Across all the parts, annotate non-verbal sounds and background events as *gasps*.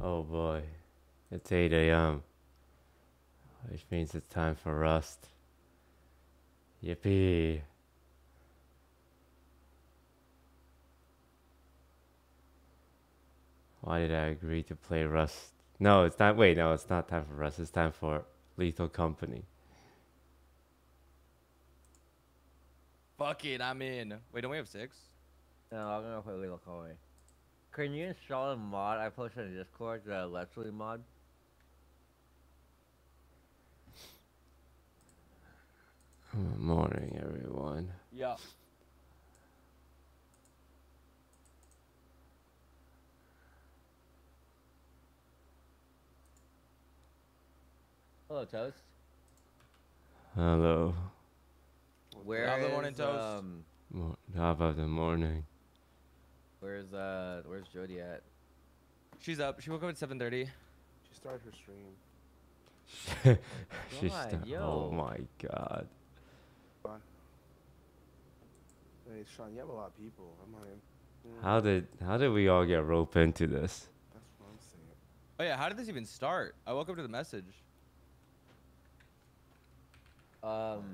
Oh boy. It's 8 a.m. Which means it's time for Rust. Yippee. Why did I agree to play Rust? No, it's not. Wait, no, it's not time for Rust. It's time for Lethal Company. Fuck it, I'm in. Wait, don't we have six? No, I'm gonna play Lethal Company. Can you install a mod I posted in Discord, the Leslie mod? Good morning, everyone. Yeah. Hello, Toast. Hello. Where How's the morning, is, Toast? Um, Mo- How the morning? Where's uh, where's Jody at? She's up. She woke up at 7:30. She started her stream. *laughs* She's God, done- yo. Oh my god. Fine. Hey, Sean, you have a lot of people. I'm not in. Mm, How did how did we all get roped into this? That's what I'm saying. Oh yeah, how did this even start? I woke up to the message. Um,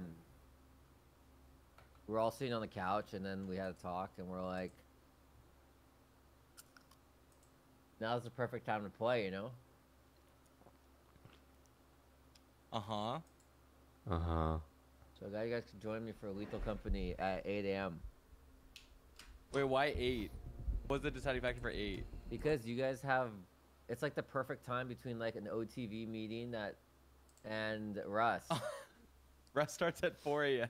we're all sitting on the couch, and then we had a talk, and we're like, "Now's the perfect time to play," you know? Uh huh. Uh huh. So now you guys can join me for Lethal Company at 8 a.m. Wait, why eight? What's the deciding factor for eight? Because you guys have, it's like the perfect time between like an OTV meeting that, and Rust. *laughs* Rust starts at 4 a.m.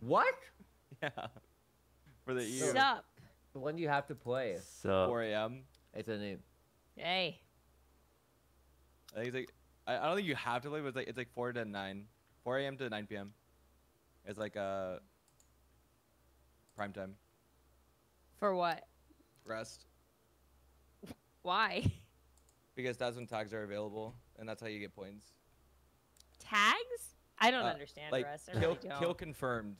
what? *laughs* yeah. For the year. Sup? When do you have to play? So 4 a.m. It's a new. Hey. I think it's like I, I don't think you have to play, but it's like it's like 4 to 9, 4 a.m. to 9 p.m. It's like uh prime time. For what? Rust Why? *laughs* because that's when tags are available, and that's how you get points. Tags? I don't Uh, understand, like Rust. I kill really kill confirmed.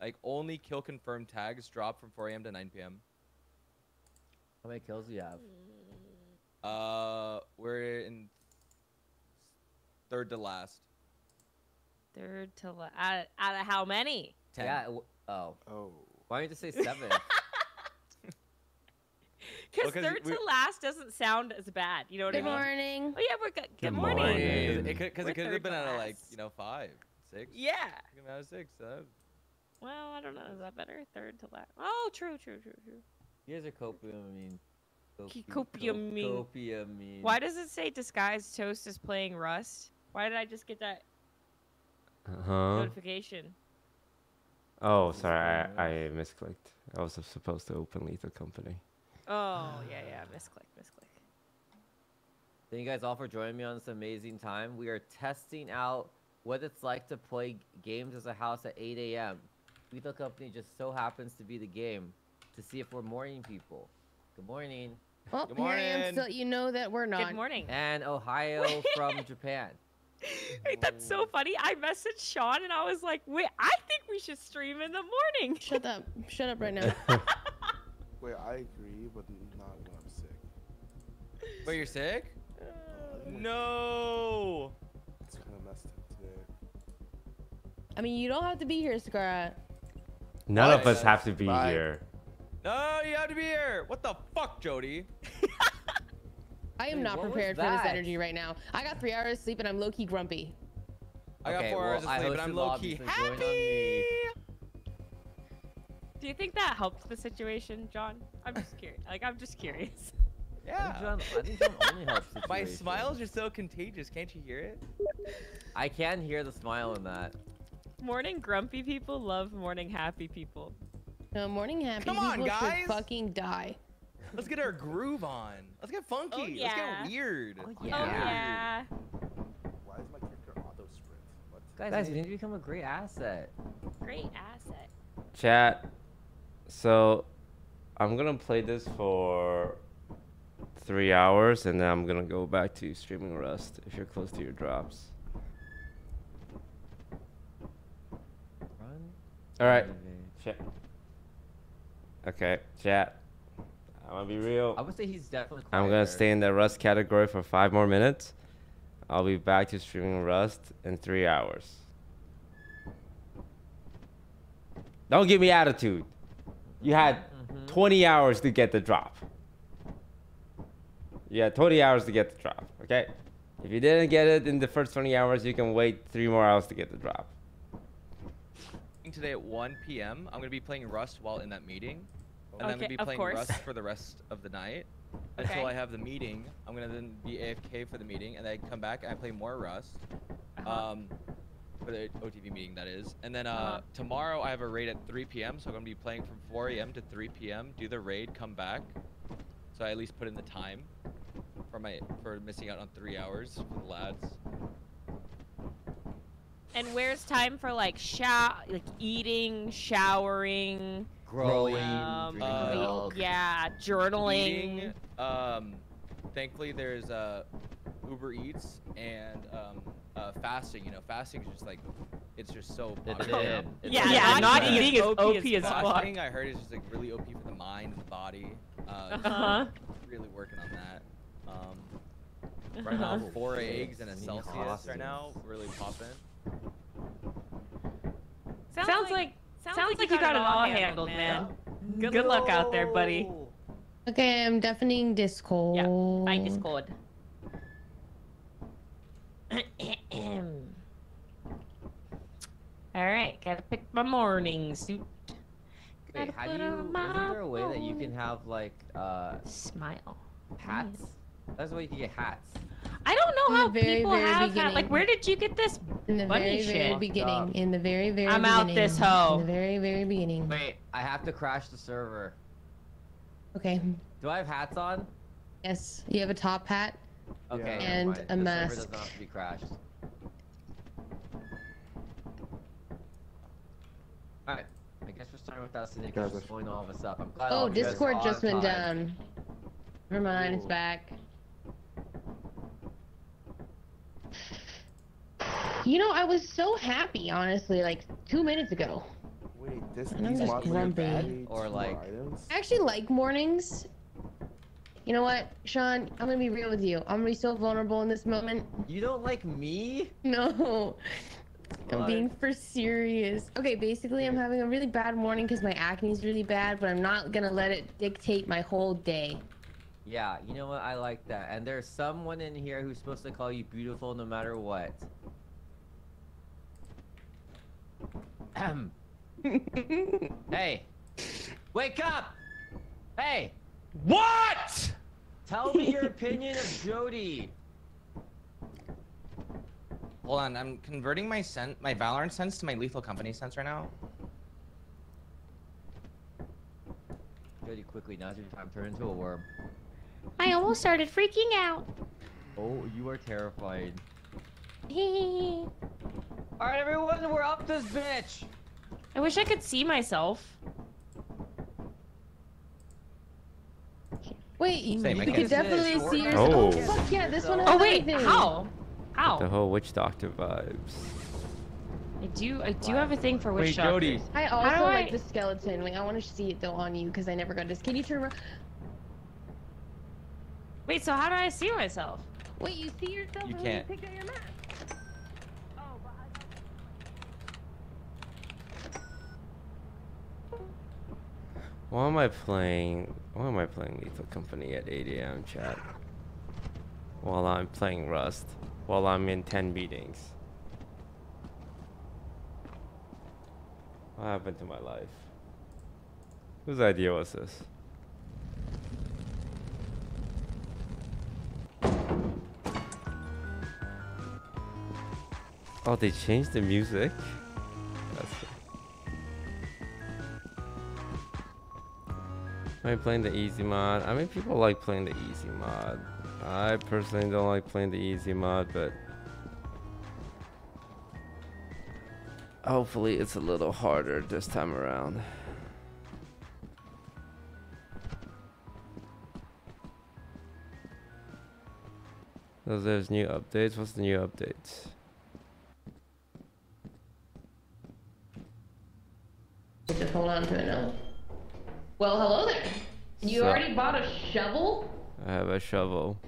Like only kill confirmed tags drop from 4 a.m. to 9 p.m. How many kills do you have? Uh, we're in third to last. Third to last. out, out of how many? Ten. Yeah. Oh. Oh. Why don't you just say *laughs* seven? Because 'cause third we- to last doesn't sound as bad. You know what I mean? Good morning. Oh yeah, we're good. Good, Good morning. morning. It could because it could have been to out of like you know five, six. Yeah. It could've been out of six. So Well, I don't know. Is that better? Third to last. Oh, true, true, true, true. You a are copiamine. Ki- Copi- copiamine. Copiamine. Why does it say disguised toast is playing Rust? Why did I just get that huh? notification? Oh, sorry, I, I misclicked. I was supposed to open Lethal Company. Oh yeah, yeah. Misclick, misclick. Thank you guys all for joining me on this amazing time. We are testing out what it's like to play games as a house at 8 a.m. Lethal Company just so happens to be the game to see if we're morning people. Good morning. Well, Good here I am morning. so you know that we're not. Good morning. And Ohio *laughs* from Japan. *laughs* Wait, that's so funny. I messaged Sean and I was like, wait, I think we should stream in the morning. Shut up. Shut up right now. *laughs* Wait, I agree, but not when I'm sick. Wait, you're sick? Uh, No. It's kind of messed up today. I mean, you don't have to be here, Scarra. None of us have to be Bye. here. No, you have to be here. What the fuck, Jody? I am Wait, not prepared for this energy right now. I got three hours of sleep and I'm low key grumpy. I got four well, hours of sleep, but I'm low key lobbies, so join on happy. Do you think that helped the situation, John? I'm just curious. *laughs* Like, I'm just curious. I think Yeah. John, I think John only helps the *laughs* My smiles are so contagious. Can't you hear it? I can hear the smile in that. Morning grumpy people love morning happy people. No, morning happy Come on, people guys. should fucking die. Let's get our groove on. Let's get funky. Oh, Let's get weird. Oh, Oh Yeah. yeah. Why is my character auto sprint? What? Guys, Guys, you need to become a great asset. Great asset. Chat. So, I'm gonna play this for three hours, and then I'm gonna go back to streaming Rust. If you're close to your drops. Run. All right. David. Okay, chat. I'm gonna be real. I would say he's definitely. I'm gonna stay in the Rust category for five more minutes. I'll be back to streaming Rust in three hours. Don't give me attitude. You had Mhm. 20 hours to get the drop. You had 20 hours to get the drop, okay? If you didn't get it in the first 20 hours, you can wait three more hours to get the drop. Today at 1 p.m. I'm gonna be playing Rust while in that meeting, and then I'm gonna be playing course. Rust for the rest of the night *laughs* Okay. until I have the meeting. I'm gonna then be AFK for the meeting, and then I come back and I play more Rust. Uh-huh. Um, for the OTV meeting that is, and then uh, Uh-huh. tomorrow I have a raid at 3 p.m. So I'm gonna be playing from 4 a.m. to 3 p.m. Do the raid, come back. So I at least put in the time for my for missing out on three hours for the lads. And where's time for like shower, like eating, showering, growing, um, uh, milk. yeah, journaling. Eating, um, thankfully there's uh, Uber Eats and um, uh, fasting. You know, fasting is just like it's just so. It popular. did. It Yeah, did. yeah, not Yeah. eating is OP as fuck. Fasting, I heard is just like really OP for the mind and the body. Uh, Uh-huh. Really working on that. Um, right now, Uh-huh. four eggs and a Celsius right now, really popping. Sounds, like sounds, like you got it all handled, man. Good, Good luck out there, buddy. Okay, I'm deafening Discord. Yeah, bye, Discord. All right, gotta pick my morning suit. Wait, how do you? on Isn't there a way that you can have like uh Smile. hats? That's the way you can get hats. I don't know In how very, people very have that. Like, where did you get this? In the Bunny very, very shit. beginning. In the very, very I'm out beginning. this hoe. In the very, very beginning. Wait, I have to crash the server. Okay. Do I have hats on? Yes. You have a top hat. Okay. Yeah. And mind. a the server mask. does not have to be crashed. Alright. I guess we're starting with us and then Guys, just I- blowing all of us up. I'm glad Oh, all of you guys Discord just on went time. down. Never mind, it's back. You know, I was so happy, honestly, like two minutes ago. Wait, this And I'm just grumpy. bad Or, like- I actually like mornings. You know what, Sean? I'm gonna be real with you. I'm gonna be so vulnerable in this moment. You don't like me? No. I'm being for serious. Okay, basically, I'm having a really bad morning because my acne is really bad, but I'm not gonna let it dictate my whole day. Yeah, you know what? I like that. And there's someone in here who's supposed to call you beautiful no matter what. *laughs* Hey! Wake up! Hey! What? Tell me your opinion of Jody. Hold on, I'm converting my sen my Valorant sense to my Lethal Company sense right now. Jody, quickly, now's your time. Turn into a worm. I almost started freaking out. Oh, you are terrified. *laughs* I Alright, everyone, we're up this bitch! I wish I could see myself. Wait, you, Same, you can can see it. definitely see yourself. Oh, Oh. fuck yeah, this one has Oh wait, everything. how? How? The whole witch doctor vibes. I do. I do have a thing for witch Wait, Jody. doctors. I also do like I- the skeleton. Like, I want to see it though on you because I never got this. Can you turn around? Wait, so how do I see myself? Wait, you see yourself You when can't. you pick out your mask. Oh, why am I playing? Why am I playing Lethal Company at 8 a.m. chat? While I'm playing Rust, while I'm in 10 meetings. What happened to my life? Whose idea was this? Oh, they changed the music? Am I playing the easy mod? I mean, people like playing the easy mod. I personally don't like playing the easy mod, but hopefully it's a little harder this time around. So there's new updates. What's the new updates? Just hold on to it now. Well, hello there. You So- already bought a shovel? I have a shovel.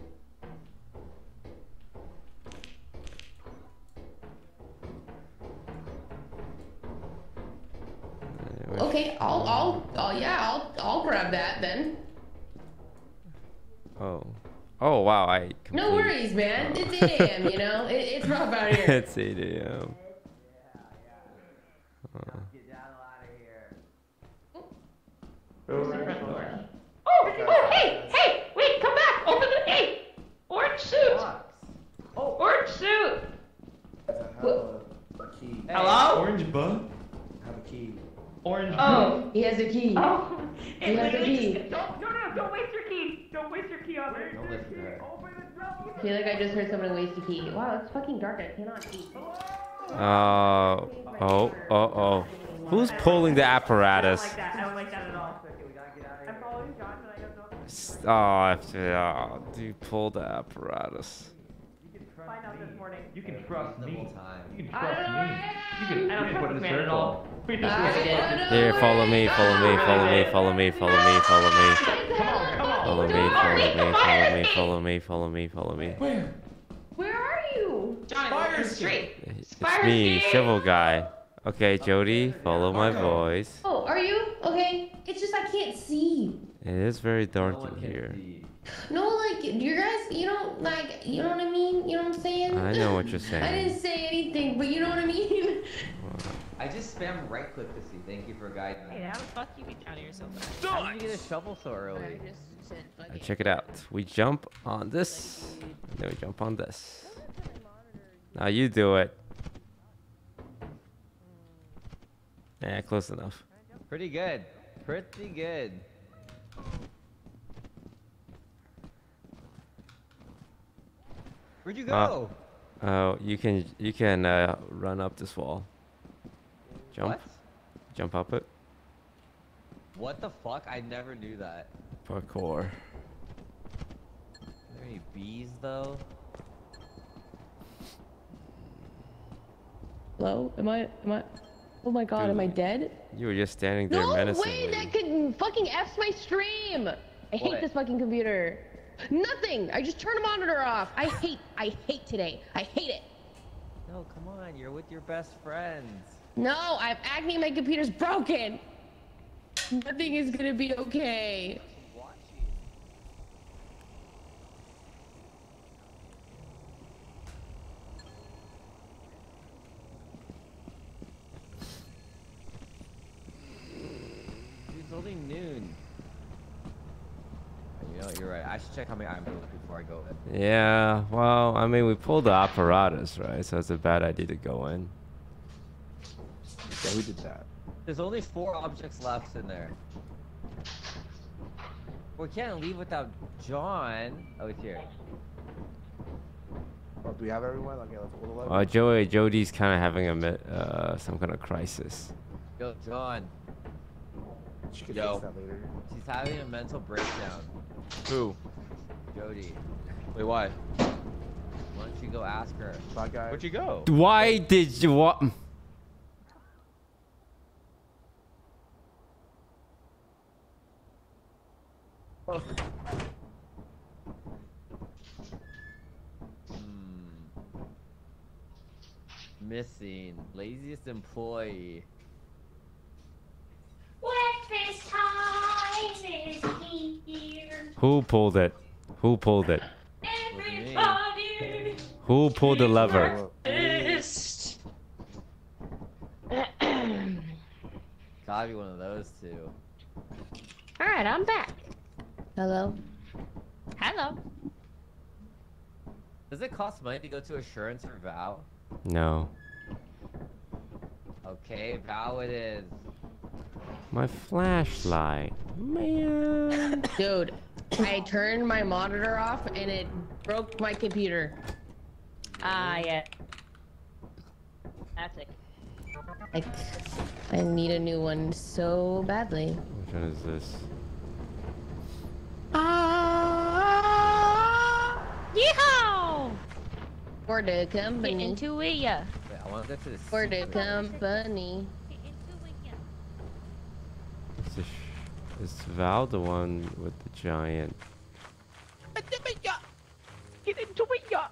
Okay, I'll, I'll, I'll, yeah, I'll, I'll grab that then. Oh. Oh wow, I No worries, man. Oh. It's 8 a.m., you know? *laughs* It, it's rough out here. it's 8 a.m. Uh, Get down out of here. Oh, oh, hey, hey, wait, come back. Open the, hey, orange suit. Oh, orange suit. I have a, a key. Hello? Orange bug? I have a key. Orange Oh, he has a key. Oh, He has a key. Don't, no, no, don't waste your key. Don't waste your key on it. Don't listen to her. I feel like I just heard someone waste a key. Wow, it's fucking dark. I cannot see. uh, oh, oh, oh. Who's pulling the I don't apparatus? like that. I don't like that at all. I'm following John, but I don't Oh, yeah, you pull the apparatus. Find out this morning. You can trust me. You can trust me. You can, I don't you can put trust in this the man at all. circle. We I just don't know Here, follow me, follow me, follow me, follow me, follow me, follow me, follow me. Follow me, follow me, follow me, follow me, follow me. Where? Where are you? Johnny, straight. It's me, Shovel Guy. Okay, Jody, follow my voice. Oh, are you? Okay. It's just I can't see. It is very dark one in here. No, like you guys, you don't like, you know what I mean? You know what I'm saying? I know what you're saying. *laughs* I didn't say anything, but you know what I mean. *laughs* I just spam right click to see. Thank you for guiding me. Hey, how the fuck you get out of here so fast? How did you get a shovel so early? Uh, Check it out. We jump on this, and then we jump on this. Now you do it. Yeah, close enough. Pretty good. Pretty good. Where'd you Uh, go? Oh, you can you can uh, run up this wall. Jump, What? jump up it. What the fuck? I never knew that. Parkour. Are there any bees though? Hello? Am I? Am I? Oh my god, am I dead? You were just standing there No menacingly. way! That could fucking f's my stream. I hate this fucking computer. Nothing. I just turned the monitor off. I hate. I hate today. I hate it. No, come on. You're with your best friends. No, I have acne. My computer's broken. Nothing is gonna be okay. Dude, It's only noon. You know, you're right. I should check how many items before I go in. Yeah, well, I mean, we pulled the apparatus, right? So it's a bad idea to go in. Yeah, we did that. There's only four objects left in there. We can't leave without John. Oh, he's here. Oh, do we have everyone? Okay, let's pull the lever. Uh, Joey, Jody's kind of having a uh, some kind of crisis. Yo, John. She can Yo. fix that later. She's having a mental breakdown. Who? Jody. Wait, why? Why don't you go ask her? Bye, guys. Where'd you go? Why did you what? Hmm. Missing. Laziest employee. Breakfast time is here. Who pulled it? Who pulled it? Everybody Who pulled the lever? breakfast. Gotta be one of those two. All right, I'm back. Hello. Hello. Does it cost money to go to assurance or vow? No. Okay, vow it is. My flashlight. Man. *coughs* Dude, I turned my monitor off and it broke my computer. Ah, yeah. Classic. I, I need a new one so badly. Which one is this? Ah! Yeehaw! For the company. Get company. into it, yeah. Wait, I want to go to the For the secret- company. Get into it, yeah. Is this, Is Val the one with the giant? Get into it, yeah.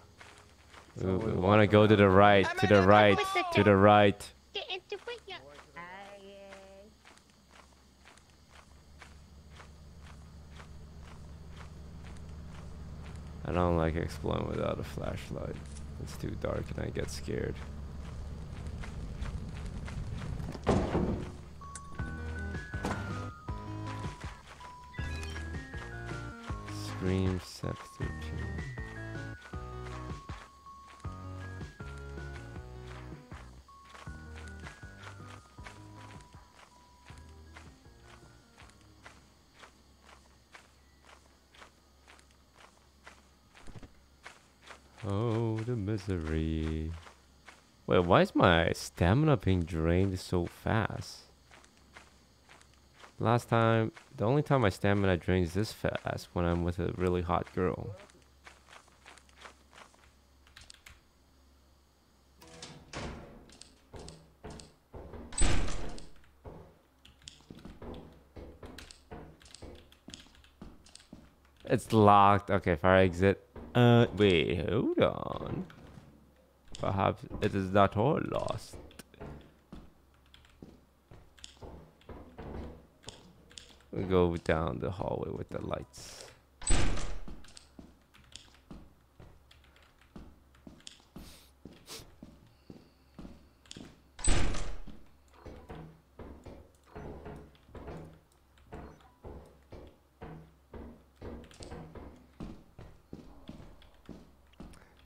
We, want to go to the right, to the right, to the right. Get into it, yeah. I don't like exploring without a flashlight. It's too dark and I get scared. Scream 13. Oh, the misery. Wait, why is my stamina being drained so fast? Last time, the only time my stamina drains this fast when I'm with a really hot girl. It's locked. Okay, fire exit. Uh, wait, hold on. Perhaps it is not all lost. We go down the hallway with the lights.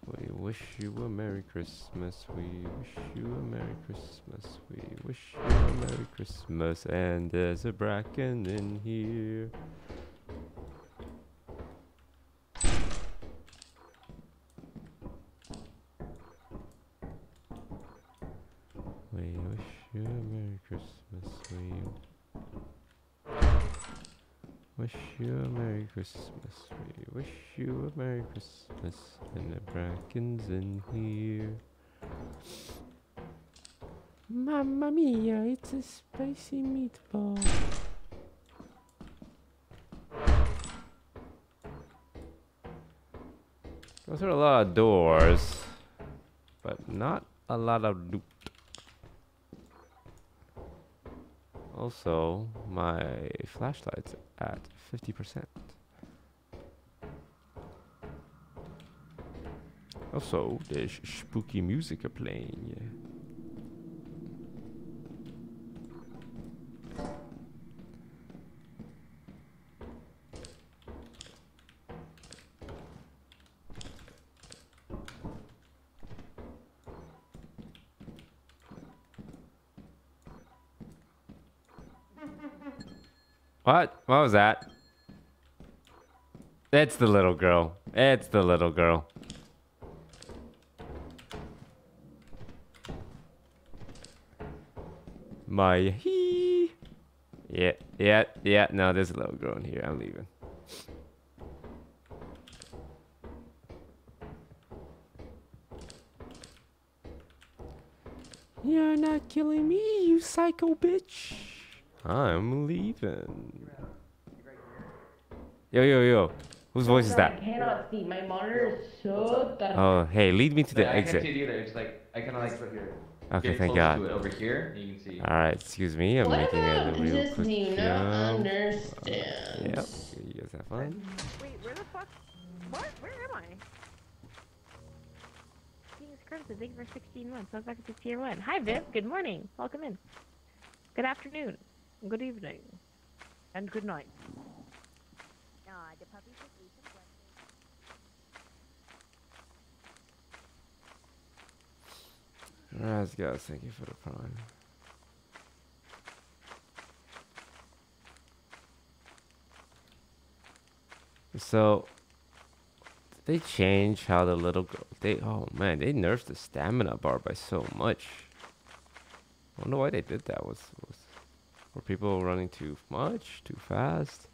We wish you a Merry Christmas. We wish you a Merry Christmas. We wish you a Merry Christmas. And there's a bracken in here. We wish you a Merry Christmas. We wish you a Merry Christmas. We wish you a Merry Christmas. And the bracken's in here. Mamma mia, it's a spicy meatball. Those are a lot of doors, but not a lot of loot. Also, my flashlight's at 50%. Also, there's spooky music playing. What? What was that? It's the little girl. It's the little girl. My he. Yeah, yeah, yeah. No, there's a little girl in here. I'm leaving. You're not killing me, you psycho bitch. I'm leaving. Yo, yo, yo. Whose voice is that? I cannot see. My monitor is so dark. Oh, hey, lead me to the I can't exit. see it either. It's like I kind of like right here. Okay, get thank God. to it over here. You can see. All right, excuse me. I'm what making about a real this? quick Do you not jump. understand? Yep. You guys have fun. Wait, where the fuck? What? Where am I? Jesus Crimson, thank you for 16 months. Welcome back to tier 1. Hi, Viv. Good morning. Welcome in. Good afternoon. Good evening. And good night. Alright, guys, thank you for the prime. So, they change how the little girl. They oh man, they nerfed the stamina bar by so much. I wonder why they did that. Was was were people running too much, too fast?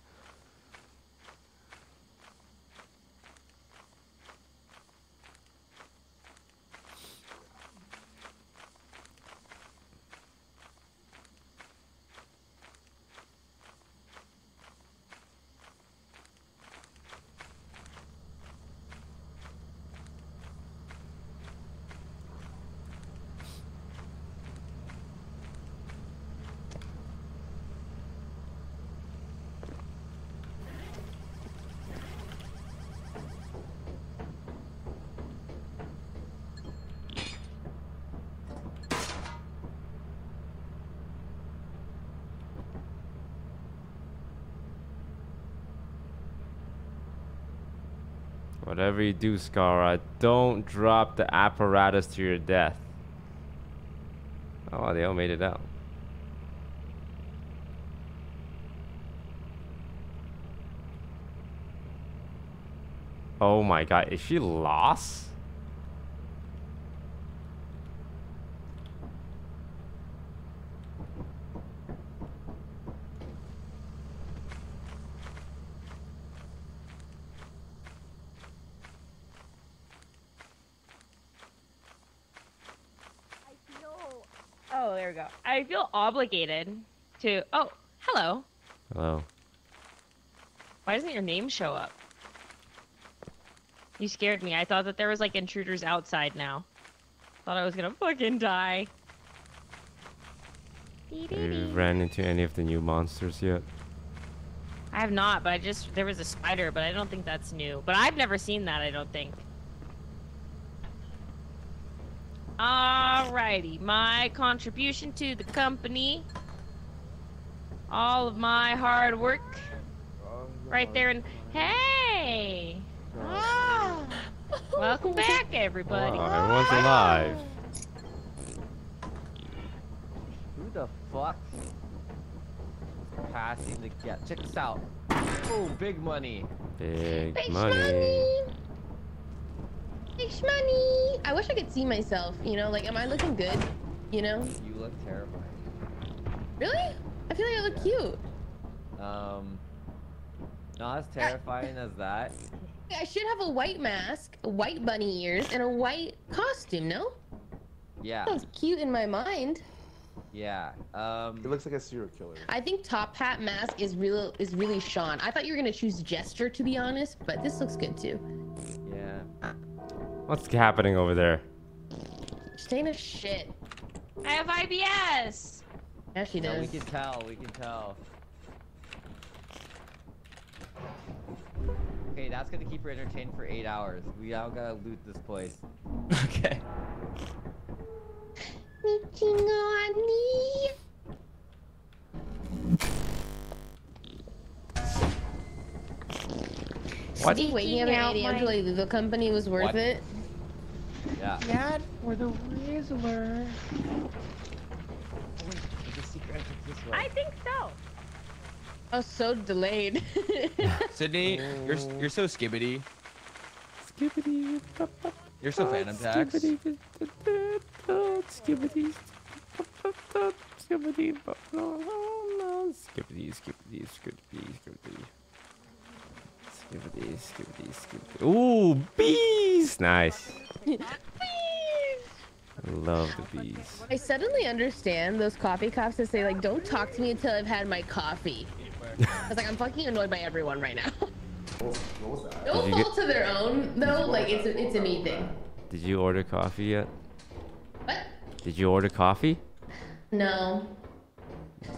Whatever you uh, do, Scarra, don't drop the apparatus to your death. Oh, they all made it out. Oh my god, is she lost? I feel. Oh, there we go. I feel obligated to. Oh, hello. Hello. Why doesn't your name show up? You scared me. I thought that there was like intruders outside now. Thought I was gonna fucking die. Have you ran into any of the new monsters yet? I have not, but I just there was a spider, but I don't think that's new. But I've never seen that. I don't think. Um, Alrighty, my contribution to the company, all of my hard work, right there. And hey, Ah. welcome back, everybody. Oh, everyone's alive. Who the fuck? Passing the gap. Check this out. Boom, big money. Big Big money. money. Big money. I wish I could see myself. You know, like, am I looking good? You know? You look terrifying. Really? I feel like I look cute. Um, not as terrifying as that. *laughs* I should have a white mask, white bunny ears, and a white costume. No? Yeah, Sounds cute in my mind. yeah. Um, It looks like a serial killer. I think top hat mask is real is really Sean. I thought you were gonna choose gesture to be honest, but this looks good too. yeah. What's happening over there? Just ain't a shit. I have IBS. Yeah, she No, we can tell. We can tell. Okay, that's gonna keep her entertained for eight hours. We all gotta loot this place. *laughs* Okay. Meeting on me. What? Steve waking up Sneaking at out 8 a.m. to my- leave the company was worth What? it. Yeah. Dad for the Rizzler. There's a secret entrance this way. I think so. I was so delayed. *laughs* Sydney, you're you're so skibbity. Skibbity. You're so Fanum tax. Skibbity. Skibbity. Skibbity. Skibbity. Skibbity. Skibbity. Skibbity. Skibbity. Skibbity. Skibbity. Ooh, bees! Nice. *laughs* Love the bees. I suddenly understand those coffee cops that say like, "Don't talk to me until I've had my coffee." *laughs* I was like, I'm fucking annoyed by everyone right now. What, what was that? No Did get- fault to their own though. Like it's a, it's a me thing. Did you order coffee yet? What? Did you order coffee? No.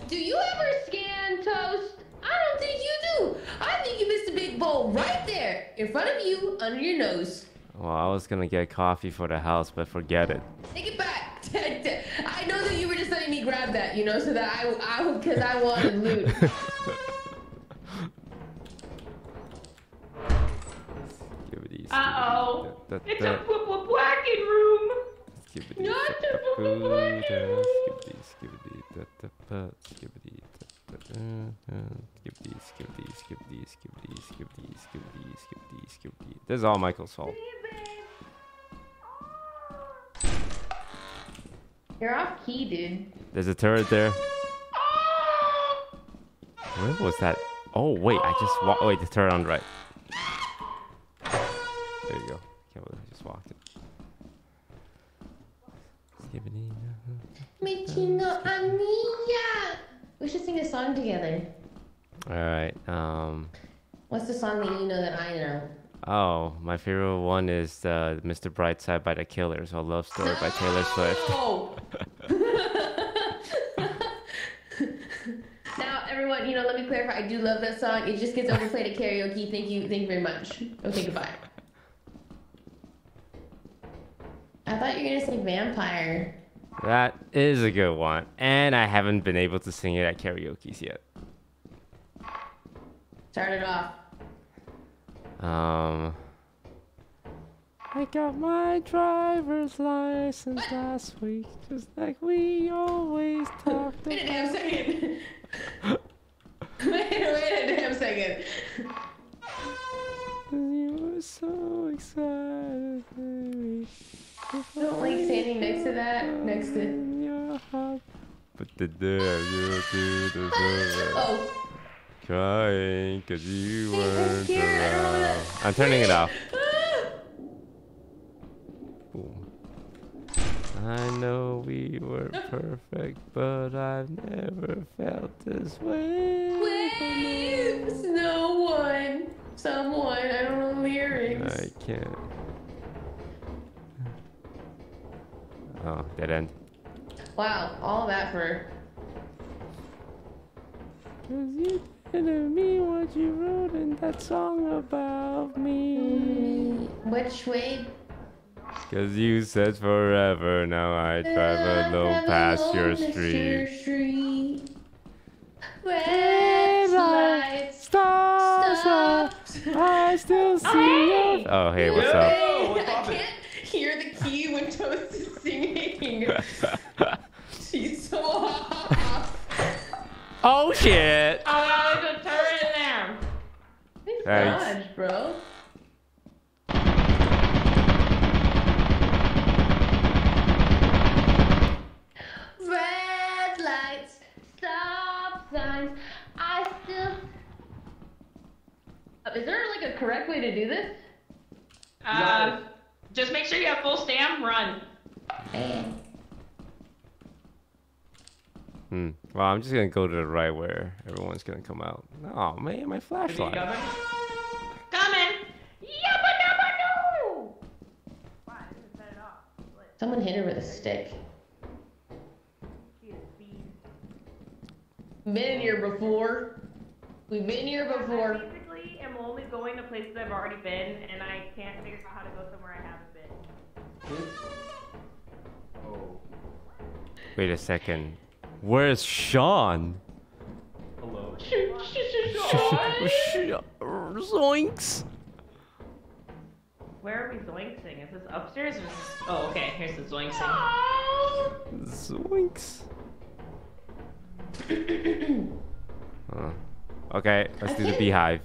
Do you ever scan toast? I don't think you do. I think you missed a big bowl right there in front of you under your nose. Well, I was gonna get coffee for the house, but forget it. Take it back. *laughs* I know that you were just letting me grab that, you know, so that I, I, because I wanted loot. Skibbity, Uh-oh. skibbity, It's da, a da, da, poo blackened room. skibbity, Not da, the da, poo boo, blackened da, room. skibbity, skibbity, da, da, ba, skibbity, da, da, da, da, skibbity, skibbity, skibbity, skibbity, skibbity, skibbity, skibbity, skibbity. This is all Michael's fault. You're off key, dude. There's a turret there. Where was that? Oh wait, I just wa- wait the turret on the right. There you go. Can't believe I just walked it. Making a. We should sing a song together. All right. Um. What's the song that you know that I know? Oh, my favorite one is uh, "Mr. Brightside" by The Killers, or "Love Story" by Taylor Swift. *laughs* *laughs* Now, everyone, you know, let me clarify. I do love that song. It just gets overplayed at karaoke. Thank you. Thank you very much. Okay, goodbye. I thought you were gonna say vampire. That is a good one, and I haven't been able to sing it at karaoke's yet. Start it off. Um. I got my driver's license last week, just like we always talked Wait a about. damn second. *laughs* wait, wait a damn second. You were so excited. baby. I don't like standing next to that. Next to. In. But the day you do the Oh. Crying cause you weren't around. I'm turning it off. *gasps* Boom. I know we were perfect, but I've never felt this way. Waves. No one. Someone. I don't know lyrics. I can't. Oh, dead end. Wow. All that for. Cause you didn't mean what you wrote in that song about me. Mm, which way? Cause you said forever, now I drive alone past your street. street. Red lights. Stars, Stop. I still oh, see hey! you. Oh, hey, what's up? Hey, I can't hear the key when Toast is singing. *laughs* She's so off. Oh, shit. Oh, there's a turret in there. Nice Thanks. dodge, bro. Red lights, stop signs. I still. Uh, Is there like a correct way to do this? Uh, just make sure you have full stam. Run. Hmm. Well, I'm just gonna go to the right where everyone's gonna come out. Oh man, my Is he flashlight. coming? Coming. Yabba dabba doo. Why? Didn't set it off. What? Someone hit her with a stick. She is. Been here before. We've been here I before. basically am only going to places I've already been, and I can't figure out how to go somewhere I haven't been. Oh. Wait a second. Where's Sean? Hello. *laughs* Zoinks. Where are we zoinksing? Is this upstairs or is this... Oh, okay. Here's the zoinksing. Zoinks. Huh. *coughs* Okay, let's do the beehive.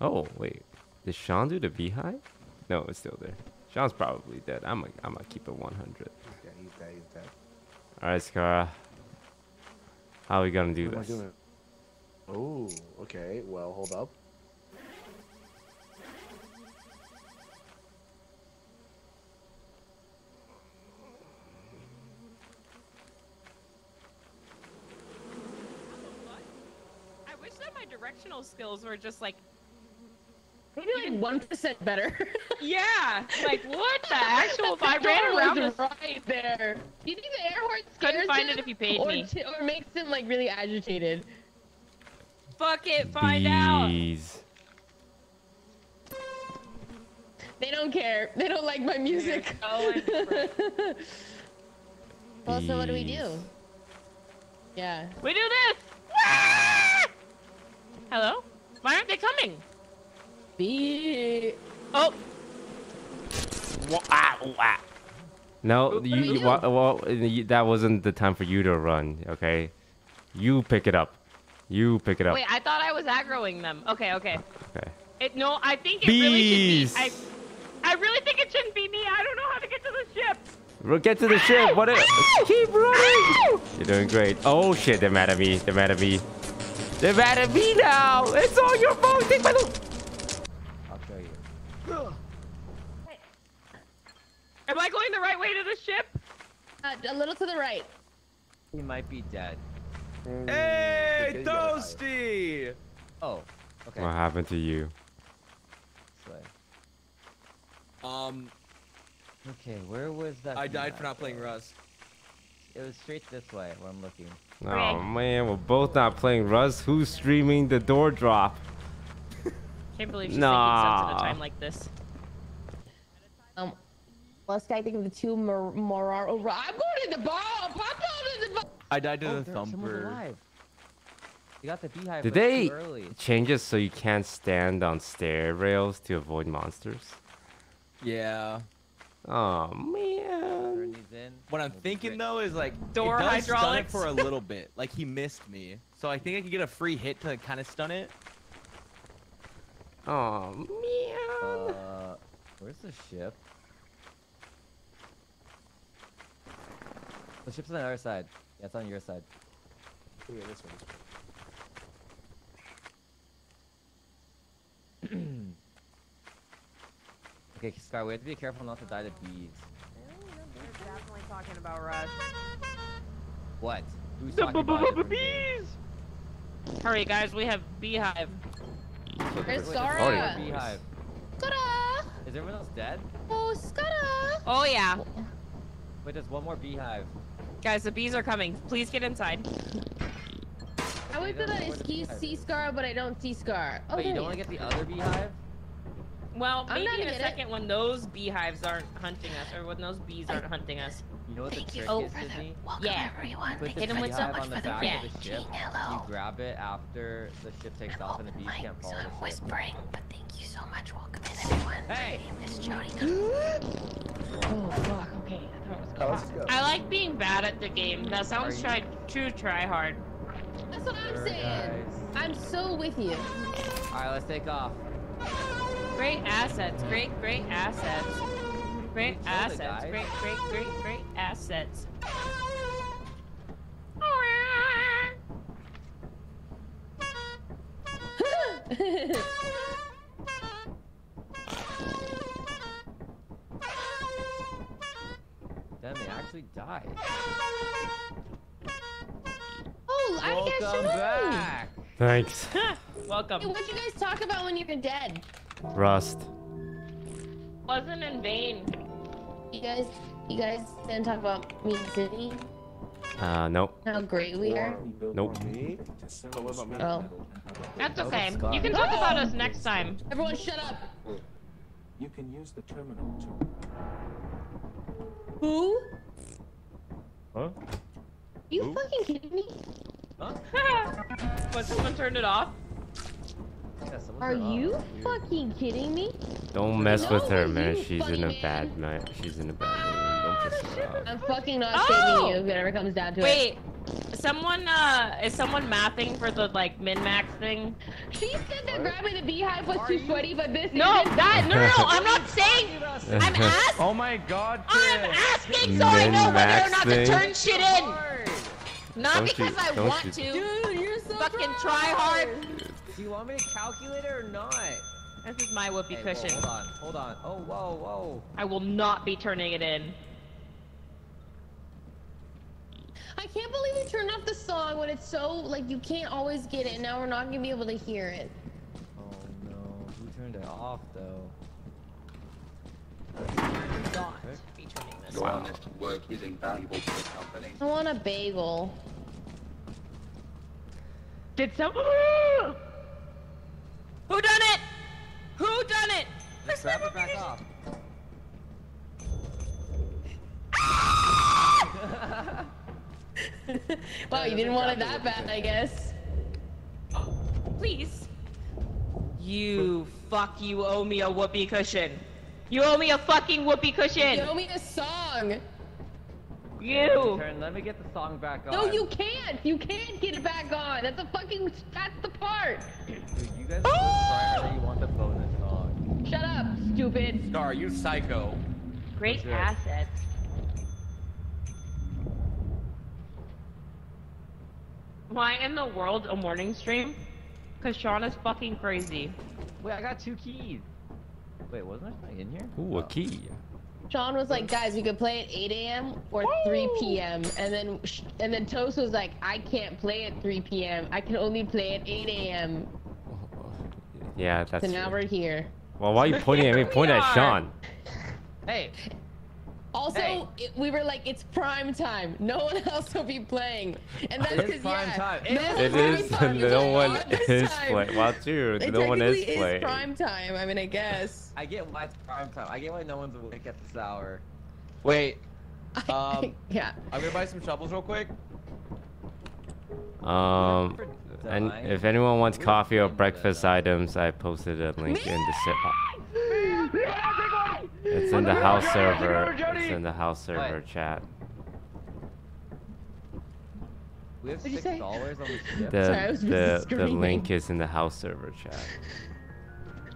Oh, wait. Did Sean do the beehive? No, it's still there. Sean's probably dead. I'm gonna I'm gonna keep it 100. He's dead. He's dead. He's dead. All right, Scar. How are we gonna do What this? Oh, okay. Well, hold up. I wish that my directional skills were just like, Maybe like one percent better. *laughs* yeah, like what the *laughs* actual? If I ran around was this, right there. Do you think the air horn scares couldn't find him? it if you paid or me. t- or makes him like really agitated. Fuck it, find out. Bees. They don't care. *laughs* They don't like my music. going well, so what do we do? Yeah. We do this. Hello? Why aren't they coming? Be. Oh, Wha- ah, wha- No, What do you, we you, do? wa- well, you, that wasn't the time for you to run. Okay, you pick it up. You pick it up. wait, I thought I was aggroing them. Okay, okay. Okay. It no, I think it really Bees. should be. I, I really think it shouldn't be me. I don't know how to get to the ship. Ru- Get to the ship. What? i- Keep running. You're doing great. Oh shit! They're mad at me. They're mad at me. They're mad at me now. It's all your fault. Take my loot. I'll show you. Am I going the right way to the ship? Uh, a little to the right. He might be dead. Hey, Okay, you got it. Toasty! Oh, okay. What happened to you? This way. Um, Okay, where was that? I died for not playing though? Rust. It was straight this way where I'm looking. Oh man, we're both not playing Rust. Who's streaming the door drop? Can't believe she's Nah. thinking stuff at a time like this. Um, Last guy, I think of the two Mor- Morar. Oh, I'm going to the bar. Pop out to the bar. I died to Oh, the thumper. You got the beehive. Did but too they early. change it so you can't stand on stair rails to avoid monsters? Yeah. Oh man. Turn these in. What I'm thinking though is like Door it does stun it for a little bit. Like he missed me, so I think I could get a free hit to kind of stun it. Oh man. Uh, where's the ship? The ship's on the other side. Yeah, it's on your side. Oh, yeah, this one. *clears throat* Okay, Sky, we have to be careful not to die to bees. They're definitely talking about Rust. What? Who's The talking about a different game? bees. Hurry, guys, we have beehive. There's Wait, Scarra. there's beehive. Scarra. Is everyone else dead? Oh, Scarra. Oh yeah, Wait, there's one more beehive. Guys, the bees are coming. Please get inside. I went to don't the ski beehive see. Scar, but I don't see Scar. Oh, Wait, you there don't want to get the other beehive? Well, I'm maybe not in a gonna it. second when those beehives aren't hunting us, or when those bees aren't hunting us. You know what Thank you. trick Oh, is, for the- Sydney? Welcome Yeah. everyone. Put the Hit 'em with so much on the for the back red. of the ship. Hello. You grab it after the ship takes off and the bees oh can't follow so I'm the ship. whispering, but thank you so much. Welcome in, everyone. Hey! My name is Jody. *gasps* Oh fuck. Okay, I thought it Oh, was let's go. I like being bad at the game. That sounds you- try true try hard. That's what I'm Sure, saying. guys. I'm so with you. Alright, let's take off. Great assets. Great, great assets. Great assets. Great, great, great, great assets. Damn, they actually died. oh, I guess Welcome you back! Thanks. *laughs* Welcome. Hey, what'd you guys talk about when you were dead? Rust. Wasn't in vain. You guys, you guys didn't talk about me and City. Uh, nope. How great we are. Nope. Oh, what about me? That's okay. You can talk about us next time. everyone, shut up. You can use the terminal to Who? Huh? You fucking kidding me? *laughs* but someone turned it off. Yeah, Are turned it off. you fucking kidding me? Don't mess with her, man. She's in a bad man. man. She's in a bad mood. Don't piss her off. I'm fucking not Oh! shaming you if it ever comes down to it. Wait, someone uh is someone mapping for the like min max thing? She said that grabbing the beehive was too sweaty, but this No, isn't. that no no no. *laughs* I'm not saying. I'm *laughs* asking. Oh my god, I'm asking so I know whether or not to turn shit in. Not Don't because you- I want you- to. Dude, you're so Fucking try hard. Do you want me to calculate it or not? This is my whoopee Hey, whoa, cushion. hold on, hold on. Oh, whoa, whoa. I will not be turning it in. I can't believe you turned off the song when it's so like you can't always get it. Now we're not gonna be able to hear it. Oh no, who turned it off though? Not be turning this your on. honest work is invaluable to the company. I want a bagel. Did some? *gasps* Who done it? Who done it? Just grab it back off. Ah! *laughs* Wow, you didn't want it that bad, I guess. Please. You fuck you owe me a whoopee cushion. You owe me a fucking whoopee cushion. You owe me a song. You. Turn, let me get the song back on. No, you can't. You can't get it back on. That's a fucking. That's the part. Dude, you guys are so trying that you want the bonus song. Shut up, stupid. Star, you psycho. Great Legit. assets. Why in the world a morning stream? Cause Sean is fucking crazy. Wait, I got two keys. Wait, wasn't I in here? Ooh, a Oh. key. Sean was like, guys, we could play at 8 a.m. or 3 p.m. And then, and then Toast was like, I can't play at 3 p.m. I can only play at 8 a.m. Yeah, that's. So now true. we're here. Well, why are you pointing at me? We *laughs* Point at. Sean. Hey, Also, Hey. it, we were like, it's prime time. No *laughs* one else will be playing. And that's It is because, prime yeah, time. It no is one's It gonna is. be talking No one is playing. *laughs* Well, true. It No one is technically playing. prime time. I mean, I guess. I get why it's prime time. I get why no one's awake at this hour. Wait. *laughs* Um, yeah. I'm gonna buy some shovels real quick. Um, and if anyone wants coffee or breakfast items, I posted a link in the ser- It's in the house server. It's in the house server chat. We have What'd you six say? dollars on the *laughs* ship. The Sorry, I was the the link is in the house server chat.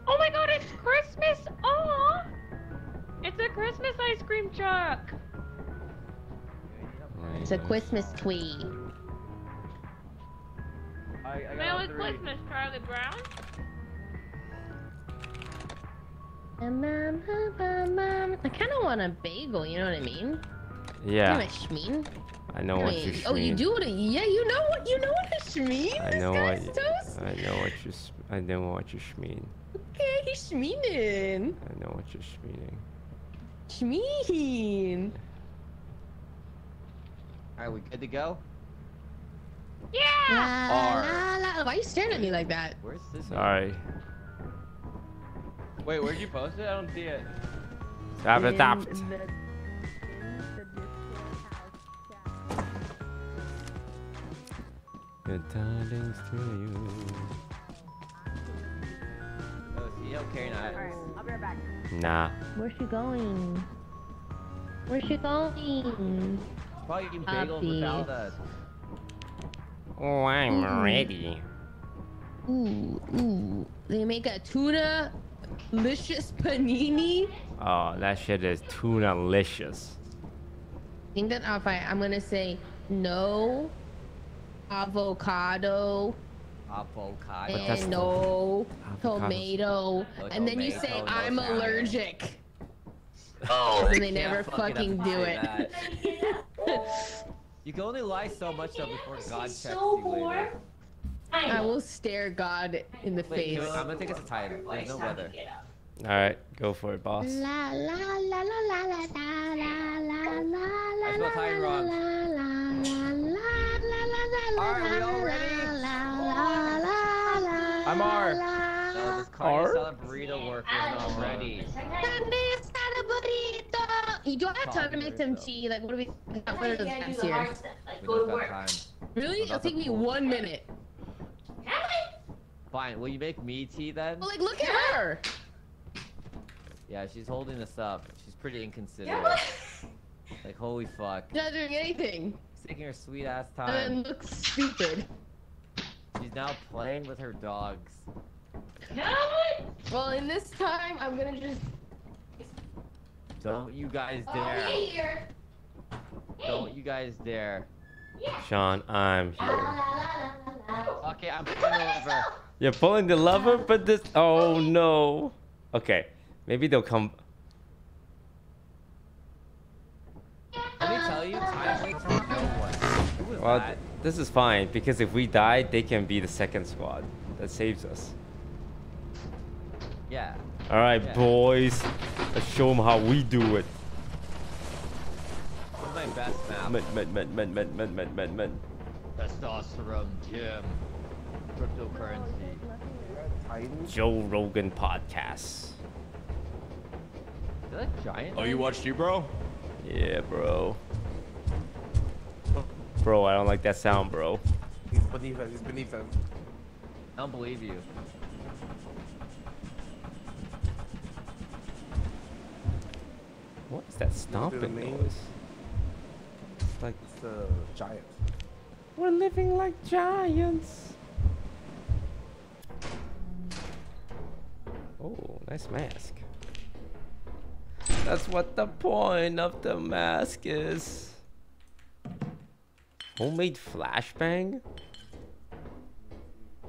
Oh my god, it's Christmas! Aw! It's a Christmas ice cream truck! It's a Christmas tweet. I, I Merry Christmas, Charlie Brown. I kind of want a bagel, you know what I mean? You know Yeah, what I shmeen? I know I what mean, you oh, you do what? Yeah, you know what? You know what I shmeen? I This know guy's what toast. I know what you s- I know what you shmeen. Okay, he's shmeening. I know what you're shmeening. Shmeen. Alright, we good to go? Yeah! La, la, la. Why are you staring at me like that? Where's this? Sorry. Wait, where'd you post it? I don't see it. Stop it, stop it. Good tidings to you. Oh, so you don't carry knives. I'll be right back. Nah. Where's she going? Where's she going? Probably eating bagels without Puppies. us. Oh, I'm Mm. ready. Ooh, ooh. They make a tuna delicious panini. Oh, that shit is tuna-licious. I think that if I, I'm gonna say no avocado Avocado. and the- no Avocado's- tomato, No and then you say no I'm salad. allergic. Oh, And they never fucking have do it. *laughs* You can only lie so much though before God checks so you later. Bored. I will stare God in the Wait, face. we- I'm gonna take us a time. There's no weather. All right, go for it, boss. La la la la la la la la la la Let's go, Tyrone. Are we all ready? I'm R. No, this carne asada burrito work isn't already. You don't have time to make some tea. Like, what do we? What are those guys here? We don't got time. Really? It'll take me one minute. Fine, will you make me tea then? Well, like, look at her. Yeah, she's holding this up. She's pretty inconsiderate. Like, holy fuck. She's not doing anything. She's taking her sweet ass time. then looks stupid. She's now playing with her dogs. Well, in this time, I'm gonna just. Don't you guys dare. Here. Don't you guys dare. Sean, I'm here. Okay, I'm pulling over. You're pulling the lever, but this. Oh no. Okay, maybe they'll come. Let me tell you, time waits for no one. Well, th- this is fine because if we die, they can be the second squad. That saves us. Yeah. All right, Yeah. boys. Let's show them how we do it. This is my best. Men, men, men, men, men, men, men, men, men. Testosterone gym. Cryptocurrency. Joe Rogan podcast. Is that a giant? Oh, you watched you, bro? Yeah, bro. Bro, I don't like that sound, bro. He's beneath us. He's beneath us. I don't believe you. What is that stomping name? noise? It's like It's the giant. we're living like giants. Oh, nice mask. That's what the point of the mask is. Homemade flashbang?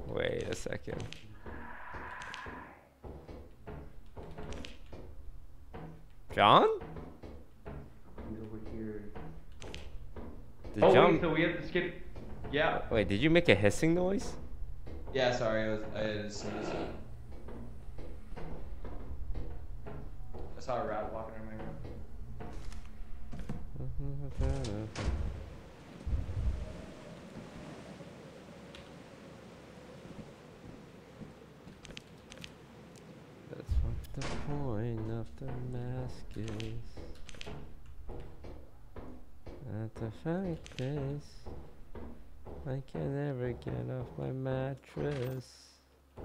Wait a second. John? Did oh, John... wait, so we have to skip. Yeah. Wait, did you make a hissing noise? Yeah, sorry, I was. I just noticed that. I saw a rat walking around my room. That's what the point of the mask is. The fuck is, I can never get off my mattress.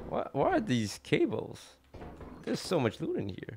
What? What are these cables? There's so much loot in here.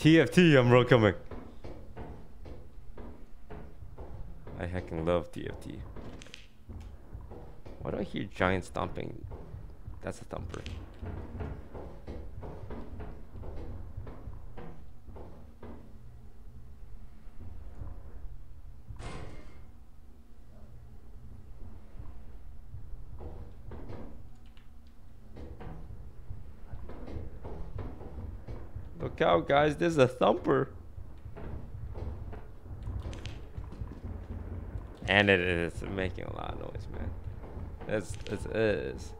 TFT, I'm real coming. I heckin' love TFT. Why do I hear giant stomping? That's a thumper. Out, guys. There's a thumper. And it is making a lot of noise, man. It is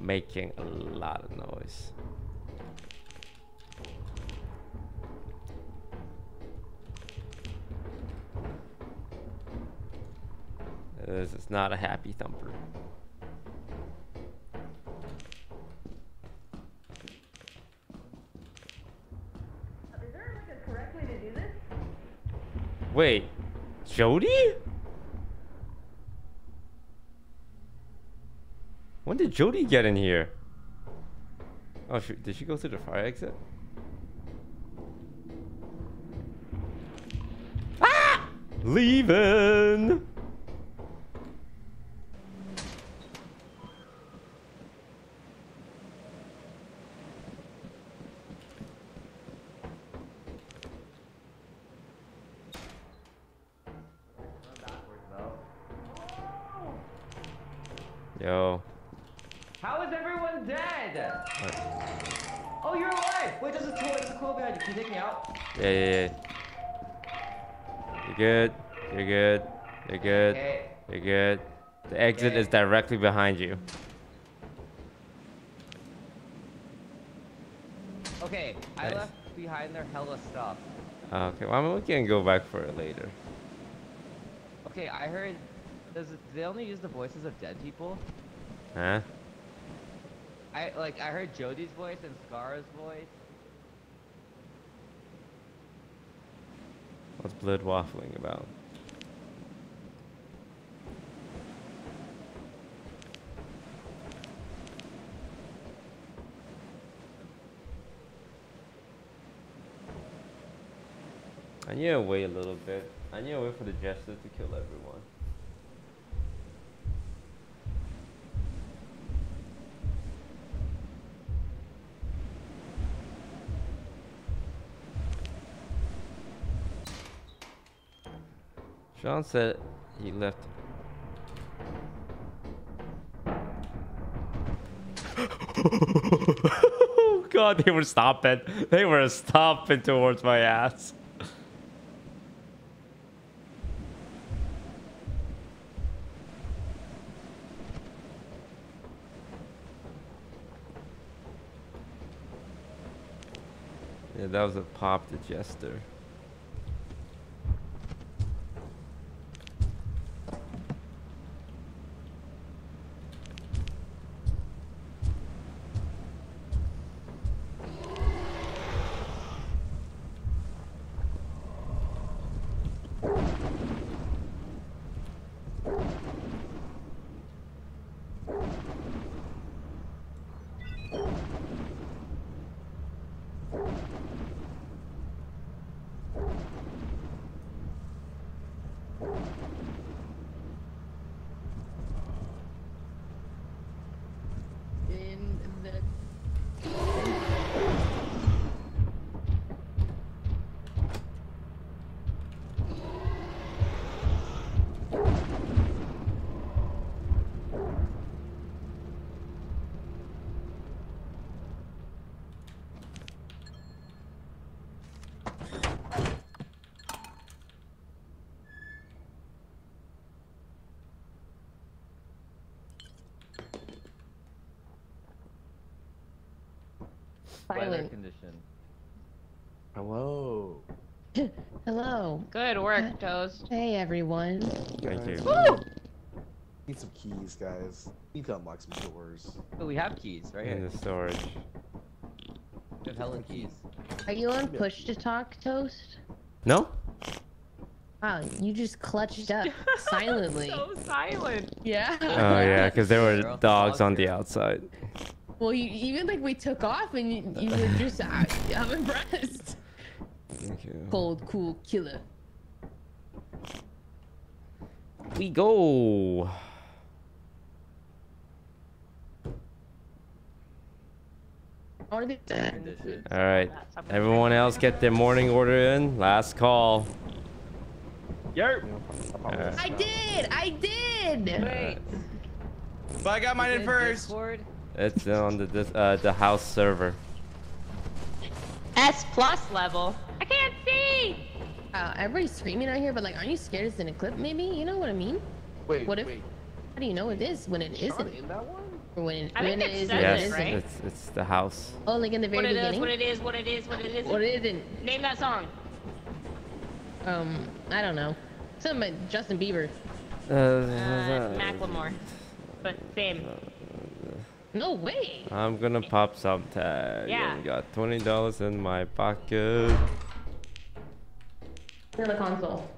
making a lot of noise. This is not a happy thumper. Jody? When did Jody get in here? Oh, she, did she go through the fire exit? Ah! Leaving! Yo. How is everyone dead? Oh, you're alive! Wait, there's a tool, there's a tool behind you. Can you take me out? Yeah, yeah, yeah. You're good. You're good. You're good. Okay. You're good. The exit Okay. is directly behind you. Okay, I left behind there hella stuff. Okay, well, I mean, we can go back for it later. Okay, I heard. Does it, do they only use the voices of dead people? Huh? I like I heard Jody's voice and Scar's voice. What's Blood waffling about? Need to wait a little bit. I need to wait for the jester to kill everyone. Sean said he left. oh *laughs* god, they were stopping. They were stopping towards my ass. That was a pop the Hello. Good work, Toast. Hey everyone. Thank you. Woo! Need some keys, guys. Need to unlock some doors. Oh, we have keys right In the storage. We have hella keys. Are you on push to talk, Toast? No? Wow, you just clutched up *laughs* silently. so silent. Yeah. Oh yeah, because there were dogs on the outside. Well, you, even like we took off and you, you were just, I, uh, *laughs* I'm impressed. Thank you. Cold, cool killer. We go. Or the Condition. All right. Everyone else get their morning order in. Last call. You know, I'll probably just I grab- did! I did! Wait. But I got mine in in first. It's on the uh, the house server. S plus level. I can't see. Uh, everybody's screaming out here, but like, aren't you scared it's in a clip? Maybe you know what I mean? Wait, What if- wait. How do you know it is when it Sean isn't? in that one? Or when it, I think when it it is says when it it, Yes, isn't? right? it's it's the house. Oh, like in the What very it is, beginning? what it is, what it is, what it is. What it isn't? Name that song. Um, I don't know. Something by Justin Bieber. Uh, Uh, Macklemore. But same. No way. I'm gonna pop some tag. Yeah. And got twenty dollars in my pocket. On the console.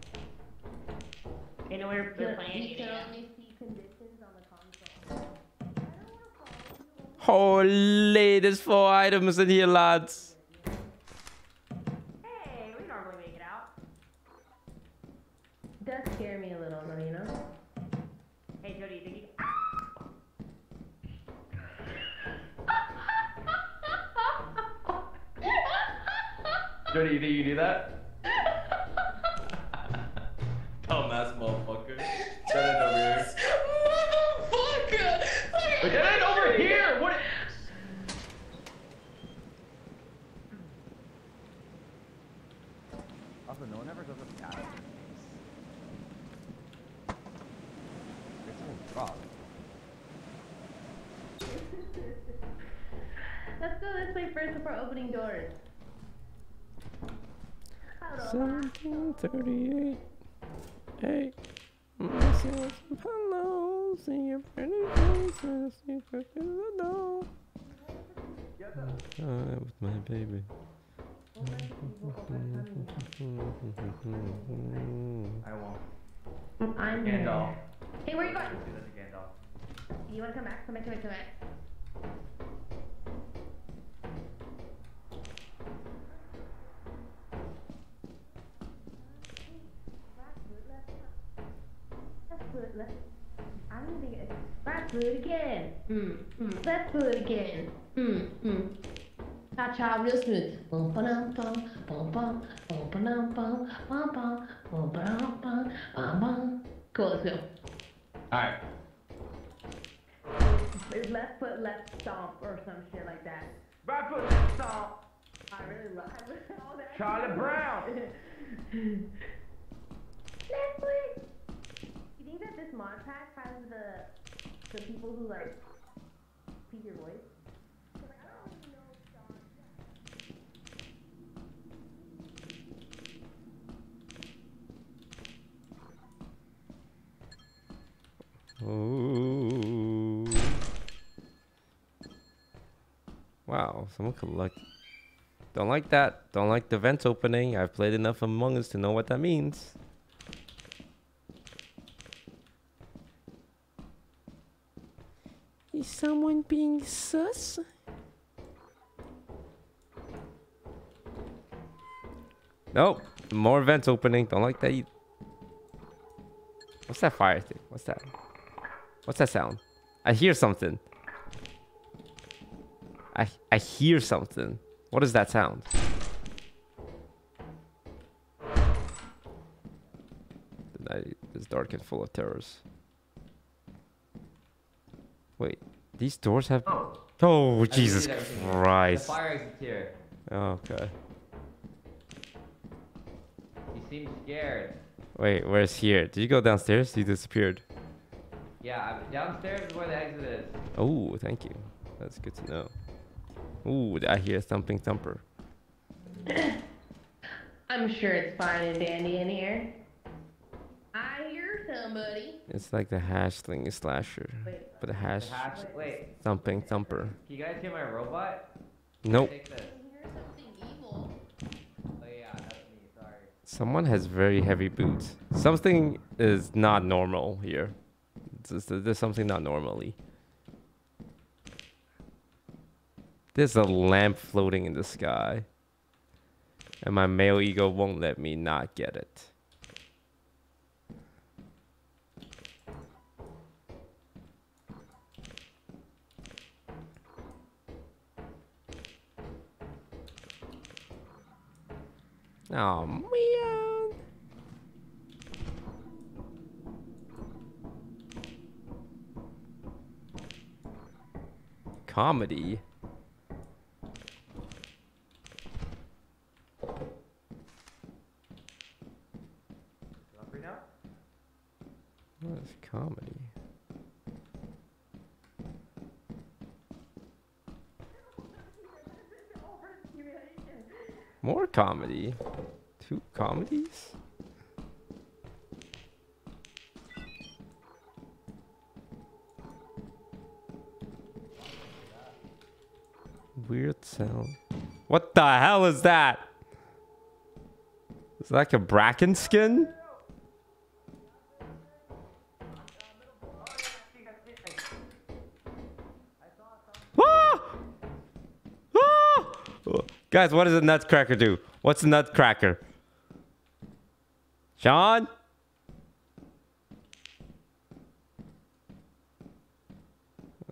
You know we're, we're playing. see conditions on the console. Holy, there's four items in here, lads. Hey, we normally make it out. Does scare me a little, though, you know? *laughs* Hey, Jody, you think you... Jody, you think you do that? Dumbass motherfucker. Get it over here. *laughs* Motherfucker! But get it over here! What? Also, no one ever goes up gas. There's someone drop. Let's go this way first before opening doors. Seventeen thirty-eight. Hey. Missing some pillows in your pretty faces. You could do the door. Uh, with my baby. I won't. I'm Gandalf. Hey, where are you going? Do that to Gandalf. You wanna come back? Come back, come back, come back. Left foot, left. I don't think it. Right foot again. Mm, mm. Left foot again. Mm, mm. Cha cha, real smooth. Bum ba dum bum, bum bum, bum ba dum bum, bum bum, bum ba dum bum, bum bum. Cool, let's go. Alright. It's left foot, left stomp, or some shit like that. Right foot, left stomp. I really love *laughs* all that. Charlie Brown. *laughs* left foot. Think that this mod pack has the the people who like speak your voice? Ooh. Wow, someone collect. Don't like that. Don't like the vents opening. I've played enough Among Us to know what that means. Is someone being sus? Nope. More vents opening. Don't like that. What's that fire thing? What's that? What's that sound? I hear something. I I hear something. What is that sound? The night is dark and full of terrors. Wait, these doors have. Oh. Oh, Jesus deleted everything here. Christ. The fire exit's here. Okay. He seems scared. Wait, where's here? Did you go downstairs? You disappeared. Yeah, I'm, downstairs is where the exit is. Oh, thank you. That's good to know. Ooh, I hear thumping thumper. *coughs* I'm sure it's fine and dandy in here. I hear somebody. It's like the hashling slasher, but a hash Hatch, wait, thumping thumper. can you guys hear my robot? Nope. Take this. I hear something evil. Oh yeah, that's me. Sorry. Someone has very heavy boots. Something is not normal here. There's, there's something not normally. There's a lamp floating in the sky. And my male ego won't let me not get it. Oh man. Comedy. Hungry now? What is comedy? More comedy. Two comedies? Weird sound. What the hell is that? Is that like a bracken skin? Guys, what does a nutcracker do? What's a nutcracker? Sean?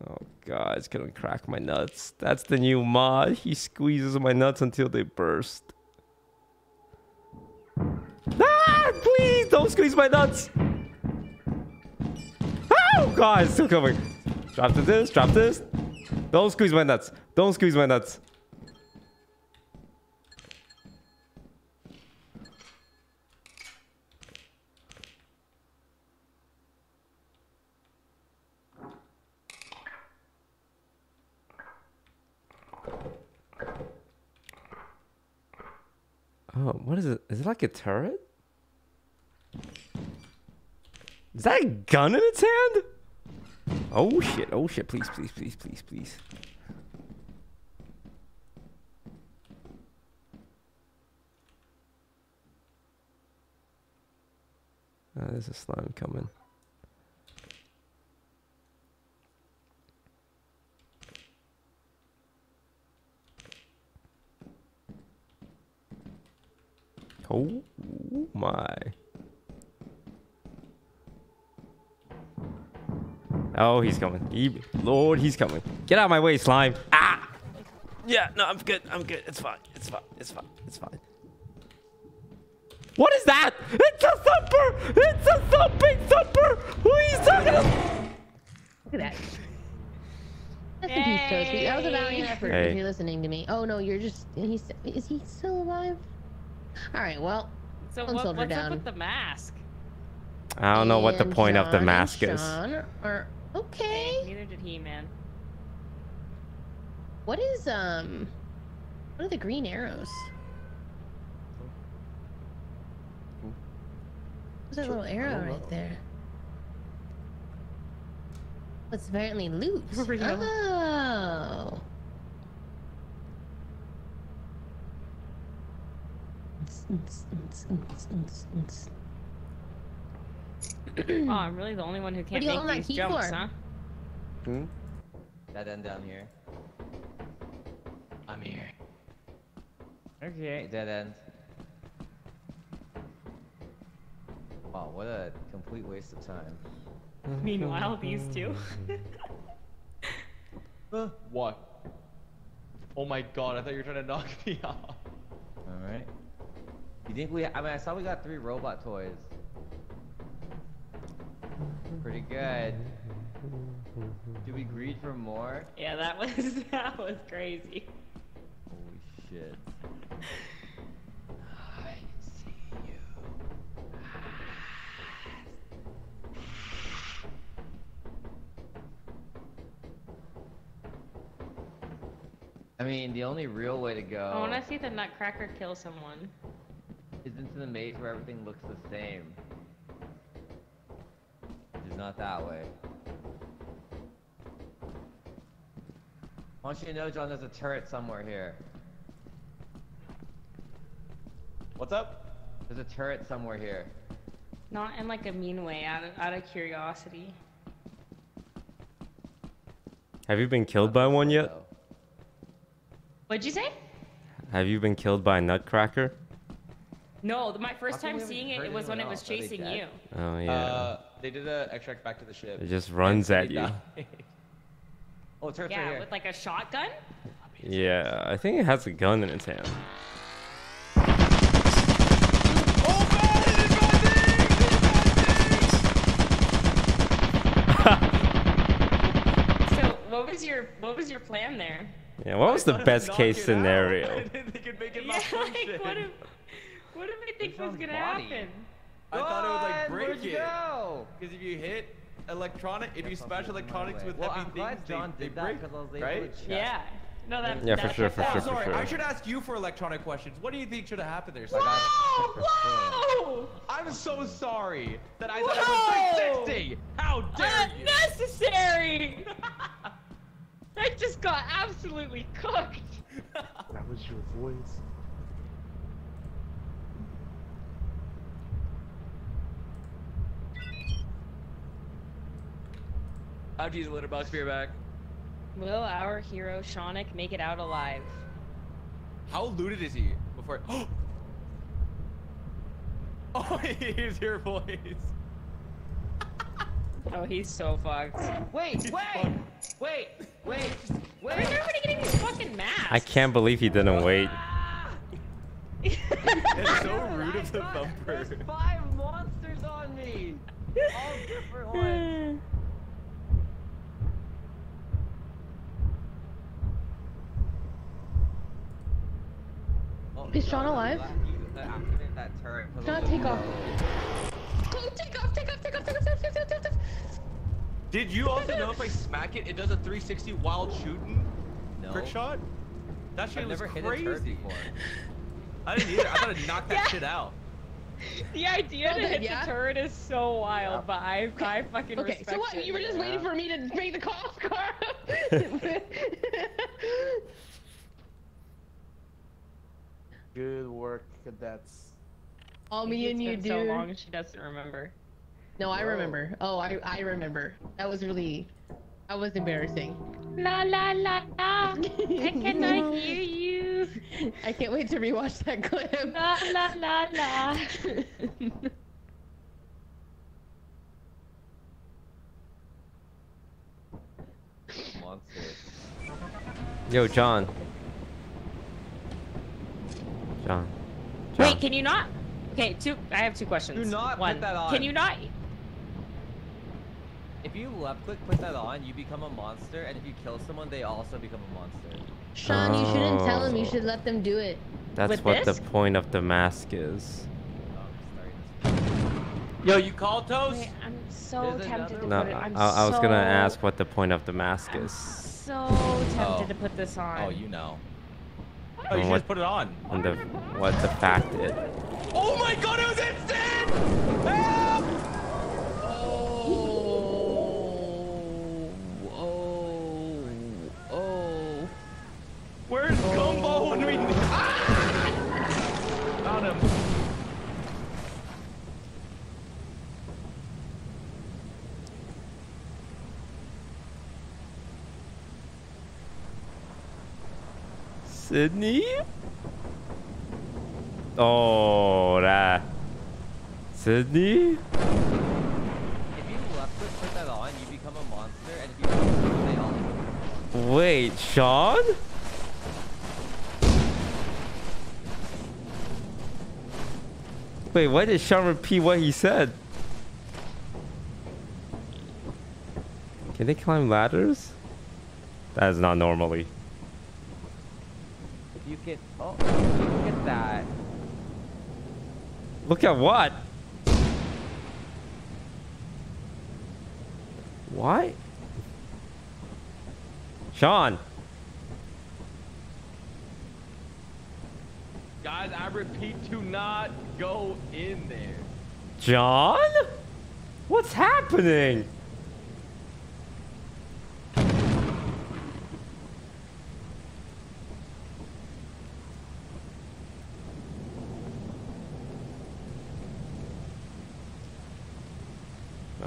Oh god, it's gonna crack my nuts. That's the new mod. He squeezes my nuts until they burst. Ah! Please don't squeeze my nuts! Oh god, it's still coming. Drop this, drop this. Don't squeeze my nuts. Don't squeeze my nuts. Oh, what is it? Is it like a turret? Is that a gun in its hand? Oh shit, oh shit, please, please, please, please, please. Ah, there's a slime coming. Oh my. Oh, he's coming. He, Lord, he's coming. Get out of my way, slime. Ah! Yeah, no, I'm good. I'm good. It's fine. It's fine. It's fine. It's fine. What is that? It's a thumper! It's a thumping thumper! Who are you talking about? Look at that. That's a piece so sweet. That was a valiant effort Hey. if you're listening to me. Oh no, you're just he's is he still alive? Alright, well, So One what, soldier what's down. up with the mask? I don't know what the and point of the John and mask is. Sean are okay. Neither did he, man. What is um what are the green arrows? What's that little arrow right there? It's apparently loot. Real. Oh. Oh, I'm really the only one who can't do you want my make these key jumps, for? huh? Hmm? Dead end down here. I'm here. Okay, dead end. Wow, what a complete waste of time. *laughs* Meanwhile, these two. *laughs* What? Oh my god, I thought you were trying to knock me *laughs* off. Alright. You think we, I mean, I saw we got three robot toys. Pretty good. Do we greed for more? yeah, that was *laughs* that was crazy. Holy shit. I can see you. I mean, the only real way to go I want to see the Nutcracker kill someone. Is into the maze where everything looks the same. It's not that way. I want you to know, John, there's a turret somewhere here. What's up? There's a turret somewhere here. Not in like a mean way, out of, out of curiosity. Have you been killed by one yet? What'd you say? Have you been killed by a nutcracker? No, my first time seeing it, it was when it was else? Are they chasing you. Oh yeah. Uh, they did an extract back to the ship. it just runs at you. died. *laughs* Oh, turret's Yeah, right here. with like a shotgun. Yeah, I think it has a gun in its hand. So, what was your what was your plan there? Yeah, what was the *laughs* I'd best case *laughs* scenario? I didn't think it'd make it Yeah, like what if what if I think was gonna body. happen? I thought it would like John, break where'd you it. Because if you hit electronic, if you smash electronics with well, heavy I'm things, John they, did they that break, 'cause I was able right? to check. Yeah. No, that. Yeah, for sure, checks for sure, for sorry. sure. I should ask you for electronic questions. What do you think should have happened there? Whoa! Whoa! I'm so sorry that I Whoa! thought it was 360. How dare you? Unnecessary! *laughs* I just got absolutely cooked. That was your voice. I have to use a litter box for your back. Will our hero Shaunik make it out alive? How looted is he? Before. *gasps* Oh, *laughs* he hears your voice. Oh, he's so fucked. Wait, wait, wait, wait, Where's wait. everybody getting these fucking masks? I can't believe he didn't wait. *laughs* It's so Dude, rude of the bumper. There's five monsters on me. All different ones. Oh, Is Sean alive? you activate that turret 'cause John, of the take off. low- Go, take off, take off, take off, take off, take off, take off, take off. Did you also know if I smack it, it does a 360 wild shooting No. trick shot? That shit I've was never hit crazy. a before. I didn't either. I thought *laughs* it knock that Yeah. shit out. The idea Oh, to hit yeah? the turret is so wild, but I, I fucking Okay, respect so what? it. You were just waiting for me to make the call, Scar. *laughs* *laughs* Good work, cadets. All me and you, It's dude. been so long she doesn't remember. No, I remember. Oh, I I remember. That was really, that was embarrassing. La la la la. Can I cannot *laughs* hear you. I can't wait to rewatch that clip. La la la la. *laughs* Monsters. Yo, John. John. John. Wait, can you not? Okay, two. I have two questions. Do not put One, that on. Can you not? If you left click put that on, you become a monster, and if you kill someone, they also become a monster. Sean, you shouldn't tell him. You Oh. should let them do it. That's With what this? the point of the mask is. Oh, I'm starting Yo, you call Toast? Wait, I'm so There's tempted to another No, put it. I'm I, I was gonna ask what the point of the mask I'm is. so tempted Oh. to put this on. Oh, you know. Oh, And you should what- just put it on. And the what the fact is. Oh my god, it was instant! Help! Oh, oh, oh. Where's oh. Gumbo when we ah! Found him. Sydney? Oh, that. Sydney? If you left click put that on, you become a monster, and if you kill someone, they also. Wait, Sean? Wait, why did Sean repeat what he said? Can they climb ladders? That is not normally you could. Oh, look at that. Look at what? What? Sean. Guys, I repeat, do not go in there. John? What's happening?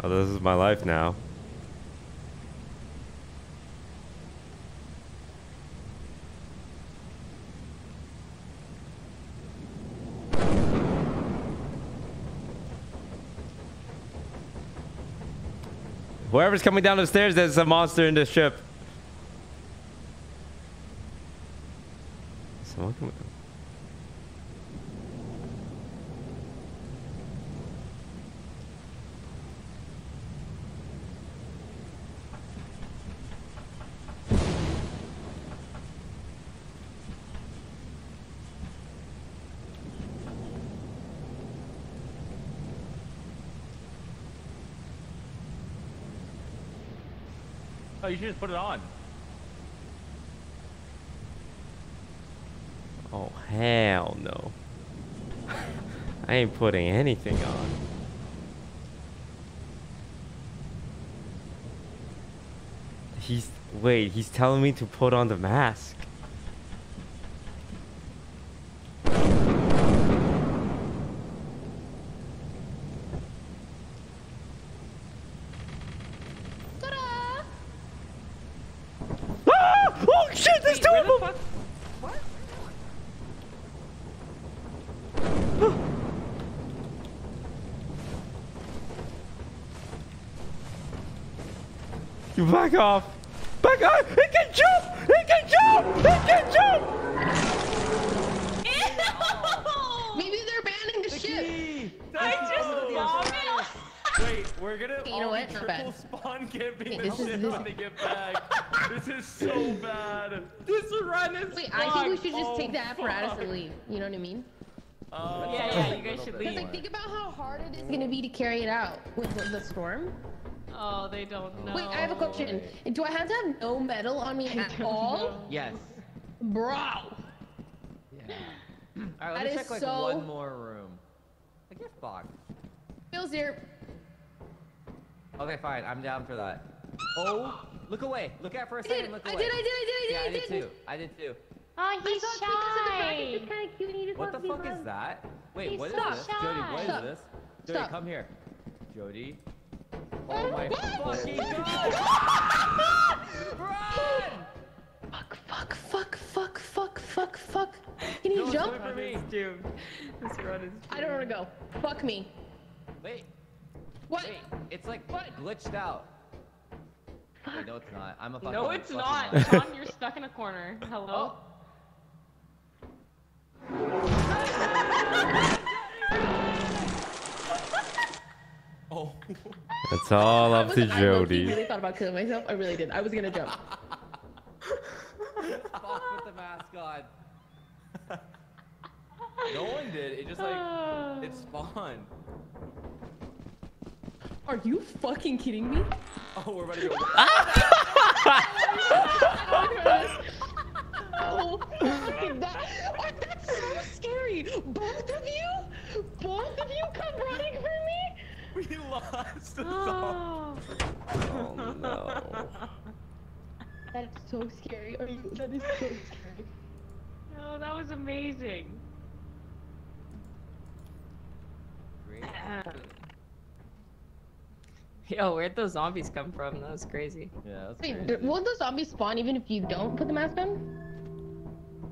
Oh, this is my life now. Whoever's coming down the stairs, there's a monster in the ship. Someone come- Oh, you should just put it on. Oh, hell no. *laughs* I ain't putting anything on. He's wait, he's telling me to put on the mask. Ah! Oh shit, there's two of them! You back off! Back off! He can jump! He can jump! He can jump! Maybe they're banning the ship. I just vomit. Wait, we're gonna You know all what? be Not triple bad. spawn camping Wait, the this is- ship this- when they get back. this is so bad. This run is Wait, I think we fucked. should just Oh, take the apparatus fuck. and leave. You know what I mean? Oh, Yeah, yeah, you guys should Because leave. like, think about how hard it is gonna be to carry it out with the, the storm. Oh, they don't know. Wait, I have a question. Do I have to have no metal on me at all? Yes. Bro. Alright, let That me check like so- one more room. Like you're fucked. Feels here. Okay, fine. I'm down for that. Oh, look away. Look at for a I second. did, Look I away. did, I did, I did, Yeah, I I did, did I did. too. I did too. Oh, I he's thought because of the fact it's shy. kind of cute and you just What the fuck is that? Wait, He's what is so this? Jody, what is this? Jody, Stop. come here. Jody. Oh, oh my What? fucking god! *laughs* Fuck, fuck, fuck, fuck, fuck, fuck, fuck. Can you No, jump? wait for me. doomed. This run is I don't want to go. Fuck me. Wait, What? wait. It's like glitched out. Wait, no, it's not. I'm a fucking No, it's fucking not. liar. John, you're stuck in a corner. Hello? Oh. *laughs* It's all up was- to I really thought about killing myself. I really did. I was gonna jump. Fuck with the mask on. *laughs* No one did. It just like *sighs* it spawned. Are you fucking kidding me? Oh, we're about to go. *laughs* Oh, fucking that. Oh, that's so scary. Both of you? Both of you come running for me? *laughs* We lost. Oh. Oh no. That is so scary. Are you, that is so scary. Oh, that was amazing. Great. *clears throat* Yo, where'd those zombies come from? That was crazy. Yeah, that's Wait, crazy. d- will the zombies spawn even if you don't put the mask on?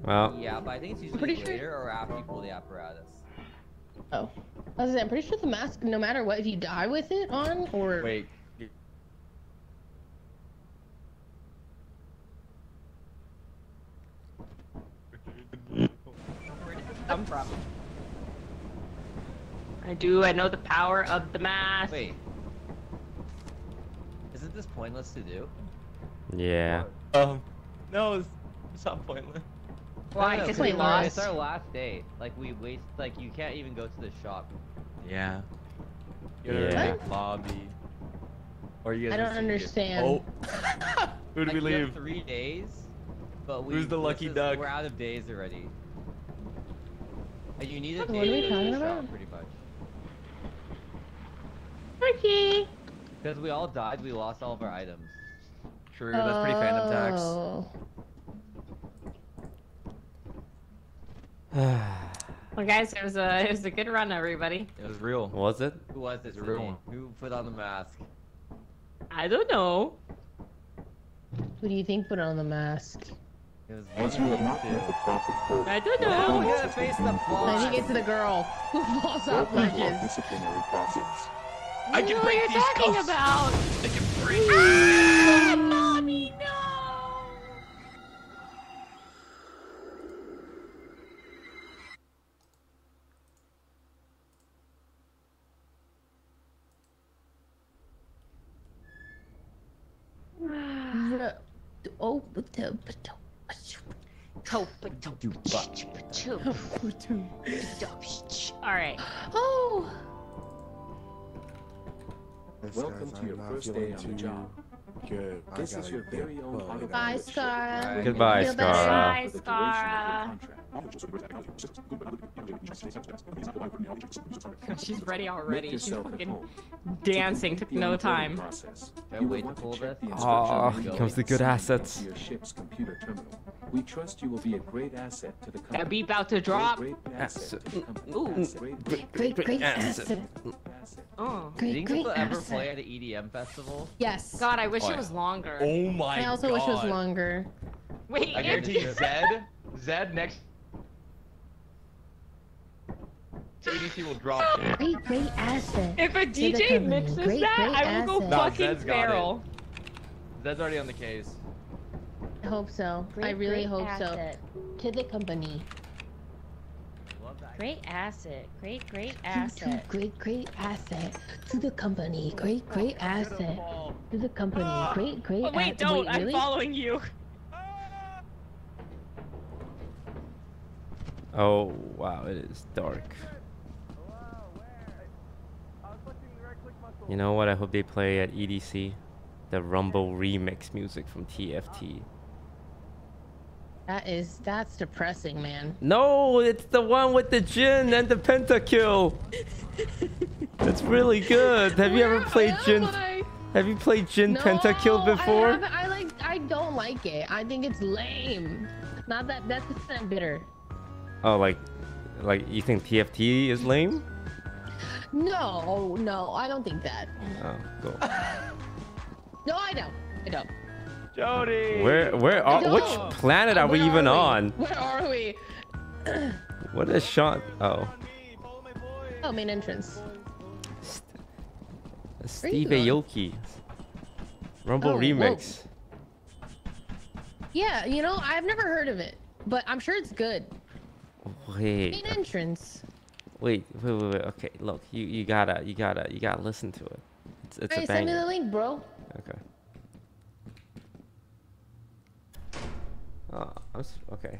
Well, Yeah, but I think it's usually pretty sure- later or after you pull the apparatus. Oh. I was gonna I'm pretty sure the mask, no matter what, if you die with it on, or... Wait. Come from. I do. I know the power of the mask. Wait. Isn't this pointless to do? yeah. Um. No, it's, it's not pointless. Why? No, no, 'Cause no, we it's- lost. It's our last day. Like we waste. Like you can't even go to the shop. Yeah. You're Yeah. Lobby. Or you I don't are understand. Oh. *laughs* Who did like, we have leave? three days. But we. Who's the lucky is- duck? We're out of days already. And you need a What are we date talking to about? shop, pretty much. Okay. Because we all died, we lost all of our items. True, that's pretty Fanum tax. Oh. Well, guys, it was a it was a good run, everybody. It was real. Was it? Who was this? Real one. Who put on the mask? I don't know. Who do you think put on the mask? It was As one you of have not these met the proper two. code, I don't No, we know. gotta face the I boss. think it's the girl who falls off welcome to ledges. disciplinary process. I Who can are break you these talking cuffs. about? I can break. Ah, mommy, no. Alright. Oh! Welcome to your first day on the job. Good. This is your very own Bye, Scar. Goodbye, Scar. Goodbye, Scar. She's ready already. She's fucking dancing. Took no time. Ah, comes the good assets. We trust you will be a great asset to the company. That be about to drop. Great Great, great asset. Oh. Great, great oh. asset. play at an EDM festival? Yes. God, I wish it was longer. Oh my god. I also wish it was longer. Wait. I guarantee *laughs* Zedd, Zedd next EDC will drop. *laughs* Great, great asset. if a DJ mixes Great, that, great I will go asset. No, fucking Zedd's got feral. Zedd's already on the case. I hope so. I really great hope asset. so. To the company. Great asset. Great, great To- to asset. Great, great asset. To the company. Great, great oh, asset. To the company. Ah, great, great Oh, wait, don't. Wait, I'm following you. Oh wow, it is dark. You know what? I hope they play at EDC, the Rumble remix music from TFT. That is, that's depressing, man. No, it's the one with the Jin and the pentakill. *laughs* It's really good. Have you ever played? I? Have you played Jin pentakill No, before? I, I like. I don't like it. I think it's lame. Not that. That's just bitter. Oh, like, like you think TFT is lame? No, no, I don't think that. Oh, cool. *laughs* No, I don't. I don't. Jody. Where, where are? Which don't. planet Uh, are we where even are on? Where are we? *clears throat* What is Sean? Oh, Oh, main entrance. Steve going? Aoki. Rumble Oh, whoa. remix. Yeah, you know, I've never heard of it, but I'm sure it's good. Wait, Main entrance. Wait, wait, wait, wait. Okay, look, you, you gotta, you gotta, you gotta listen to it. It's, it's Hey, a send me the link, bro. Okay. Oh, I'm okay.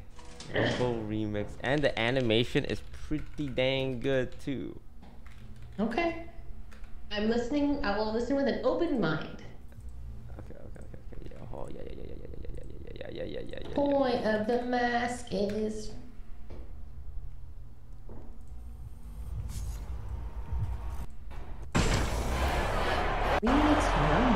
Rumble remix, and the animation is pretty dang good too. Okay. I'm listening. I will listen with an open mind. Okay, okay, okay, okay. Yeah, oh, yeah, yeah, yeah, yeah, yeah, yeah, yeah, yeah, yeah, yeah, yeah, yeah, yeah. Point of the mask is. Remix know.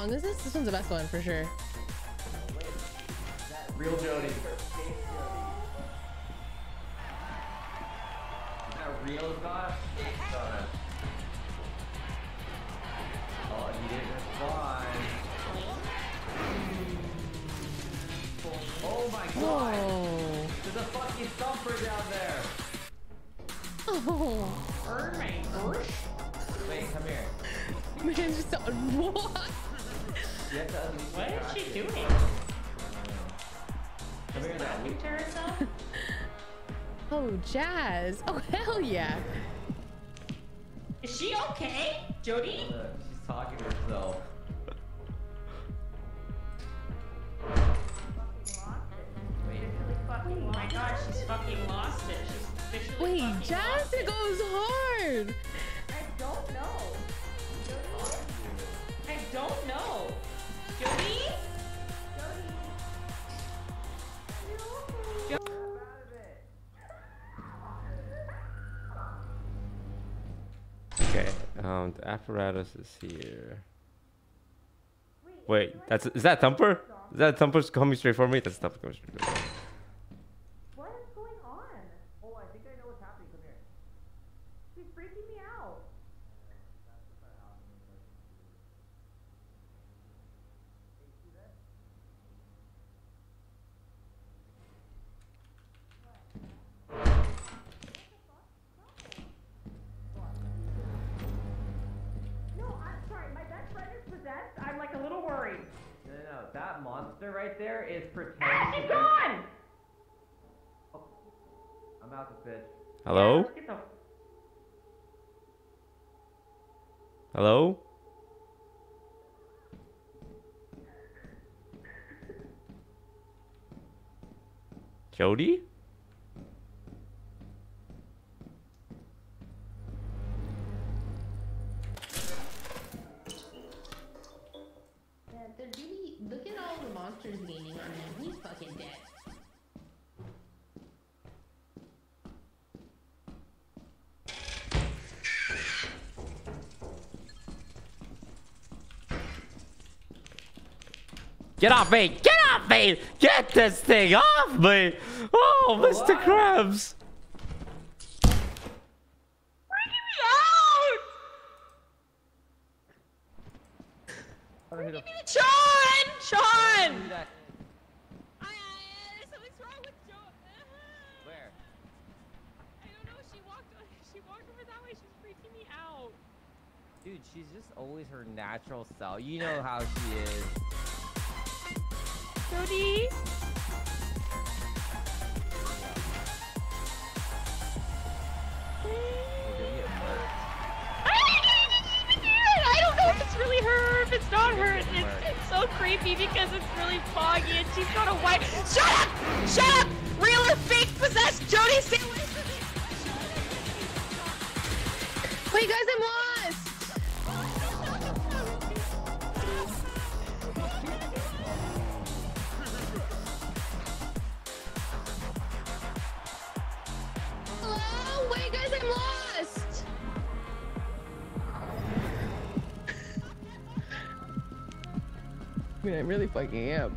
Song is this? This one's the best one for sure. Apparatus is here. Wait, that's is that Thumper? Is that Thumper coming straight for me? That's Thumper coming straight. For me. What is going on? Oh, I think I know what's happening. Come here. She's freaking me out. No, I'm sorry. My best friend is possessed. I'm like a little worried. No, no, no. That monster right there is Ah, pretending she's to be- gone! I'm out this bitch. Hello? Let's get the Hello? Jody? Get off me! Get off me! Get this thing off me! Oh, Mr. Krabs! Sean! Sean! *laughs* Where? I don't know. She walked. *laughs* She walked over that way. She's freaking me out. Dude, she's just always her natural self. You know how she foggy and she's got a white. Shut up! Shut up! Real or fake possessed Jody, stay away from me! Wait, guys, I'm lost. Hello? Wait, guys, I'm lost. I mean, I really fucking am.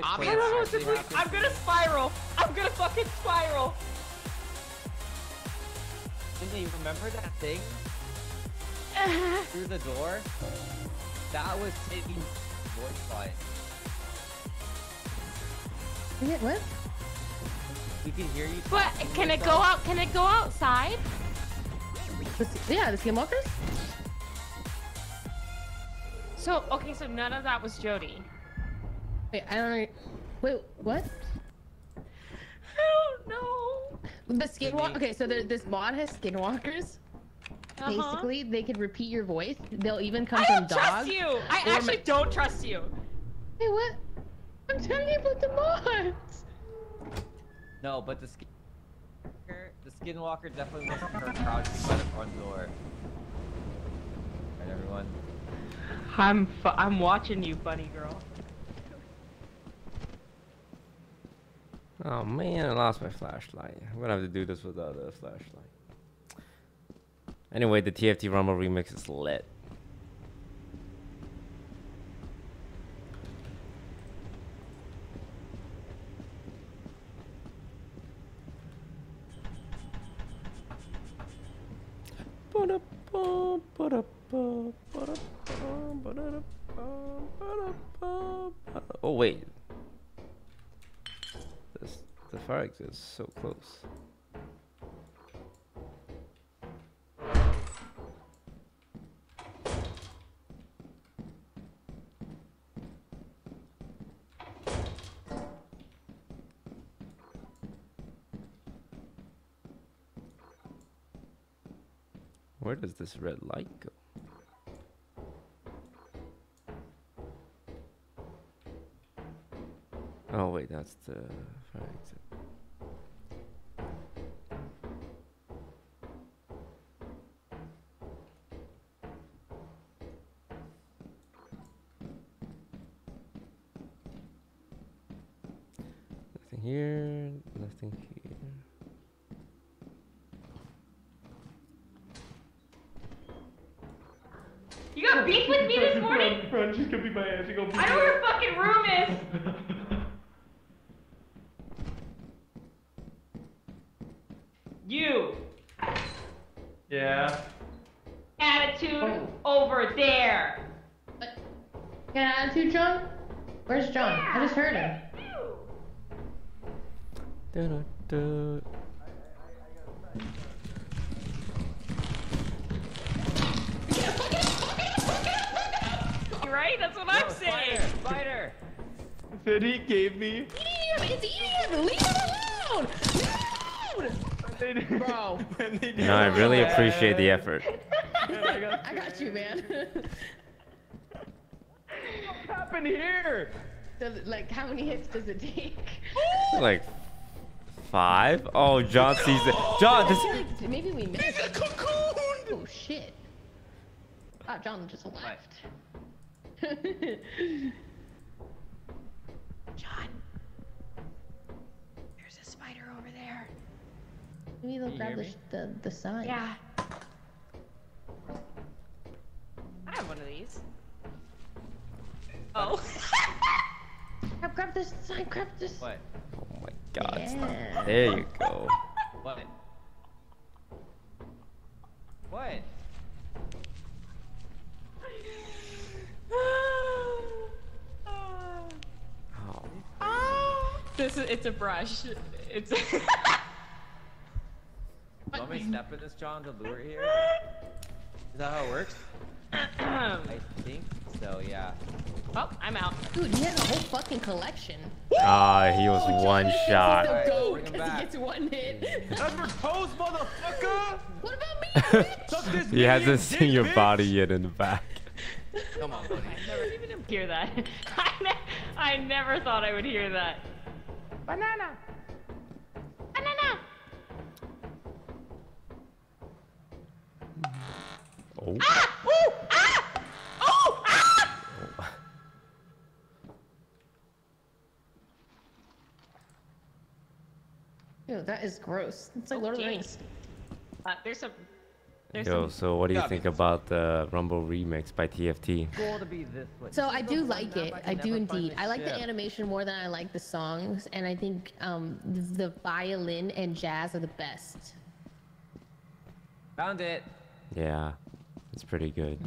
No, do you want me to I explain don't know what what to actually do. happened? I'm gonna spiral. I'm gonna fucking spiral. Cynthia, you remember that thing *laughs* through the door? That was taking voice line. Wait, what? We can hear you. But can it go yourself. out? Can it go outside? The s- Yeah, the skinwalkers. So okay, so none of that was Jody. Wait, I don't know. Wait, what? I don't know. The skinwalk. Okay, so this mod has skinwalkers. Uh-huh. Basically, they can repeat your voice. They'll even come I from don't dogs. trust you. I actually ma- don't trust you. Hey, what? I'm telling you about the mods. No, but the skin. The skinwalker definitely wasn't her crouching by the front door. Alright, everyone. I'm fu- I'm watching you, bunny girl. Oh man, I lost my flashlight. I'm gonna have to do this without a flashlight. Anyway, the TFT Rumble remix is lit. Oh wait, the fire exit is so close. Where does this red light go? Oh wait, that's the fire exit. Nothing here, nothing here. You got beef with me this morning? Friend, she's gonna be my ass. She's gonna be I know where your fucking room is. *laughs* You. Yeah. Attitude oh. over there. Got an attitude, John? Where's John? I just heard him. Da-da-da. You're right. That's what I'm saying. Spider. Said he gave me. It's eating him. Leave him alone. No! Bro. No, I really appreciate the effort. I got you, man. What happened here? so, like, how many hits does it take? Like five? Oh, John sees it. John, this. Like, maybe we missed. It's a cocoon. Oh shit. Ah, John just left. *laughs* John. There's a spider over there. Maybe they'll grab the, the the sign. Yeah. I have one of these. Oh. Grab, grab this sign. Grab this. What? God. Yeah. There you go. What? What? Oh. *sighs* This is it's a brush. It's *laughs* Do want me to step in this, John, to lure here? Is that how it works? *clears throat* I think so, yeah. Oh, I'm out. Dude, he has a whole fucking collection. Ah, he was one He's shot. the Alright, goat bring him because he gets one hit. That's for toes, motherfucker. what about me? *laughs* Suck He hasn't seen dick, your bitch. body yet in the back. Come on, buddy. I never even hear that. *laughs* I, ne- I never thought I would hear that. Banana. Banana. Oh. Ah! Ooh! Ah! Ew, that is gross. It's like Lord of the Rings. Uh, there's some. There's Yo, some. so what do you Yeah, think about the Rumble remix by TFT? Goal to be this way. So I do like it. can I do indeed. I like the animation more than I like the songs, and I think um, the violin and jazz are the best. Found it. Yeah, it's pretty good.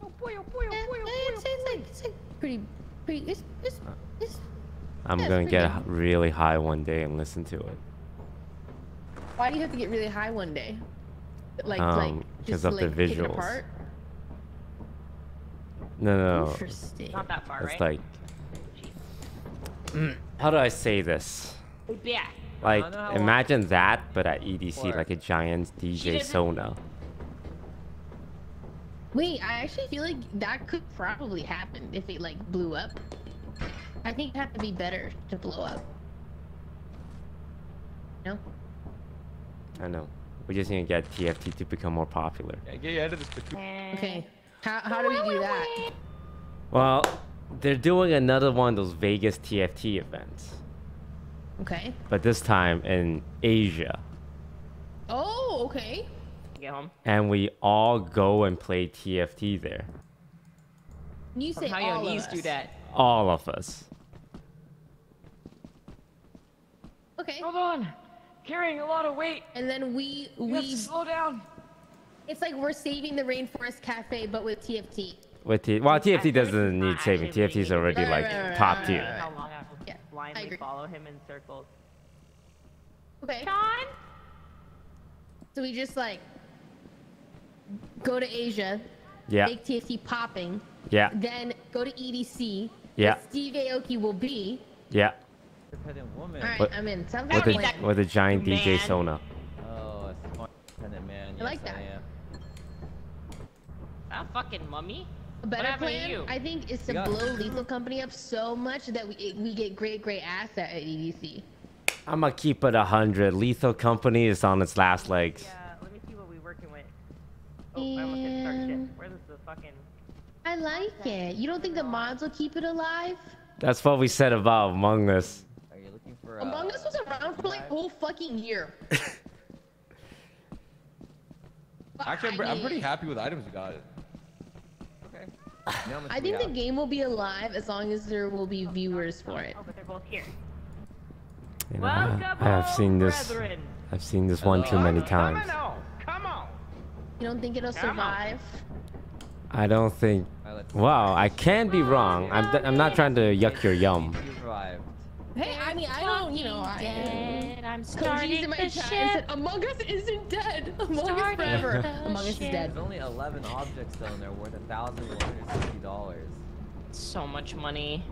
Oh boy, oh boy, Eh, oh boy, eh, oh boy. it's, it's like it's like pretty, pretty. It's it's, it's I'm Yeah, gonna pretty get good. really high one day and listen to it. Why do you have to get really high one day? Like, Um, like 'cause just of to, the like, pick it visuals. apart? No, no, no. Interesting. Not that far, It's right? like, Mm, how do I say this? Yeah. Like, imagine that, but at EDC, Or- like a giant DJ doesn't- Sona. Wait, I actually feel like that could probably happen if it like blew up. I think it'd have to be better to blow up. No? I know. We just need to get TFT to become more popular. Yeah, get out of this. Okay. How, how do we do that? Well, they're doing another one of those Vegas TFT events, Okay. but this time in Asia. Oh, okay. Get home. And we all go and play TFT there. When You say How all of us. do that. All of us. Okay. Hold on. Carrying a lot of weight. And then we We have we to slow down. it's like we're saving the rainforest cafe but with TFT. With T- well, TFT doesn't need saving. actually TFT is already like right, right, top tier. How long I will Yeah, I blindly agree. follow him in circles. Okay. Sean? So we just like go to Asia, Yeah. make TFT popping, Yeah. then go to EDC. Yeah. Steve Aoki will be. Yeah. Independent woman. All right, I'm in. Sounds With like a a with a giant DJ Man. Sona. Oh, a smart independent man. I like yes, that. am. That fucking mummy. A better plan, you? I think, is to Yeah. blow Lethal Company up so much that we we get great, great asset at EDC. I'm gonna keep it a hundred. Lethal Company is on its last legs. Yeah, let me see what we're working with. Oh, I almost hit start shit. And- Where's the fucking... I like it. You don't think the mods will keep it alive? That's what we said about Among Us. Are for? Uh, Among Us was around for like a whole fucking year. *laughs* Actually, I'm, I pre- I'm pretty happy with the items we got. Okay. You know how much I think the game will be alive as long as there will be viewers for it. Oh, but they're both here. You know, I, Welcome I have seen this. brethren. I've seen this one too many times. Come on. You don't think it'll survive? I don't think. Wow, I can't be wrong. I'm, I'm not trying to yuck your yum. You survived. Hey, I mean, I don't, you know, I. Dead. I'm starting in my the chat and ship. said, Among Us isn't dead. Among Us forever. the *laughs* Among Us is dead. There's only 11 objects though, and they're worth a thousand one hundred sixty dollars. So much money.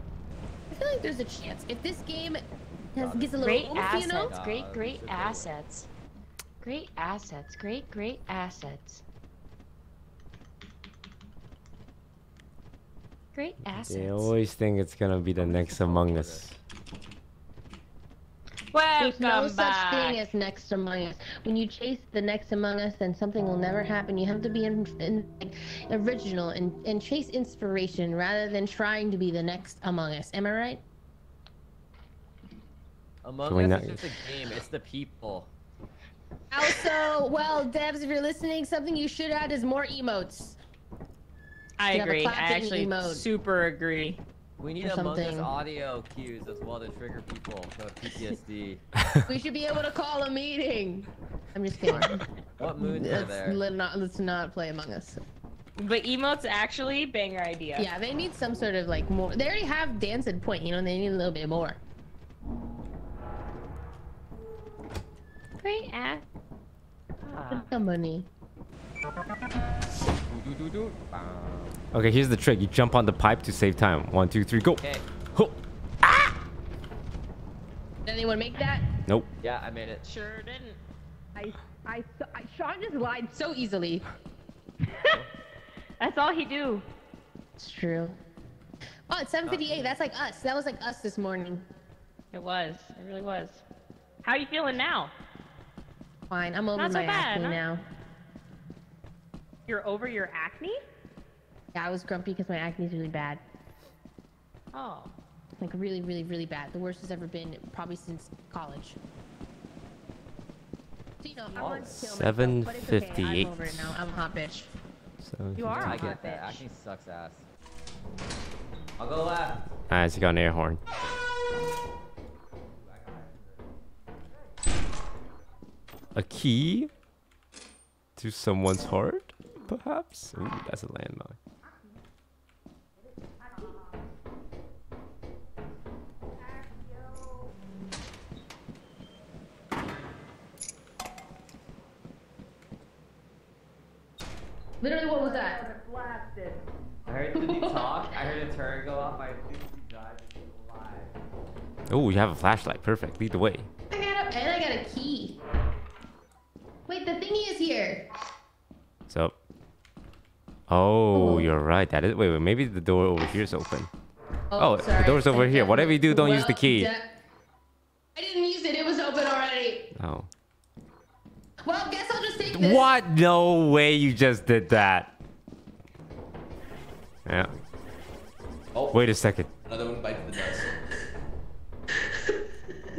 I feel like there's a chance. If this game has, gets a little Great oomph, assets. you know? Great, great assets. Great assets. Great, great assets. Great assets. They always think it's gonna be the next Among Us. There's no Welcome such thing as next among us. When you chase the next among us, then something will never happen. You have to be in, in, like, original and, and chase inspiration rather than trying to be the next among us. Am I right? Among Can Us not- is just a game. It's the people. Also, well, devs, if you're listening, something you should add is more emotes. I You have a agree. I clapping actually emote. super agree. We need Or Among Us audio cues as well to trigger people who have PTSD. we should be able to call a meeting. I'm just kidding. *laughs* what moods are let's, there? let not, let's not play Among Us. But emotes actually banger idea. Yeah, they need some sort of like more. They already have dance and point, you know. They need a little bit more. Great ass. The money. Doo-doo-doo-doo. Bam. Okay, here's the trick. You jump on the pipe to save time. One, two, three, go. Okay. Ho. Ah! Did anyone make that? Nope. Yeah, I made it. Sure didn't. I, I, I, Sean just lied so easily. *laughs* That's all he do. It's true. Oh, it's 7:58. That's like us. That was like us this morning. It was. It really was. How you feeling now? Fine. I'm over Not so my bad, acne huh? now. You're over your acne? Yeah, I was grumpy because my acne is really bad. Oh. Like really, really, really bad. The worst it's ever been probably since college. So, you know, I wanted to kill myself, but it's okay. 7:58. I'm over it now. I'm a hot bitch. So You are I a get hot that. Acne sucks ass. I'll go left. Nice, you got an air horn. A key to someone's heart, perhaps. Ooh, that's a landmine. Literally, what was that? I heard Cindy talk. I heard a turret go off. I think she died alive. Oh, you have a flashlight. Perfect. Lead the way. I got a, and I got a key. Wait, the thingy is here. So. Oh, oh, you're right. That is. Wait, wait. Maybe the door over here is open. Oh, oh the sorry. door's over here. Whatever you do, don't use the key. I didn't use it. It was open already. Oh. Well, guess I'll just take this. What? No way you just did that. Yeah. Oh. Wait a second. Another one bites the dust. *laughs*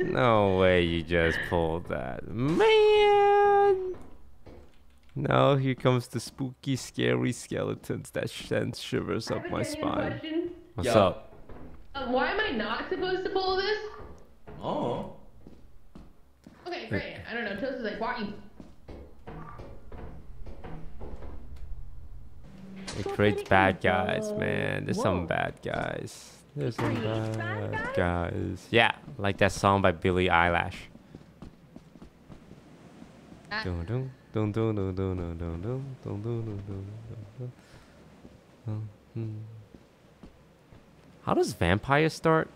No way you just pulled that. Man! Now here comes the spooky, scary skeletons that sends shivers up my spine. question. What's Yo. up? Uh, why am I not supposed to pull this? Oh. Okay, great. I don't know. Toast is like, why are you? It creates bad guys, man. There's Whoa. some bad guys. There's some bad guys. Yeah, like that song by Billie Eilish. How does vampire start?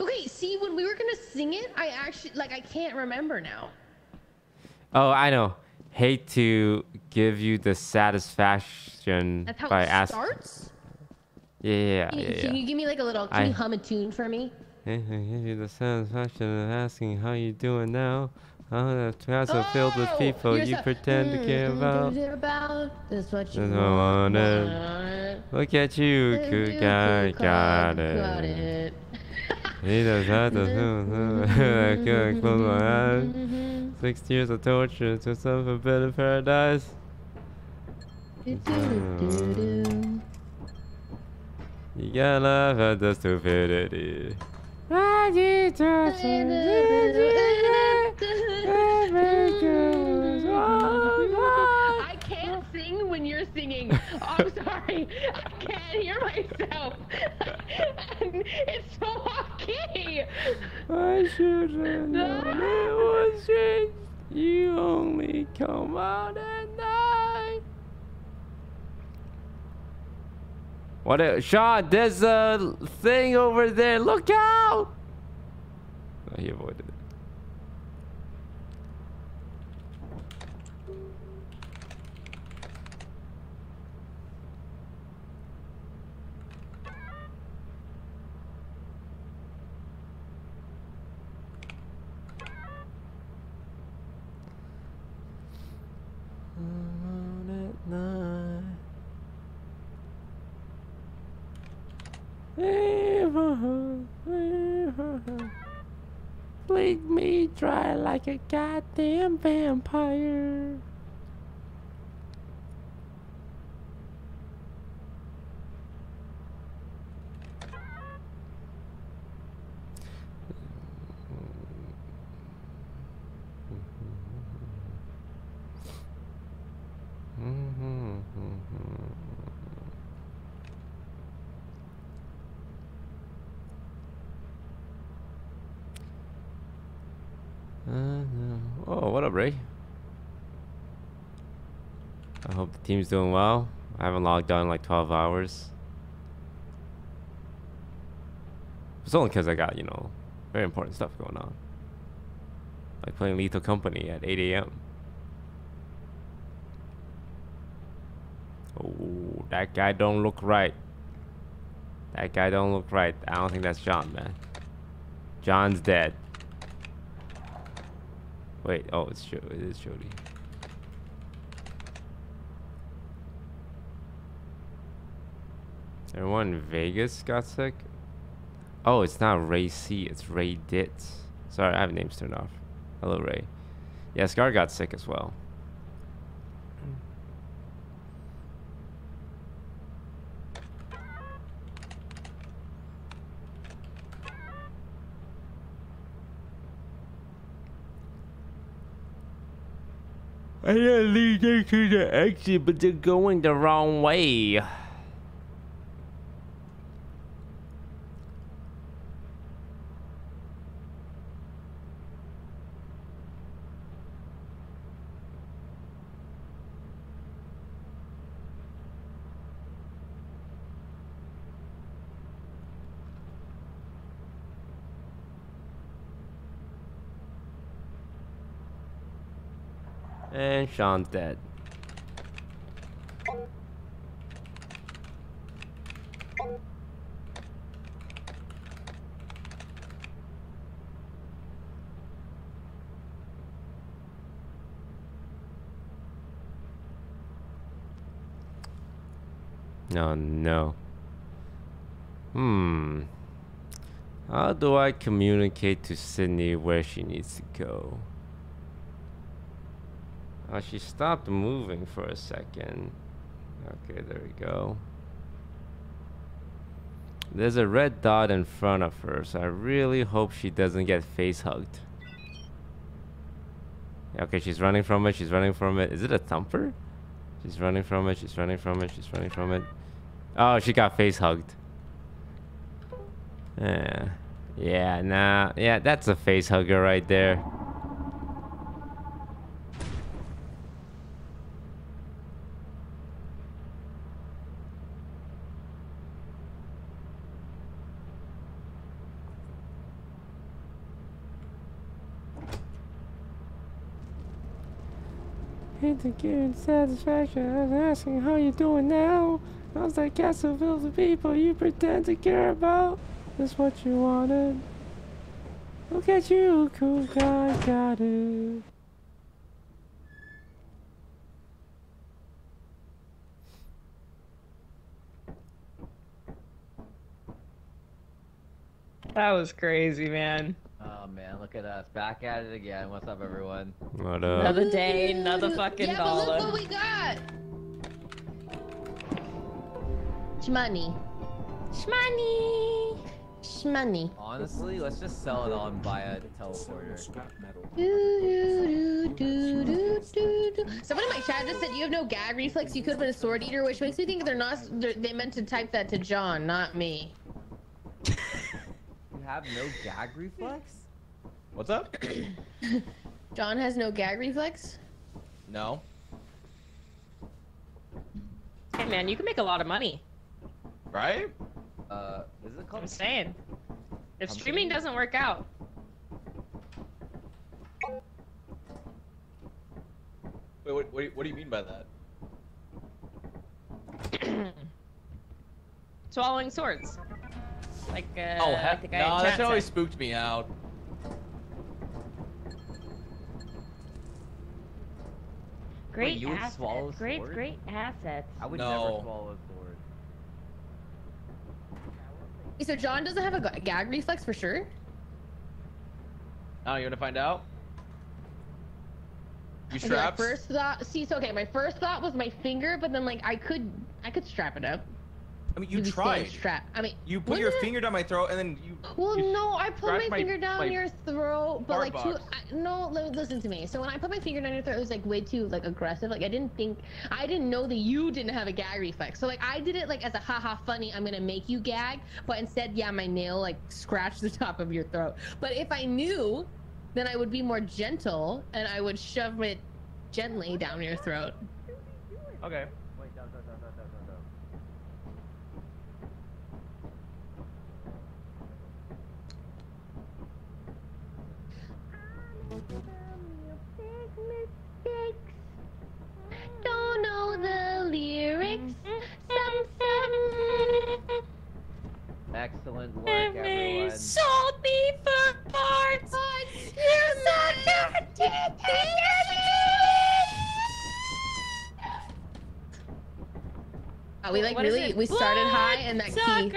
Okay, see, when we were gonna sing it, I actually like I can't remember now. Oh, I know. Hate to give you the satisfaction That's how by it asking. starts. Yeah, yeah, Can, yeah, you- yeah. can you give me like a little? Can I- you hum a tune for me? *laughs* Hey, give you the satisfaction of asking how you doing now. Oh, the clouds are filled with Oh, people you so- pretend to care Mm, about. about. That's what you I want. Look at you, good guy, got got it. it. Needles had to close my eyes. Six years of torture to some forbidden paradise. You gotta laugh at the stupidity. Every girl's sing when you're singing. I'm *laughs* oh, sorry. I can't hear myself. *laughs* it's so off key. I should have known it was strange. You only come out at night. What? A, Sean, there's a thing over there. Look out! Oh, he avoided it. Night. Bleed me dry like a goddamn vampire. Uh, Mm-hmm. oh, what up, Ray? I hope the team's doing well. I haven't logged on in like 12 hours. It's only because I got, you know, very important stuff going on. Like playing Lethal Company at 8 a.m. Oh, that guy don't look right. That guy don't look right. I don't think that's John, man. John's dead. Wait, oh, it's Jo- it is Jody. Everyone in Vegas got sick? Oh, it's not Ray C, it's Ray Ditz. Sorry, I have names turned off. Hello, Ray. Yeah, Scar got sick as well. I gotta lead them to the exit, but they're going the wrong way. And Sean's dead. No, no. Hmm. How do I communicate to Sydney where she needs to go? Oh, she stopped moving for a second. Okay, there we go. There's a red dot in front of her, so I really hope she doesn't get face hugged. Okay, she's running from it, she's running from it. Is it a thumper? She's running from it, she's running from it, she's running from it. Oh, she got face hugged. Yeah. Yeah, nah. Yeah, that's a face hugger right there. Getting satisfaction. I was asking how you doing now. I was that castle filled with people you pretend to care about. Is what you wanted. Look at you, cool guy, got it. That was crazy, man. Oh man, look at us. Back at it again. What's up, everyone? What up? Another day, another fucking yeah, but look what we got. Shmoney. Shmoney. Shmoney. Honestly, let's just sell it all and buy a teleporter. Do, do, do, do, do, do. Someone in my chat just said you have no gag reflex. You could have been a sword eater, which makes me think they're not. They're, they meant to type that to John, not me. *laughs* You have no gag reflex? What's up? *coughs* John has no gag reflex. No. Hey man, you can make a lot of money. Right? Uh, is it called? I'm saying. If I'm streaming doesn't work out, Wait, what, what, do you, what do you mean by that? *clears throat* swallowing swords. Like uh, oh, like heck the guy no, in that chat shit always spooked me out. Great you would assets. swallow great, swords? great assets. I would No. never swallow a sword. So John doesn't have a gag reflex for sure. Oh, you want to find out? You Okay, my first thought. See, so okay, my first thought was my finger, but then like I could, I could strap it up. I mean, you Maybe tried. Strap. I mean, You put your I- finger down my throat and then you. Well, you no, I put my my- finger down my your throat, but fart like too. box. I, no, listen to me. So when I put my finger down your throat, it was like way too like aggressive. Like I didn't think, I didn't know that you didn't have a gag reflex. So like I did it like as a haha funny. I'm gonna make you gag, but instead, yeah, my nail like scratched the *laughs* top of your throat. But if I knew, then I would be more gentle and I would shove it gently down your throat. Okay. Wait, no, no, no, no, no, no, no. Don't know the lyrics. Some, some. Excellent work, everyone. Sold me for parts. You're so Oh, we like What is really we started high and that key.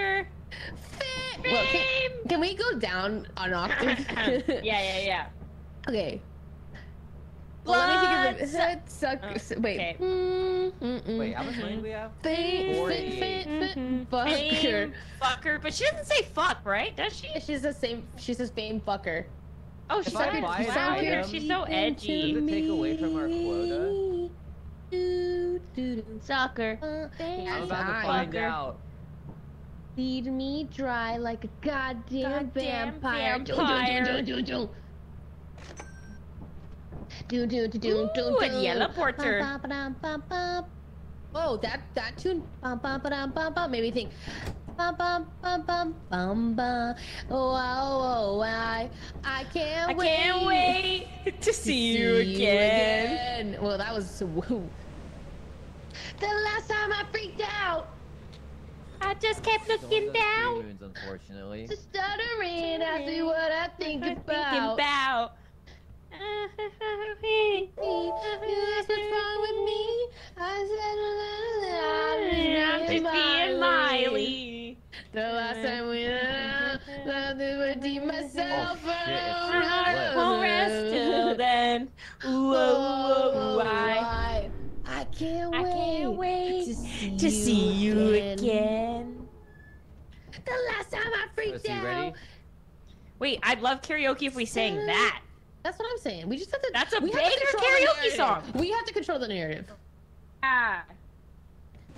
Well, can, can we go down an octave? *laughs* yeah, yeah, yeah. Okay. Well, let me think of Blood it. Suck. Uh, wait. okay. Mm, mm, mm. Wait, how much money do we have? Fit, Forty. fit, fit, fit, Fame, fucker. fucker, but she doesn't say fuck, right? Does she? She's the same. She says fame fucker. Oh, she's I so buy an wow, item, she's so edgy. Does it take away from our quota? Do, do, do. Sucker. Uh, I'm about to I- find out. Feed me dry like a goddamn, Goddamn vampire. vampire. Do, do, do, do, do. Do, do, do, do, do, Ooh, a do. teleporter. Ba, ba, ba, ba, ba. Oh, that that tune. Ba, ba, ba, da, ba, ba, made me think. Bum, bum, bum, bum, bum, bum. Oh, oh, oh, I, I can't I wait. I can't wait *laughs* to see you again. again. Well, that was woo. The last time I freaked out, I just kept looking down. three moons, unfortunately. just stuttering. I see what I think Thinking about. about. I'm just being Miley. The last time we deep myself. I won't rest till then. I, can't wait, to see, you again. The last time I freaked out. Wait, I'd love karaoke if we sang that. That's what I'm saying. We just have to. That's a we have to karaoke song. We have to control the narrative. Ah.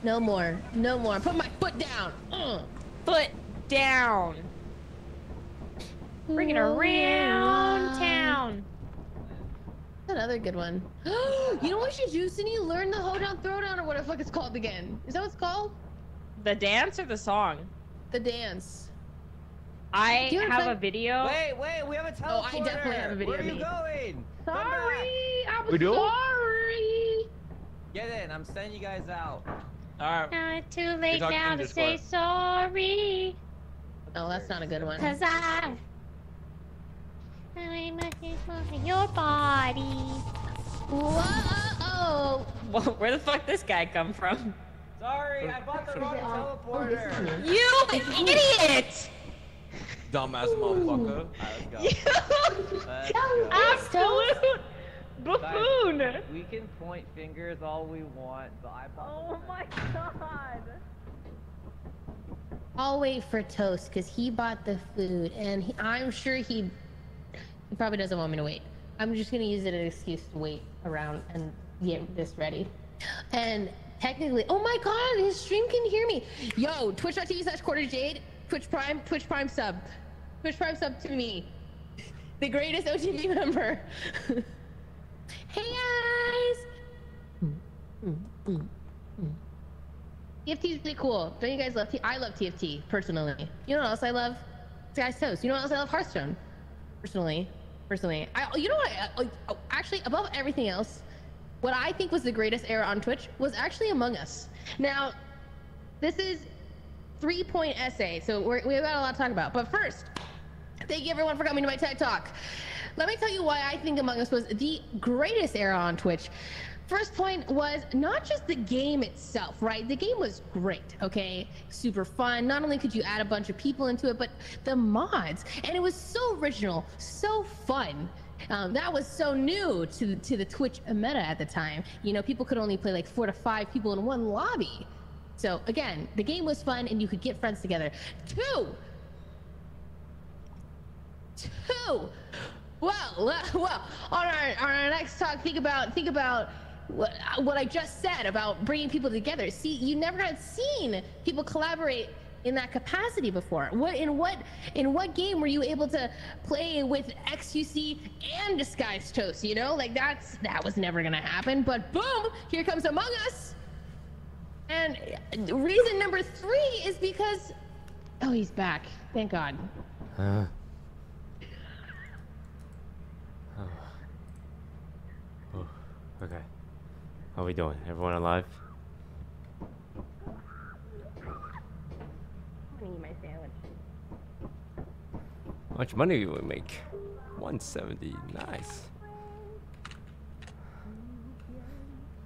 No more. No more. Put my foot down. Uh. Foot down. Bring it around town. Another good one. *gasps* you know what we should do, Cindy? Learn the hoedown throwdown or what the fuck it's called again. Is that what it's called? The dance or the song? The dance. I Do you have play- a video. Wait, wait, we have a teleporter. Oh, I definitely have a video Where are you going? Sorry, I'm We sorry. Get in. I'm sending you guys out. Alright. Now it's too late now in to say Discord. sorry. Oh, that's not a good one. Cause I. I'm looking for your body. Whoa! Well, *laughs* where the fuck this guy come from? Sorry, I bought the wrong oh, teleporter. You *laughs* idiot! Dumbass motherfucker. Alright, let's go. *laughs* Let's absolute buffoon! We can point fingers all we want, but I Oh my god. I'll wait for Toast because he bought the food, and he, I'm sure he, he probably doesn't want me to wait. I'm just gonna use it as an excuse to wait around and get this ready. And technically, oh my god, his stream can hear me. Yo, twitch.tv slash quarterjade, Twitch Prime, Twitch Prime sub, Twitch Prime up to me, the greatest OTV member. *laughs* hey guys. TFT is really cool. Don't you guys love T? I love TFT personally. You know what else I love? Sky's Toast. You know what else I love? Hearthstone. Personally, personally, I. You know what? I, I- actually, above everything else, what I think was the greatest era on Twitch was actually Among Us. Now, this is three point essay, so we're, we've got a lot to talk about. But first, thank you everyone for coming to my TED Talk. Let me tell you why I think Among Us was the greatest era on Twitch. First point was not just the game itself, right? The game was great, okay? Super fun. Not only could you add a bunch of people into it, but the mods. And it was so original, so fun. Um, that was so new to the, to the Twitch meta at the time. You know, people could only play like four to five people in one lobby. So again, the game was fun and you could get friends together. Two, two. Well, *laughs* well, on our on our next talk, think about think about what, what I just said about bringing people together. See, you never had seen people collaborate in that capacity before. What in what in what game were you able to play with XQC and Disguised Toast? You know, like that's that was never gonna happen. But boom, here comes Among Us. And reason number three is because oh, he's back. Thank God. Uh. Oh. Oh, Okay. How we doing? Everyone alive? I'm my sandwich. How much money do we make? 170. Nice.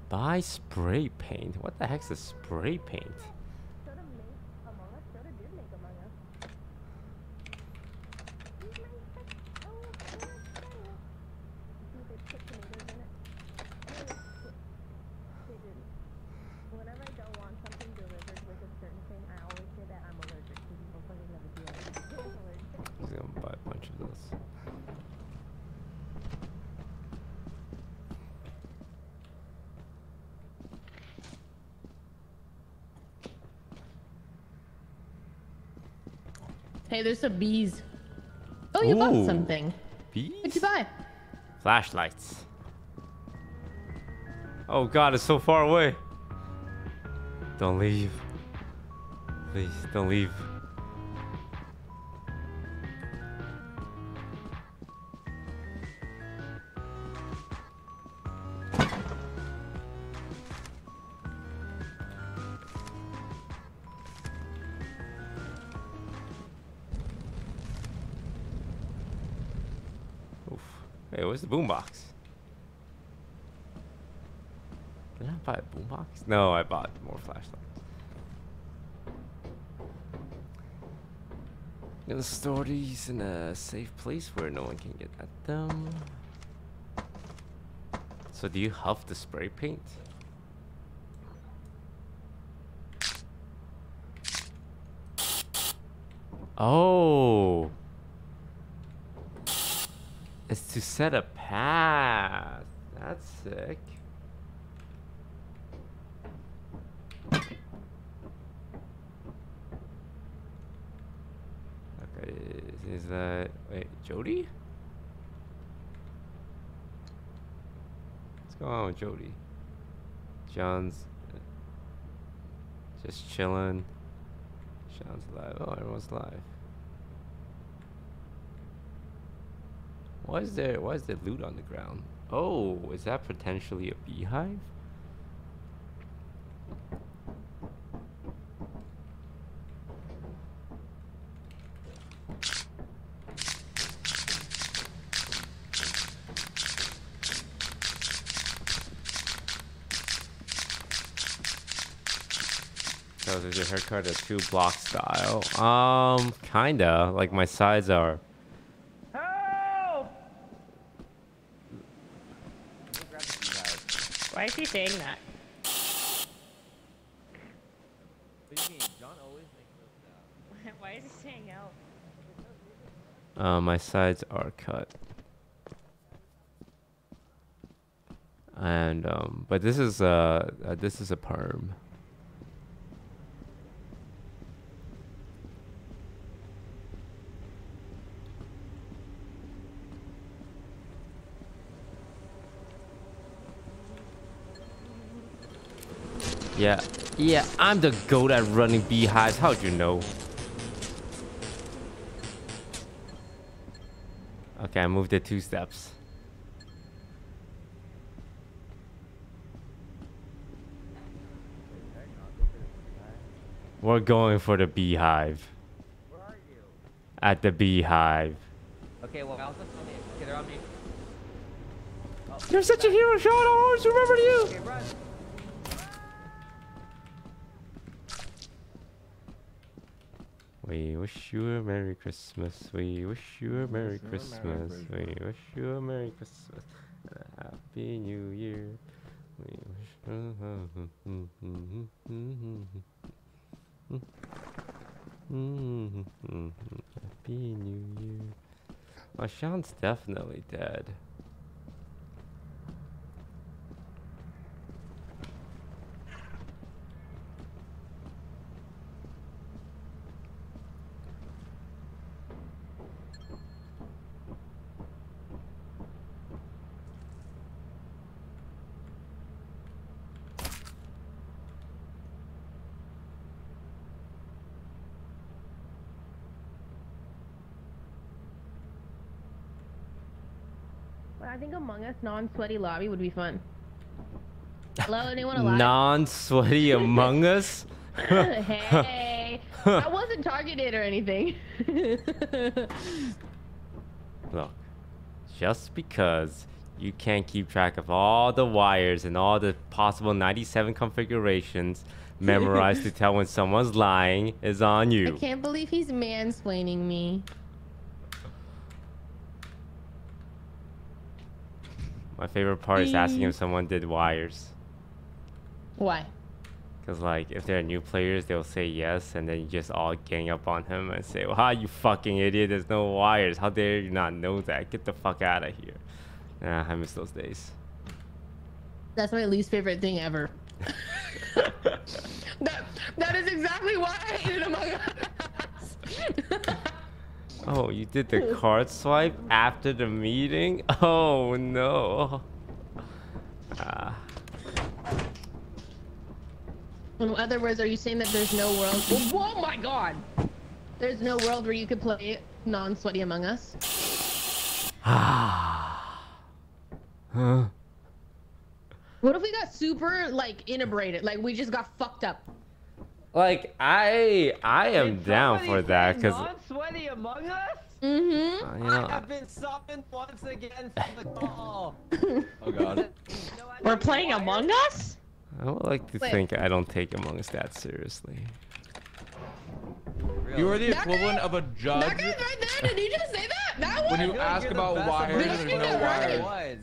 Buy spray paint. What the heck's a spray paint? Soda made Among Us. Soda did make Among Us. Eat my sa- oh, eat my sandwich. See, they put tomatoes in it. Oh, shit. They didn't. Whenever I don't want something delivered with a certain thing, I always say that I'm allergic to people fucking never do it. I'm allergic. He's gonna buy a bunch of those. Hey, there's some bees. Oh, you bought something. Bees? What'd you buy? Flashlights. Oh god, it's so far away. Don't leave. Please don't leave. Gonna store these in a safe place where no one can get at them. So do you huff the spray paint? Oh. It's to set a path. That's sick. Okay, is, is that wait, Jody? What's going on with Jody? John's just chilling. Sean's live. Oh, everyone's live. Why is there why is there loot on the ground? Oh, is that potentially a beehive? So is your haircut a two block style? Um, kinda. Like my sides are. Why is he saying that? What do you mean? John always makes. *laughs* Why is he saying help? Uh, my sides are cut. And um, but this is uh, uh this is a perm. Yeah, yeah, I'm the goat at running beehives. How'd you know? Okay, I moved it two steps. We're going for the beehive. Where are you? At the beehive. Okay, well, on me. Okay, they're on me. Oh, You're such a hero, Sean. I always remember you. Okay, We wish you a Merry Christmas. We wish you a Merry Christmas. We wish you a Merry Christmas. And a Happy New Year. We wish. *laughs* Happy New Year. Oh, Sean's definitely dead. Among Us non-sweaty lobby would be fun. Hello, *laughs* anyone alive? Non-sweaty Among *laughs* Us. hey, *laughs* I wasn't targeted or anything. Look, just because you can't keep track of all the wires and all the possible 97 configurations memorized to tell when someone's lying is on you. I can't believe he's mansplaining me. My favorite part is asking if someone did wires. Why? Because, like, if they're new players, they'll say yes, and then you just all gang up on him and say, Wow, you fucking idiot, there's no wires. How dare you not know that? Get the fuck out of here. Yeah, I miss those days. That's my least favorite thing ever. *laughs* that, that is exactly why I hated Among Us. *laughs* Oh, you did the card swipe after the meeting? *laughs* Oh no. Ah. In other words, are you saying that there's no world? Oh, oh my god! There's no world where you could play non-sweaty Among Us. Ah. Huh? What if we got super like integrated? Like we just got fucked up. Like I I am down for that because Non-sweaty Among Us? Mm-hmm. you know I have been summoned once again from the call. *laughs* Oh god. We're playing Among Us? I would like to Wait. think I don't take Among Us that seriously. You are the equivalent of a judge That guy's right there. Did you just say that? That when you ask about wires there's no wires.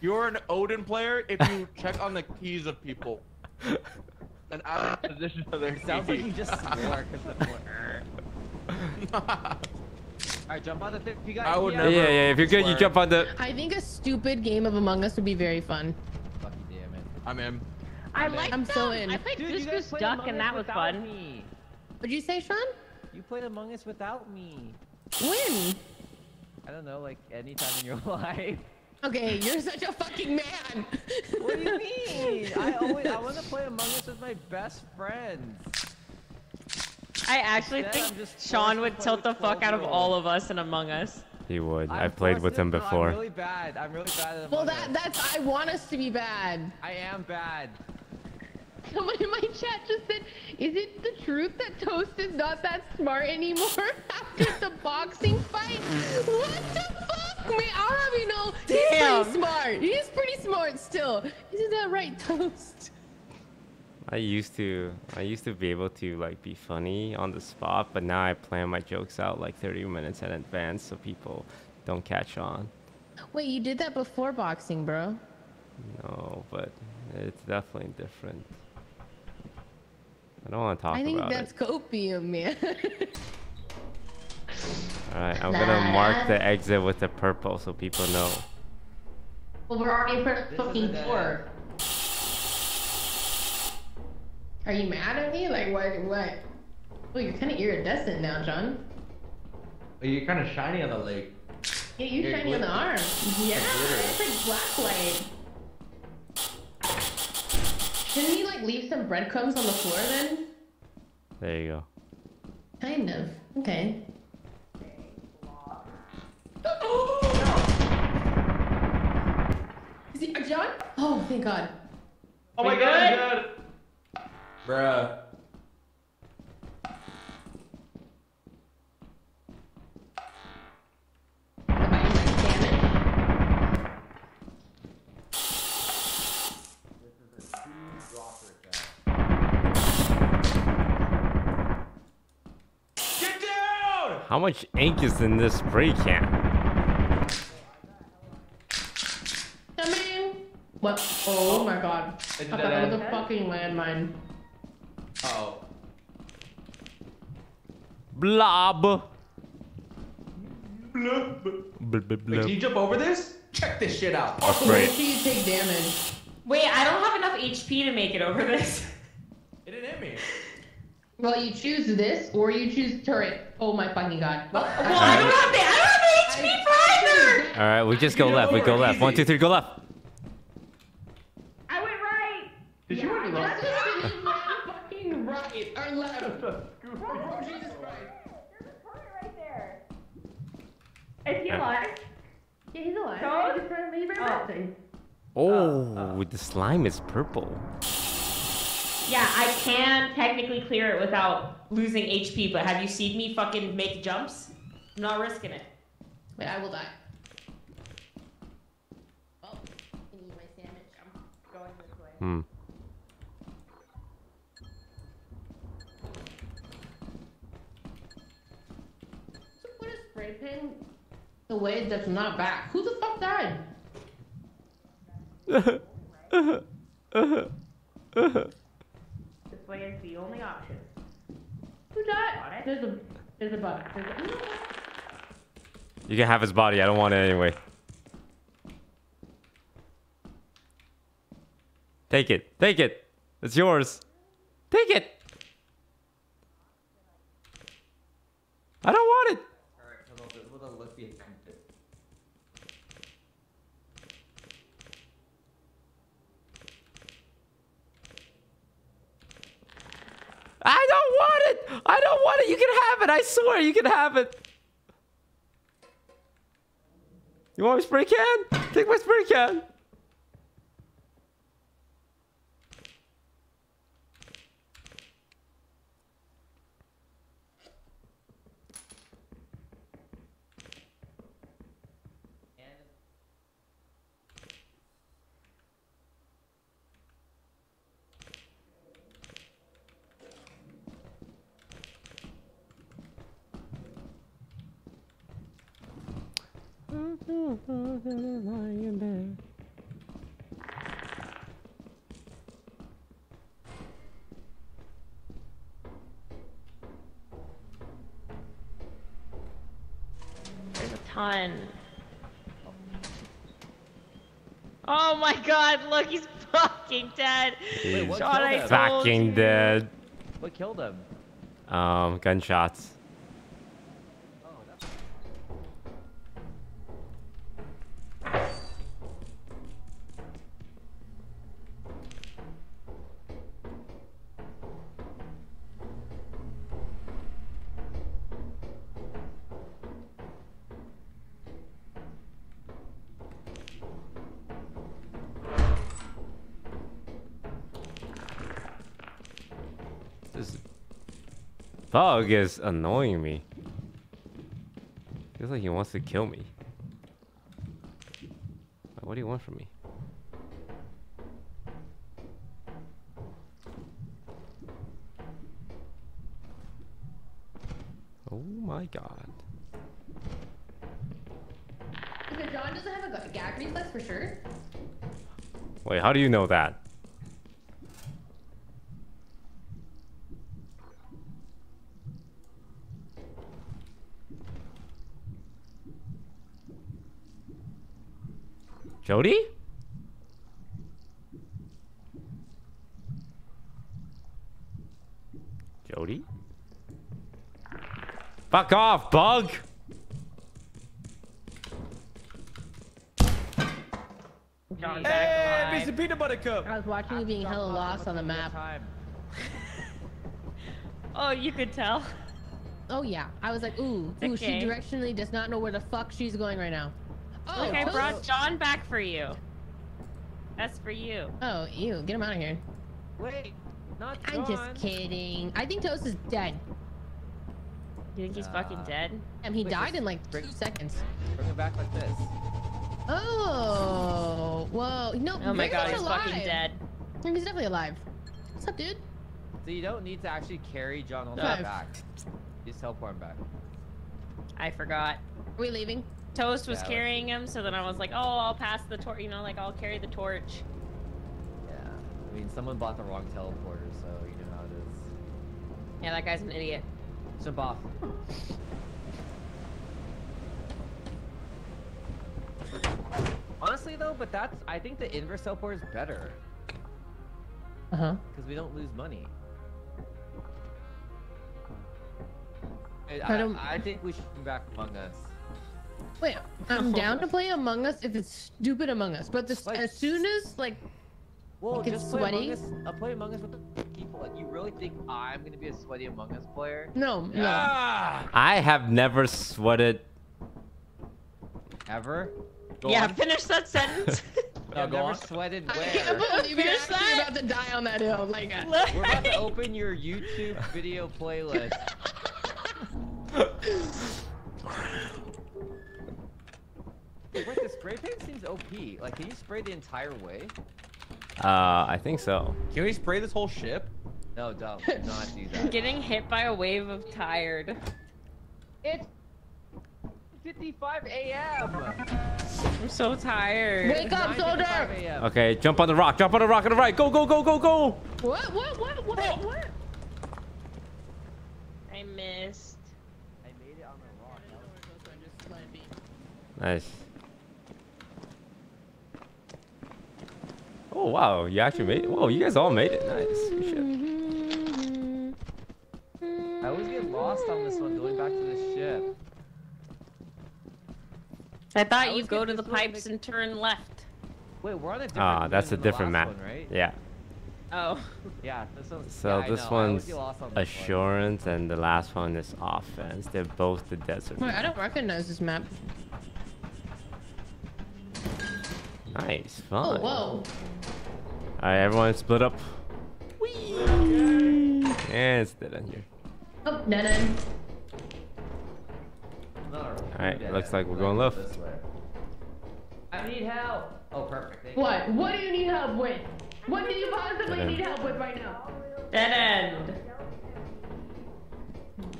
You're an Odin player if you check on the keys of people. *laughs* And ask the position of their Sounds like you just *laughs* swore Alright, jump on the thing. You got I would Yeah, never yeah, yeah. If you're good, you jump on the. I think a stupid game of Among Us would be very fun. Fucking damn it. I'm in. I I'm like I'm them. so in. I played Dude, Goose you guys Goose played Duck Among and that was without fun. Me. What'd you say, Sean? You played Among Us without me. When? I don't know, like anytime in your *laughs* life. Okay, you're such a fucking man. What do you *laughs* mean? I always I want to play Among Us with my best friends. I actually Instead, think just Sean would tilt the fuck out of all of us in Among Us. He would. I'm I've played with him before. I'm really bad. I'm really bad at well, that that's. I want us to be bad. I am bad. Someone in my chat just said, "Is it the truth that Toast is not that smart anymore *laughs* after the boxing fight?" What the fuck, man? I don't even know. Damn. He's pretty smart. He's pretty smart still. Isn't that right, Toast? I used to. I used to be able to like be funny on the spot, but now I plan my jokes out like 30 minutes in advance so people don't catch on. Wait, you did that before boxing, bro? No, but it's definitely different. I don't want to talk about it. I think that's it. copium, man. *laughs* All right, I'm gonna mark the exit with the purple so people know. Well, we're already for fucking four. Are you mad at me? Like what? What? Oh, you're kind of iridescent now, John. You're kind of shiny on the leg. Yeah, you're shiny on the arm. Yeah, it's like black light. Shouldn't you like leave some breadcrumbs on the floor then? There you go. Kind of. Okay. *gasps* Is it John? Oh, thank God. Oh my god, good? I'm dead. Bruh. Get down! How much ink is in this spray can? Coming. What? Oh my God. I thought dead that was a fucking landmine. Oh. Blob. Blub, blub, Wait, can you jump over this? Check this shit out. That's Wait right. till you take damage. Wait, I don't have enough HP to make it over this. It didn't hit me. Well, you choose this or you choose turret. Oh my fucking God. *laughs* Well, Well, I don't have the, I don't have the HP for either. All right, we just go Get left. We go left. One, easy. two, three, go left. I went right. Did you already Just left? as *laughs* fucking right or left. *laughs* Oh, Jesus Christ. There's a turret right there. Is he alive? Yeah, he's alive. Toad? He's trying to make Oh. boxing. Oh, oh, oh, the slime is purple. Yeah, I can technically clear it without losing HP, but have you seen me fucking make jumps? I'm not risking it. Wait, I will die. Oh, I need my sandwich. I'm going this way. Hmm. So put a spray paint away that's not back. Who the fuck died? This *laughs* *laughs* *laughs* way is the only option. Who died? There's a there's a bug. There's a, You can have his body. I don't want it anyway. Take it. Take it. It's yours. Take it. I don't want it. Alright, hold on. Hold on. Let's be attempted. Want it! I don't want it! You can have it! I swear you can have it! You want my spray can? Take my spray can! There's a ton. Oh my god, look, he's fucking dead. Wait, what Sean, I told Fucking you. dead. What killed him? Um, gunshots. Bug is annoying me. Feels like he wants to kill me. What do you want from me? Oh my god. Because John doesn't have a gag reflex for sure. Wait, how do you know that? Jody? Jody? Fuck off, bug! John's Hey, back alive. Mr. Peanut Butter Cup. I was watching you being hella lost on the map. *laughs* Oh, you could tell. Oh yeah, I was like, ooh, ooh, Okay. she directionally does not know where the fuck she's going right now. Oh, Look, I Toast- brought John back for you. That's for you. Oh, ew, get him out of here. Wait, not I'm just kidding. I think Toast is dead. You think he's fucking Uh, dead? And he Wait, died in like two seconds. Bring him back like this. Oh, whoa, no. Oh my Greg's god, he's alive. fucking dead. He's definitely alive. What's up, dude? So you don't need to actually carry John all the way back. Just teleport him back. I forgot. Are we leaving? Toast was Yeah, carrying him, so then I was like, oh, I'll pass the torch, you know, like I'll carry the torch. Yeah. I mean, someone bought the wrong teleporter, so you know how it is. Yeah, that guy's an idiot. Jump off. Honestly, though, but that's I think the inverse teleport is better Uh huh. because we don't lose money. I, I don't- I, think we should bring back Among Us. Wait, I'm down to play Among Us if it's stupid Among Us, but this, Like- as soon as like Well, it's just play sweaty? Among Us. I'll play Among Us with the people. Like, you really think I'm gonna be a sweaty Among Us player? no, no. I have never sweated. Ever? Go yeah, on. finish that sentence. *laughs* No, go never on. sweated I can't believe you're actually about to die on that hill. Like, uh, *laughs* We're about to open your YouTube video playlist. *laughs* Wait, the spray paint seems OP. Like, can you spray the entire way? Uh, I think so. Can we spray this whole ship? No, don't. Do not do that. *laughs* Getting hit by a wave of tired. It's 55 a.m. I'm so tired. wake up, soldier! 9:55 Okay, jump on the rock. Jump on the rock on the right. Go, go, go, go, go. What? What? What? What? What? I missed. I made it on the rock. Nice. Oh wow, you actually made it. Whoa, you guys all made it. Nice. Good shit. I always get lost on this one going back to the ship. I I thought you always go to the pipes and turn left. Wait, we're on a different Ah, that's a moon than the different map. One, right? Yeah. Oh. *laughs* Yeah, this one's. So yeah, this know, I always one's get lost on this one. assurance, and the last one is offense. They're both the desert. Wait, I don't recognize this map. Nice, Oh, fun. whoa. All right, everyone, split up. Whee! And it's dead end here. Oh, dead end. All Alright, looks like we're going left. I need help. Oh, perfect. Thank you. What? What do you need help with? What do you possibly Dead end. need help with right now? Dead end.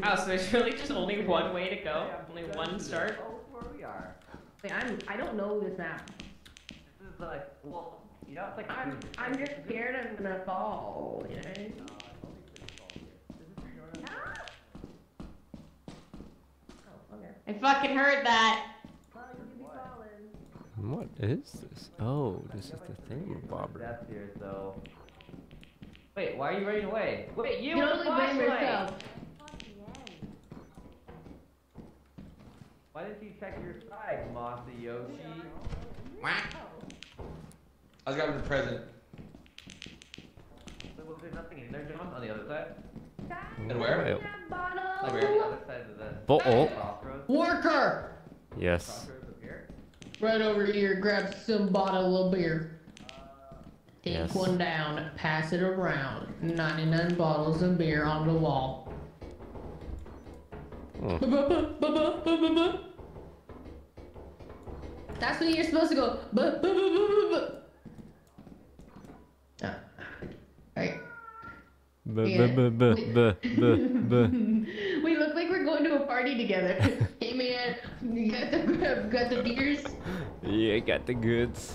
Oh, so there's really just only one way to go? Only one start? Oh, where we are. Wait, I'm. I don't know this map. This is like, well, you know, it's like. I'm. I'm just scared I'm gonna fall. You know. I ah! oh, fucking heard that. What is this? Oh, this is the thing, Bobber. That's here, so. Wait, why are you running away? Wait, you You with only the blame yourself. Why didn't you check your side, Mossy Yoshi? I was grabbing the present. So was there nothing in there, John, on the other side? And where? Wait, Like where? The other side of the Bo- oh. Worker! Yes. Crossroads up here? Right over here, grab some bottle of beer. Take Yes. one down, pass it around. 99 bottles of beer on the wall. *laughs* Hmm. That's when you're supposed to go. Ah. Buh, Yeah. buh, buh, buh, buh, buh, buh. *laughs* we look like we're going to a party together. *laughs* hey man, you got the got the beers? Yeah, got the goods.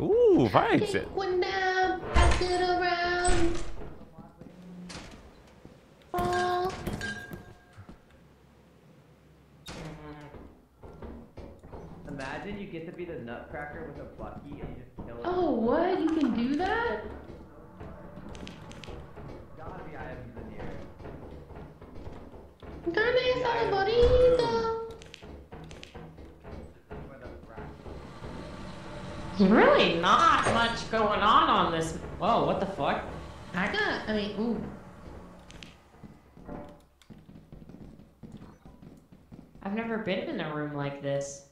Ooh, fire exit. Take one down, pass it around. Oh. Imagine you get to be the nutcracker with a plucky and just kill it. Oh, what? You can do that? Gotta be items in here. ¿Dónde está el bonito? There's really not much going on on this. Whoa, what the fuck? I got, I mean, ooh. I've never been in a room like this.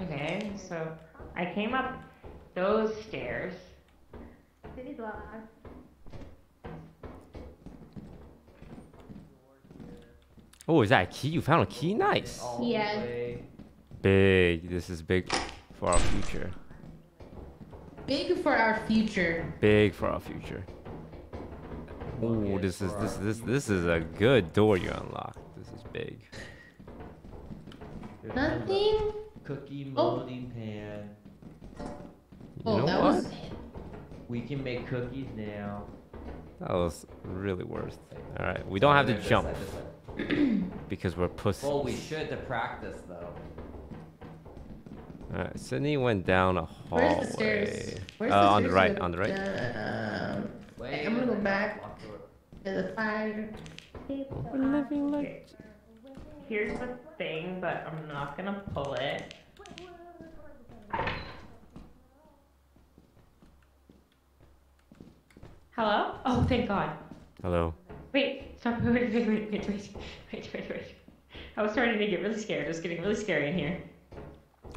Okay, so I came up those stairs. City's lost. Oh, is that a key? You found a key? Nice. Yeah. Big. This is big for our future. Big for our future. Big for our future. Oh, this is this this this is a good door you unlocked. This is big. Nothing? Cookie Oh. molding pan. You Oh, know that what? was. We can make cookies now. That was really worst. All right, we don't have to jump side, this side. because we're pussies. Well, we should to practice though. All right, Sydney went down a hallway. Where's the stairs? Where's uh, the on the right, on the right. Um, Wait, I'm gonna go back to the fire. We're living like. Here's the thing, but I'm not gonna pull it. Hello? Oh, thank God. Hello. Wait, stop. *laughs* Wait, wait, wait, wait, wait, wait, wait, wait. I was starting to get really scared. It's getting really scary in here.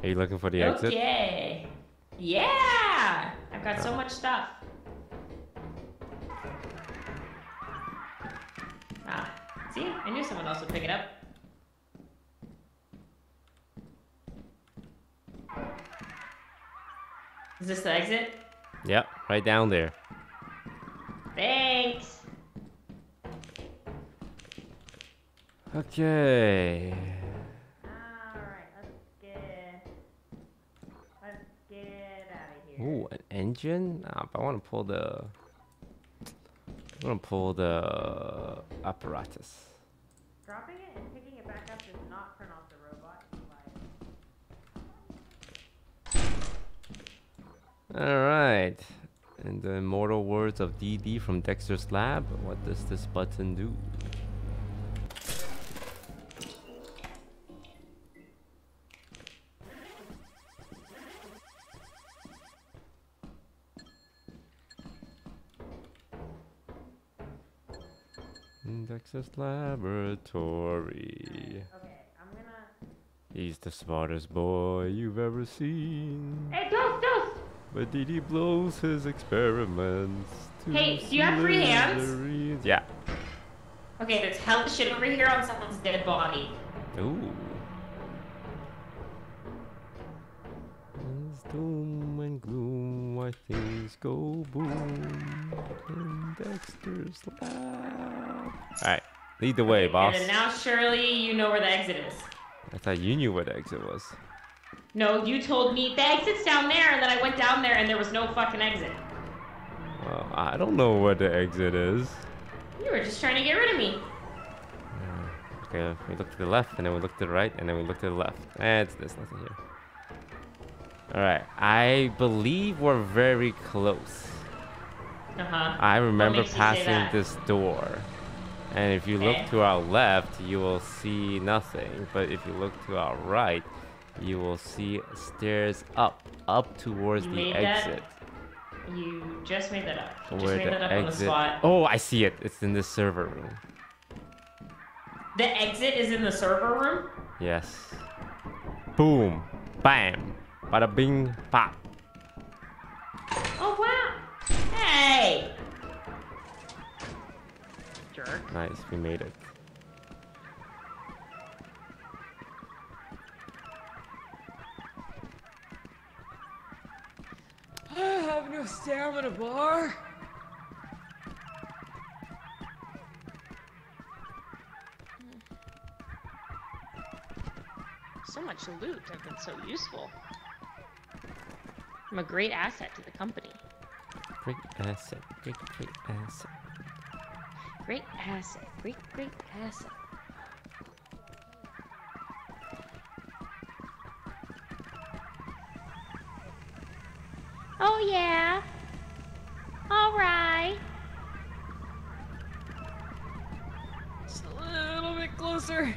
Are you looking for the exit? Okay. Yeah! I've got so much stuff. Ah, see? I knew someone else would pick it up. Is this the exit? Yep, right down there. Thanks! Okay. Alright, let's get. Let's get out of here. Ooh, an engine? Nah, but I want to pull the. I want to pull the apparatus. Alright. and the immortal words of Dee Dee from Dexter's Lab, what does this button do? Dexter's Laboratory. Okay, He's the smartest boy you've ever seen. Hey, don't, don't. But Dee Dee blows his experiments. to Hey, do you have free hands? smithereens. Yeah. Okay, there's hella shit over here on someone's dead body. Ooh. As doom and gloom, why things go boom in Dexter's lab. Alright, lead the way, boss. And now, surely, you know where the exit is. I thought you knew where the exit was. No, you told me the exit's down there, and then I went down there and there was no fucking exit. Well, I don't know where the exit is. You were just trying to get rid of me. Okay, we look to the left, and then we look to the right, and then we look to the left. Eh, it's there's nothing here. Alright, I believe we're very close. Uh huh. I remember makes you say passing this door. And if you look to our left, you will see nothing. But if you look to our right, you will see stairs up, up towards You the made that exit. You just made that up. You just Where made the that up on the exit? spot. Oh, I see it. It's in the server room. The exit is in the server room? Yes. Boom. Bam. Bada bing. Pop. Oh, wow. Hey! Jerk. Nice. We made it. I have no stamina bar. So much loot. I've been so useful. I'm a great asset to the company. Great asset. Great, great asset. Great asset. Great, great asset. Oh yeah. All right. Just a little bit closer.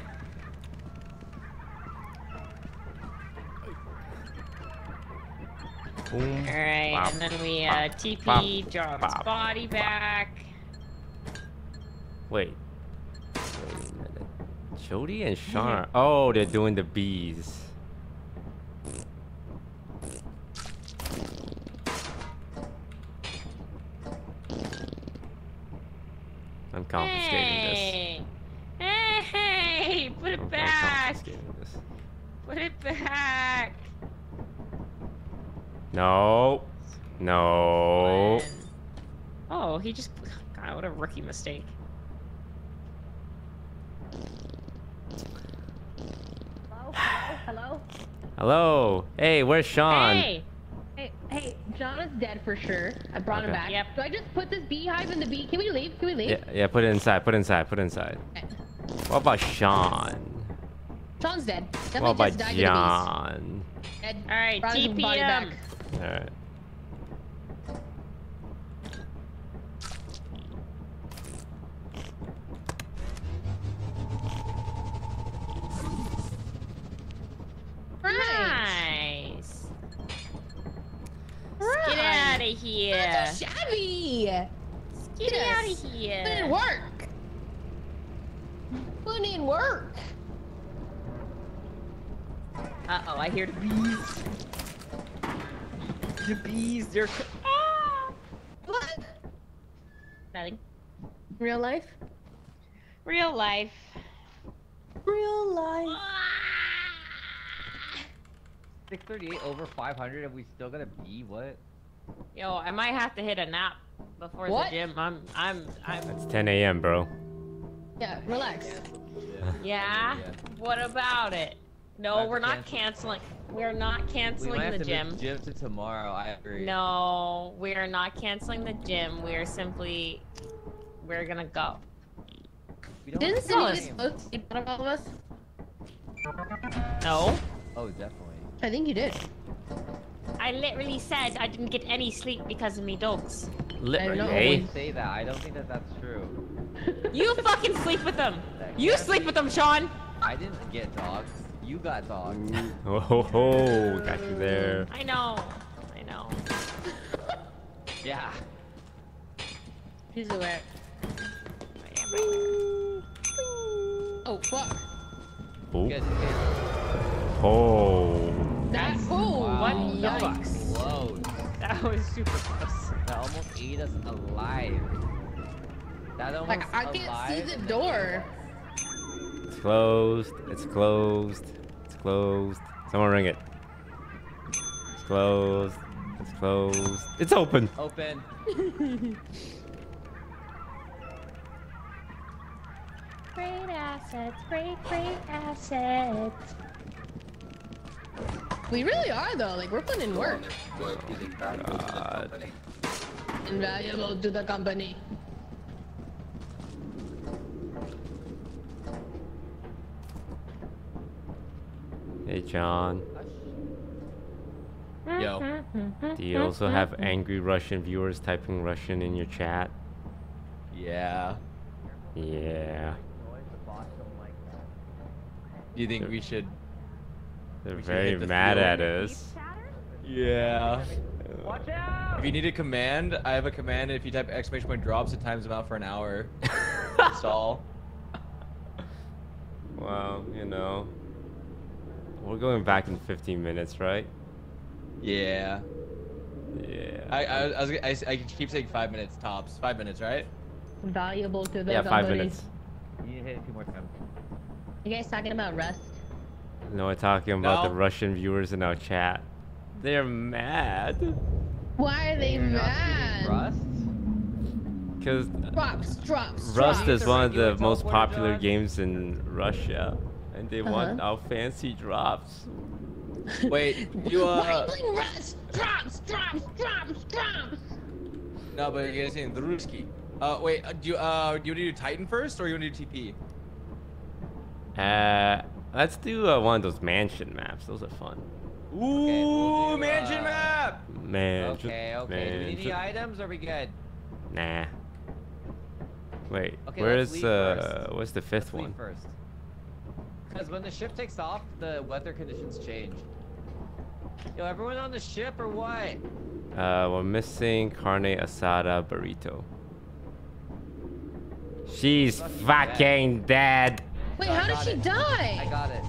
Boom. All right, Bop, and then we bop, uh, TP bop, John's body back. Wait. Wait a minute. Jody and Sean. are- Oh, they're doing the bees. Confiscating this. Hey, hey, hey, put it I'm, I'm back. this. Put it back. No. No. Oh, he just. God, what a rookie mistake. Hello? Hello? Hello? Hello. Hey, where's Sean? Hey. Hey, hey, John is dead for sure. I brought him back. Yep. Do I just put this beehive in the bee? Can we leave? Can we leave? Yeah, yeah, put it inside. Put it inside. Put it inside. What about Sean? Sean's dead. What Definitely about just died John? Dead. All right, brought TPM. Body back. All right. Right. Nice. Get out of here. Not so shabby. Get out of here. Put in work. Put in work. Uh oh, I hear the bees. The bees, they're. Ah! What? Nothing. Real life? Real life. Real life. 638 over 500 and we still got a B? What? Yo, I might have to hit a nap before What? the gym. I'm, I'm, I'm. It's 10 a.m., bro. Yeah, relax. *laughs* Yeah. What about it? No, have we're to not canceling. We're not canceling We canceling might have the to gym. move gym to tomorrow. I agree. No, we are not canceling the gym. We are simply, we're gonna go. We Didn't have Cindy time. get supposed to sleep out of all of us? No, Oh, definitely. I think you did. I literally said I didn't get any sleep because of me dogs. Literally, know. eh? Don't say that. I don't think that that's true. You fucking sleep with them. That You sleep with them, Sean. I didn't get dogs. You got dogs. *laughs* Oh, ho, ho, got you there. I know. I know. Yeah. She's aware. I am Oh fuck. Oh. Good. Oh. That. Wow, What? that Yikes. was. That was super close. That almost ate us alive. That almost Like I can't see the door. It's closed. It's closed. It's closed. Someone ring it. It's closed. It's closed. It's open. Open. *laughs* Great assets, great, great assets. We really are though. Like we're putting in work. God. Invaluable to the company. Hey, John. Yo. *laughs* Do you also have angry Russian viewers typing Russian in your chat? Yeah. Yeah. Do you think we should? They're we very hit the mad field? at us. Yeah. Watch out! If you need a command, I have a command. If you type exclamation point drops, it times them out for an hour. *laughs* Install. Well, you know. We're going back in 15 minutes, right? Yeah. Yeah. I I, I was I, I keep saying five minutes tops. Five minutes, right? Valuable to the Yeah, company. five minutes. You need to hit a few more times. You guys talking about Rust? No, we're talking about the Russian viewers in our chat. They're mad. Why are they mad? Rust? Because Drops, drops, Rust drops. is one of the most popular John? games in Russia. And they want Uh-huh. our fancy drops. *laughs* Wait, you Why are uh. you playing Rust? Drops, drops, drops, drops. No, but you're saying the Ruski. Uh, wait. uh, Do you uh do you want to do Titan first or you want to do TP? Uh, let's do uh, one of those mansion maps. Those are fun. Ooh, Okay, we'll do, mansion uh, map. Mansion. Okay, okay. Do we need any items or are we good? Nah. Wait, Okay, where's leave uh, first. what's the 5th Let's one? first. Because when the ship takes off, the weather conditions change. Yo, everyone on the ship or what? Uh, we're missing carne asada burrito. She's Fucking fucking dead. Wait, I how did she it. I got it.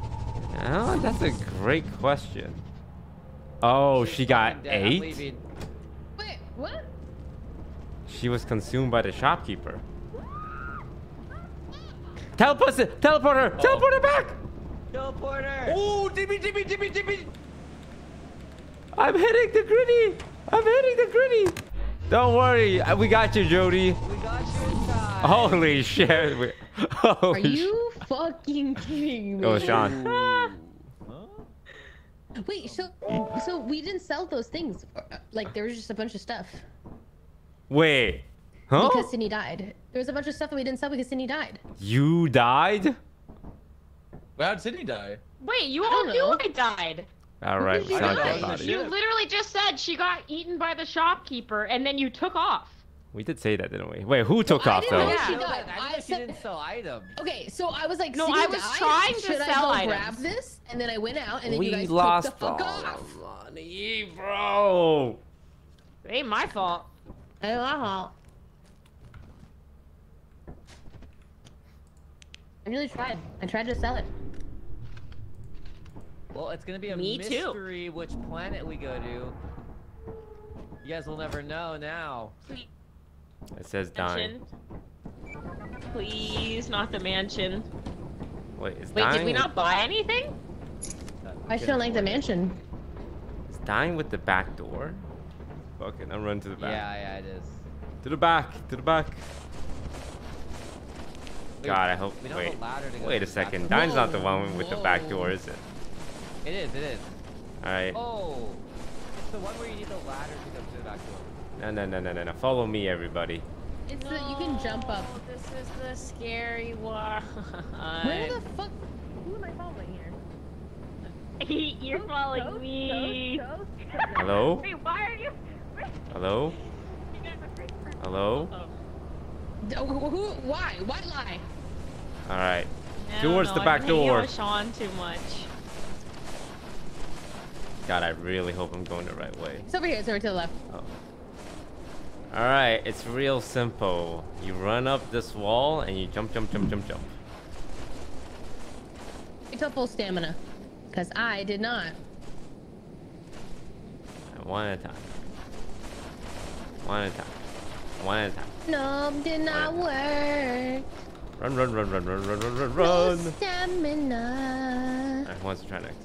Oh, that's a great question. Oh, She's she got fucking dead. I'm eight. Wait, what? She was consumed by the shopkeeper. Teleport, teleport her, Oh. teleport her back. Teleporter! Oh, Dippy, Dippy, Dippy, Dippy. I'm hitting the gritty. I'm hitting the gritty. Don't worry, uh, we got you, Jody. We got you inside. Holy shit. we- Are Holy sh- you fucking kidding me? Oh, Sean. Wait, so so we didn't sell those things. Like there was just a bunch of stuff Wait. Huh? because Sydney died. There was a bunch of stuff that we didn't sell because Sydney died. You died? Well, how'd Sydney die? Wait, you all knew know. I died. All right, *laughs* you sounds die? about You literally just said she got eaten by the shopkeeper, and then you took off. We did say that, didn't we? Wait, who took I off though? Yeah. she No, died. but I I know she didn't sell items. Okay, so I was like, No, I was died. trying to Should sell I go items. grab this? And then I went out, and then you we guys lost took the all fuck our off. money, bro. It ain't my fault. I know. I really tried. I tried to sell it. Well, it's gonna be a Me too. mystery which planet we go to. You guys will never know now. It says Dine. Mansion. Please, not the mansion. Wait, is Wait, Dine? did we not buy anything? I still like the mansion. It's Dine with the back door? Fuck it, I'm running to the back. Yeah, yeah, it is. To the back. To the back. Wait, God, I hope. we don't have Wait. a to Wait a second. Dine's not the one with the back door, is it? It is, it is. All right. Oh, it's the one where you need the ladder to go to the back door. No, no, no, no, no, no. Follow me, everybody. It's the, you can jump up. This is the scary one. Where the fuck? Who am I following here? *laughs* You're following me. Hello? Wait, why are you? *laughs* Hello? Hello? D- Who, who? Why? Why lie? All right. I don't Towards know, the back been hanging door. with Sean too much. God, I really hope I'm going the right way. It's over here. It's over to the left. Oh. Alright, it's real simple. You run up this wall and you jump, jump, jump, jump, jump. It's up full stamina. Because I did not. One at a time. One at a time. One at a time. No, did not work. Run, run, run, run, run, run, run, run, No run! stamina. Alright, who wants to try next?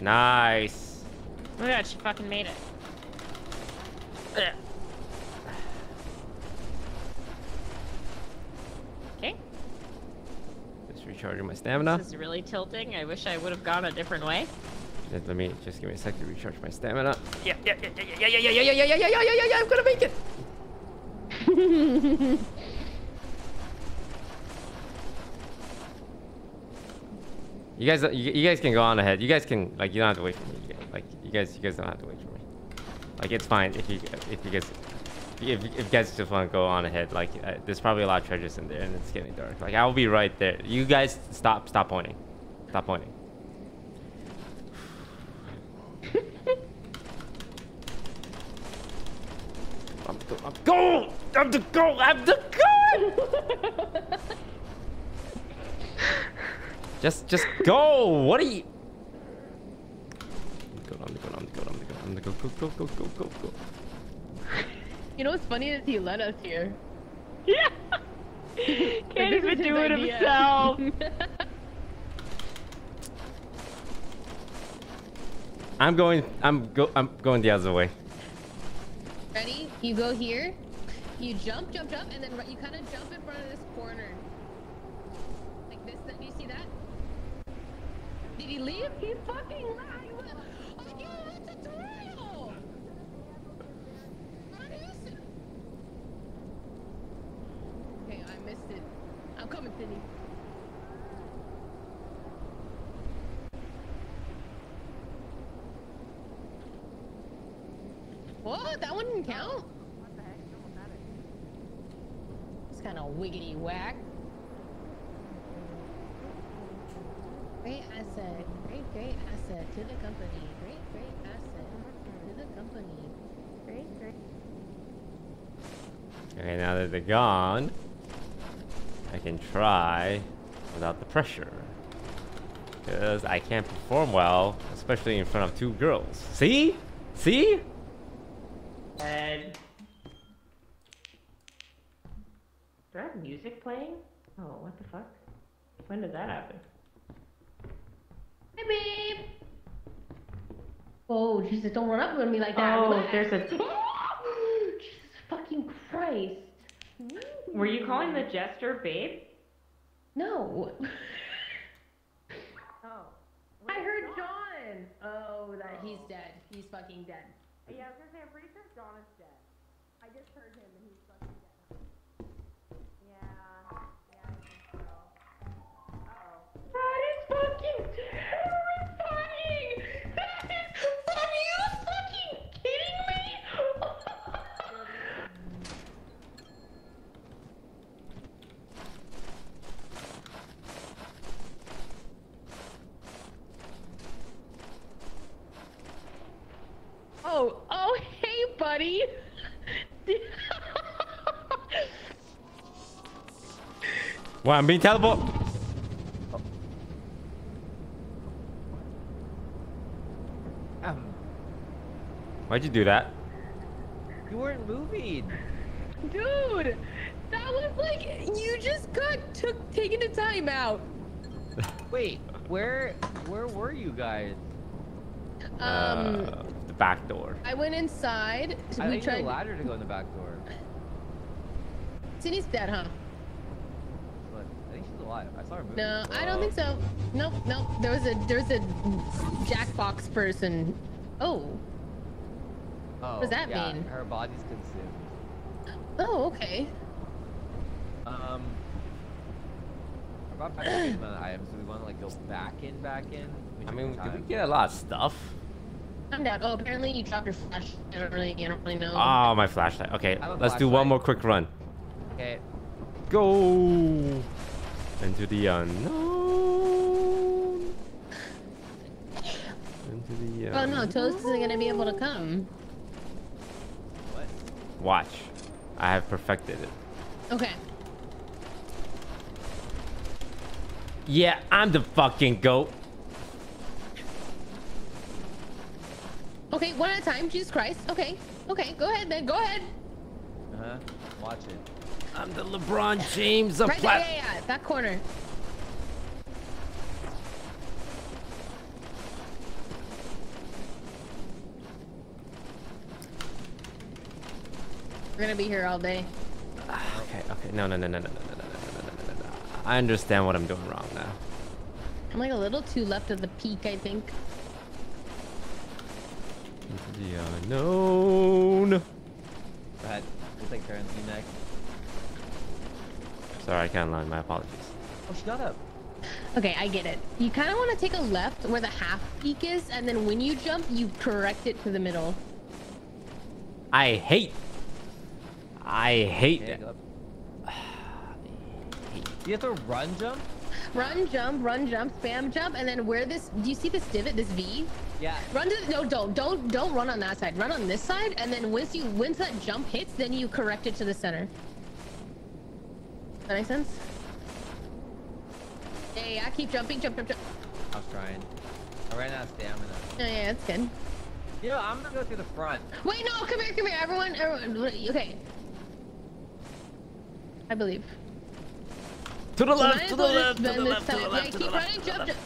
Nice! Oh my god, she fucking made it. Ugh. Okay, Just recharging my stamina. this is really tilting. I wish I would have gone a different way. Just let me just give me a sec to recharge my stamina. Yeah, yeah, yeah, yeah, yeah, yeah, yeah, yeah, yeah, yeah, yeah, yeah, yeah, yeah, I'm gonna make it! You guys, you, you guys can go on ahead. You guys can, like, you don't have to wait for me. You guys, like, you guys, you guys don't have to wait for me. Like, it's fine if you, if you guys, if, if you guys just want to go on ahead. Like, uh, there's probably a lot of treasures in there, and it's getting dark. Like, I'll be right there. You guys, stop, stop pointing, stop pointing. I'm the, I'm go! I'm the go! I'm the go! *laughs* just, just go! What are you? Go, I'm the go, I'm the go, I'm the go, go, go, go, go, go, go, go. You know what's funny is he let us here. Yeah. *laughs* Can't Can't even do it himself. *laughs* I'm going, I'm go, I'm going the other way. Ready? You go here. You jump, jump, jump, and then you kind of jump in front of this corner. Like this. That, do you see that? Did he leave? He fucking left. Oh, yeah, that's a tutorial. What is it? Okay, I missed it. I'm coming, Sydney. What? That one didn't count? It's kind of wiggity whack. Great asset. Great, great asset to the company. Great, great asset to the company. Great, great. Okay, now that they're gone, I can try without the pressure. Because I can't perform well, especially in front of two girls. See? See? And... Do I have music playing? Oh, what the fuck? When did that happen? Hey, babe. Oh, Jesus, don't run up on me like that. Oh, Relax. there's a. *laughs* Jesus fucking Christ. Were you calling the jester babe? No. *laughs* Oh. oh. I heard John. Oh, that oh. he's dead. He's fucking dead. Yeah, I was gonna say, I'm pretty sure John is dead. I just heard him hey, buddy. What, I'm being teleport? Um, Why'd you do that? you weren't moving. Dude, that was like you just got took taken a timeout. Wait, where where were you guys? Um, uh, the back door. I went inside. I we think tried. the ladder to go in the back door. Cindy's dead, huh? But I think she's alive. I saw her moving. No, I don't think so. Nope, nope. There was a there was a Jackbox person. Oh, Oh, What does that yeah, mean? Her body's consumed. oh, okay. Um. I brought back a good amount of items. Do we want to like go back in, back in? I mean, did we get a lot of stuff? I'm down. Oh, apparently you dropped your flash. I don't really, I don't really know. Oh, my flashlight. Okay, I have a let's do one more quick run. Okay. Go into the unknown. into the. Uh, Oh no, Toast isn't gonna be able to come. What? Watch. I have perfected it. Okay. Yeah, I'm the fucking goat. Okay, one at a time. Jesus Christ. Okay. Okay, go ahead then. Go ahead. Uh huh. Watch it. I'm the LeBron James of right there, plat- yeah, yeah, that corner. We're gonna be here all day. Okay, okay. No, no, no, no, no, no, no, no, no, no, no, no, no. I understand what I'm doing wrong now. I'm like a little too left of the peak, I think. Into the unknown. Go ahead. We'll take turns. You next. Sorry, I can't lie. My apologies. Oh, shut up. Okay, I get it. You kind of want to take a left where the half peak is, and then when you jump, you correct it to the middle. I hate. I hate Okay, that. go up. *sighs* You have to run jump? Run, jump, run, jump, spam jump, and then where this? Do you see this divot, this V? Yeah. Run to the, no, don't, don't, don't run on that side. Run on this side, and then once you, once that jump hits, then you correct it to the center. That make sense? Yeah, yeah, yeah, keep jumping, jump, jump, jump. I was trying. I ran out of stamina. Yeah, yeah, that's good. You know, I'm gonna go through the front. Wait, no, come here, come here, everyone, everyone. Okay. I believe. To the So left, might to as the well left, just to the bend this left, to the time. left, Yeah, to keep the running, left, jump, to the jump.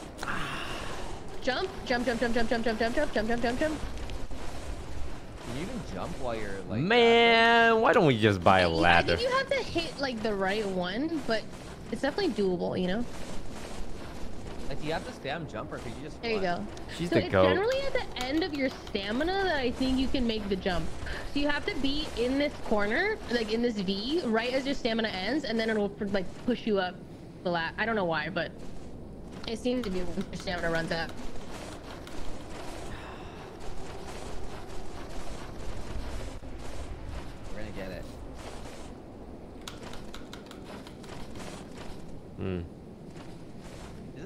Jump, jump, jump, jump, jump, jump, jump, jump, jump, jump, jump, jump, jump. Can you even jump while you're like? Man, why don't we just buy a Yeah, I ladder? think you have to hit like the right one, but it's definitely doable, you know? Like, do you have to spam jump or could you just? There you go. She's so the it's goat. generally at the end of your stamina that I think you can make the jump. So you have to be in this corner, like in this V, right as your stamina ends, and then it'll like push you up the lat. I don't know why, but it seems to be when your stamina runs out. We're gonna get it. Hmm.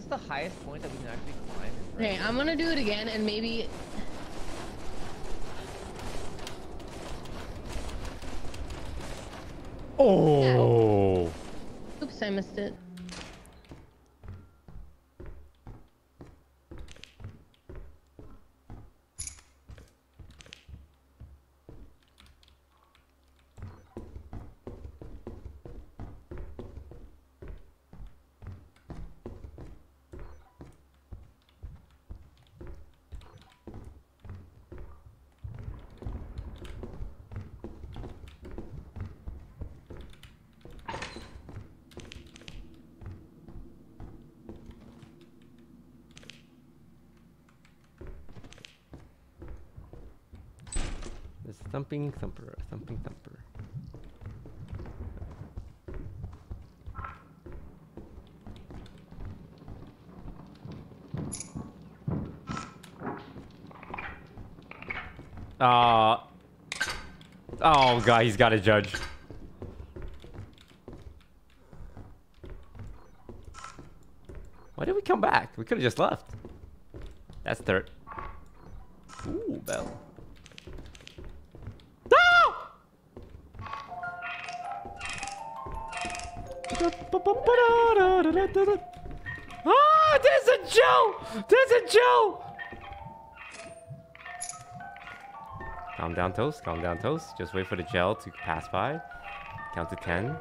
Is the highest point that we can actually climb? Okay, I'm gonna do it again, and maybe Oh. Oops, I missed it. This thumping thumper, thumping thumper. Uh Oh god, he's got a judge. Why did we come back? We could have just left. That's third. Ooh, bell. Ah, there's a Joe! There's a Joe! Calm down, Toast. Calm down, Toast. Just wait for the gel to pass by. Count to 10.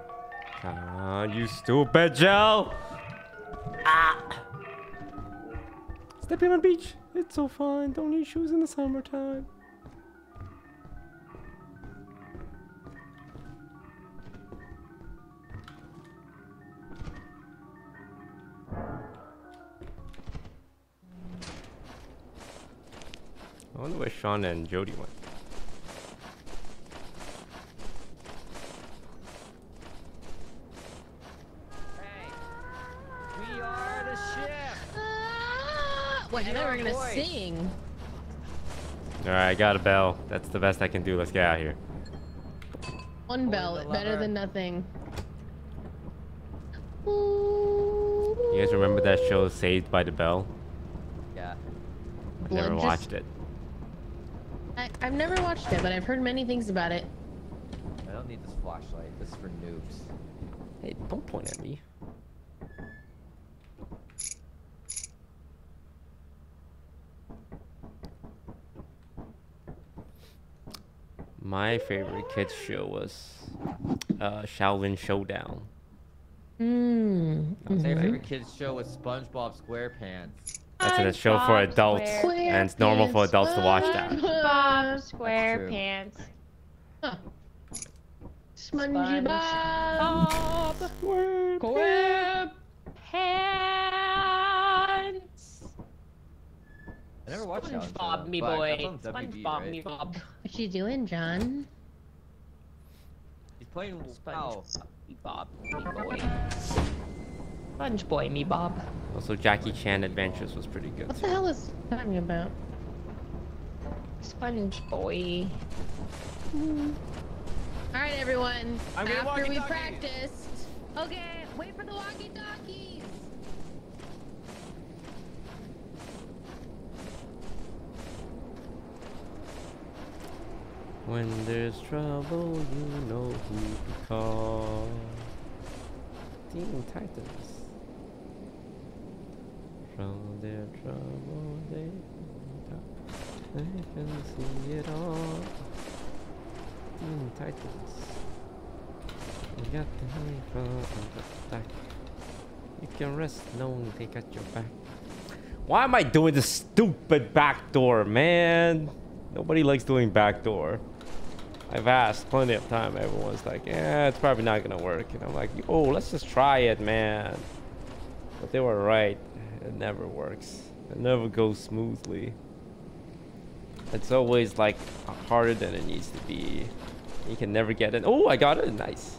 Come on, you stupid gel! Ah! Stepping on the beach. It's so fun. Don't need shoes in the summertime. Sean and Jody went. We are the ship. Ah! Wait, I we were gonna voice. sing. Alright, I got a bell. That's the best I can do. Let's get out of here. One bell, better than nothing. You guys remember that show Saved by the Bell? Yeah. I Never just- watched it. I, I've never watched it, but I've heard many things about it. I don't need this flashlight. This is for noobs. Hey, don't point at me. My favorite kids show was uh, Xiaolin Showdown. Mm. My mhm. favorite kids show was SpongeBob SquarePants. That's a show for SpongeBob adults, and it's normal for adults to watch that. Bob SquarePants. SpongeBob. Bob *laughs* SquarePants. I never watched that SpongeBob, so- me boy. that's on WB, SpongeBob, right? me Bob. What you doing, John? He's playing WoW. Me Bob, me boy. Sponge boy, me Bob. Also, Jackie Chan Adventures was pretty good. What the hell is he talking about? Sponge boy. Hmm. All right, everyone. I'm After we walkie-talkie. practiced. Okay, wait for the walkie-talkies. When there's trouble, you know who to call. Teen Titans. From their trouble, they they can see it all. Teen Titans. You got the money from the back. You can rest knowing they got your back. Why am I doing this stupid backdoor, man? Nobody likes doing backdoor. I've asked plenty of time. Everyone's like, yeah, it's probably not gonna work. And I'm like, oh, let's just try it, man. But they were right. It never works. It never goes smoothly. It's always like harder than it needs to be. You can never get it. Oh, I got it. Nice.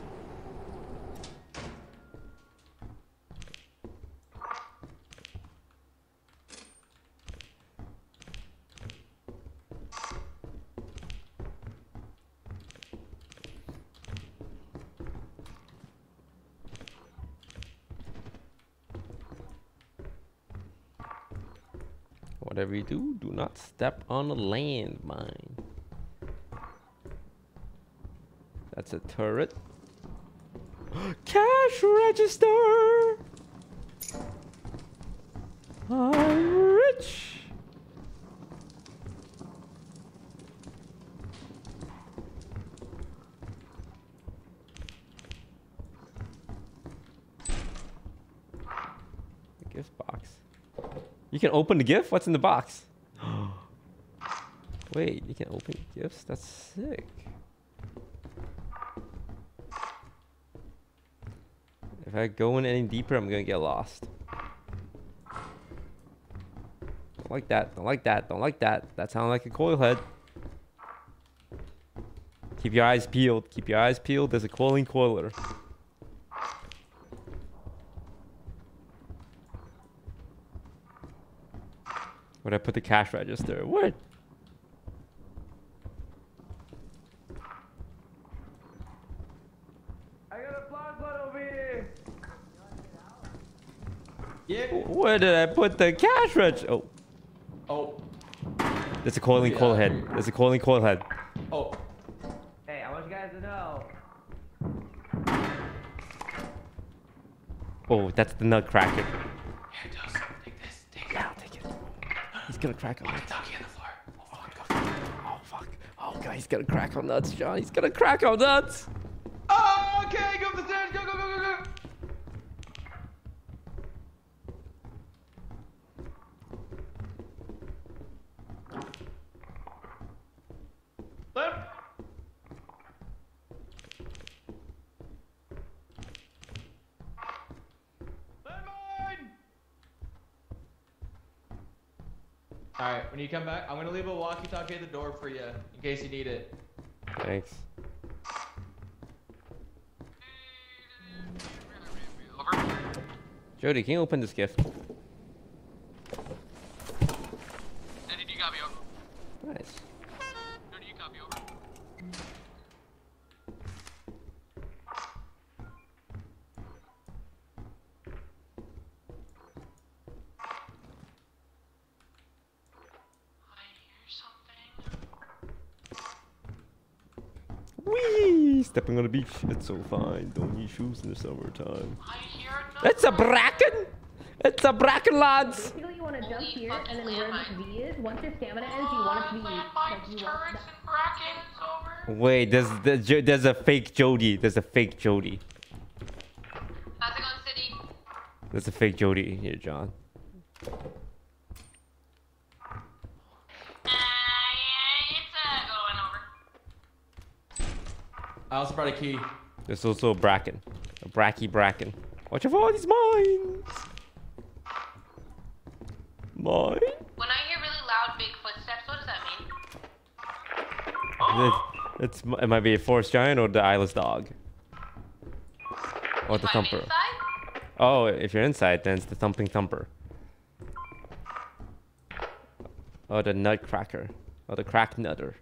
Whatever you do, do not step on a landmine. That's a turret. *gasps* Cash register! I'm rich! The gift box. You can open the gift? What's in the box? *gasps* Wait, you can open gifts? That's sick. If I go in any deeper, I'm gonna get lost. Don't like that. Don't like that. Don't like that. That sounds like a coil head. Keep your eyes peeled. Keep your eyes peeled. There's a coiling coiler. Where'd I put the cash register? What? I got a flashlight over here. Yeah. Where did I put the cash register? Oh, Oh. there's a coiling coil head. There's a coiling coil head. Oh. Hey, I want you guys to know. Oh, that's the nutcracker. Here, Dose. Take this. Take Yeah, I'll take it. He's gonna crack on nuts. Doggy on the floor. Oh, oh, fuck. Oh, God, he's gonna crack on nuts, John. He's gonna crack on nuts. Oh, okay. Go up the stairs. Go, go, go, go, go. Left. Landmine! All right, when you come back, I'm gonna leave a walkie-talkie at the door for you in case you need it. Thanks. Jody, can you open this gift? Stepping on the beach. It's so fine. Don't need shoes in the summertime. It's a bracken! It's a bracken, lads! Basically, you want to jump here, and then where this V is, once your stamina ends, you want it to be like you want. Wait, there's, there's, there's a fake Jody. There's a fake Jody. How's it going, City? There's a fake Jody here, John. I also brought a key. There's also a bracken. A bracky bracken. Watch out for all these mines! Mine? When I hear really loud, big footsteps, what does that mean? It, it's, it might be a forest giant or the eyeless dog. Or the thumper. Oh, if you're inside, then it's the thumping thumper. Or the nutcracker. Or the crack nutter.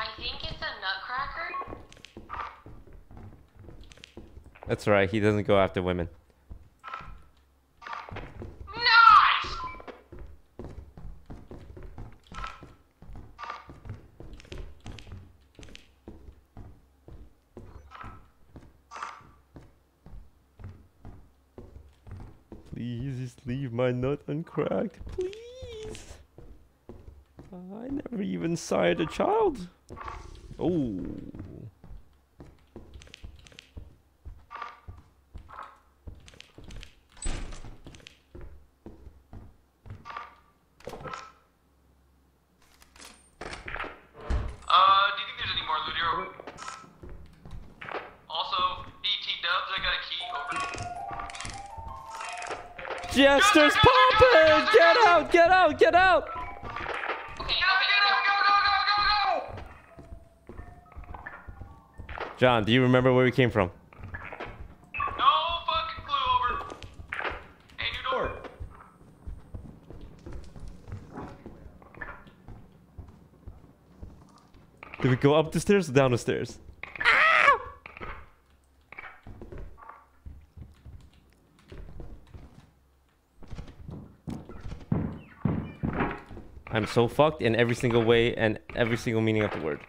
I think it's a nutcracker. That's right, he doesn't go after women. Nice! Please just leave my nut uncracked. Please. I never even sired a child. Oh. John, do you remember where we came from? No fucking clue. Over. Hey, new door. Did we go up the stairs or down the stairs? I'm so fucked in every single way and every single meaning of the word.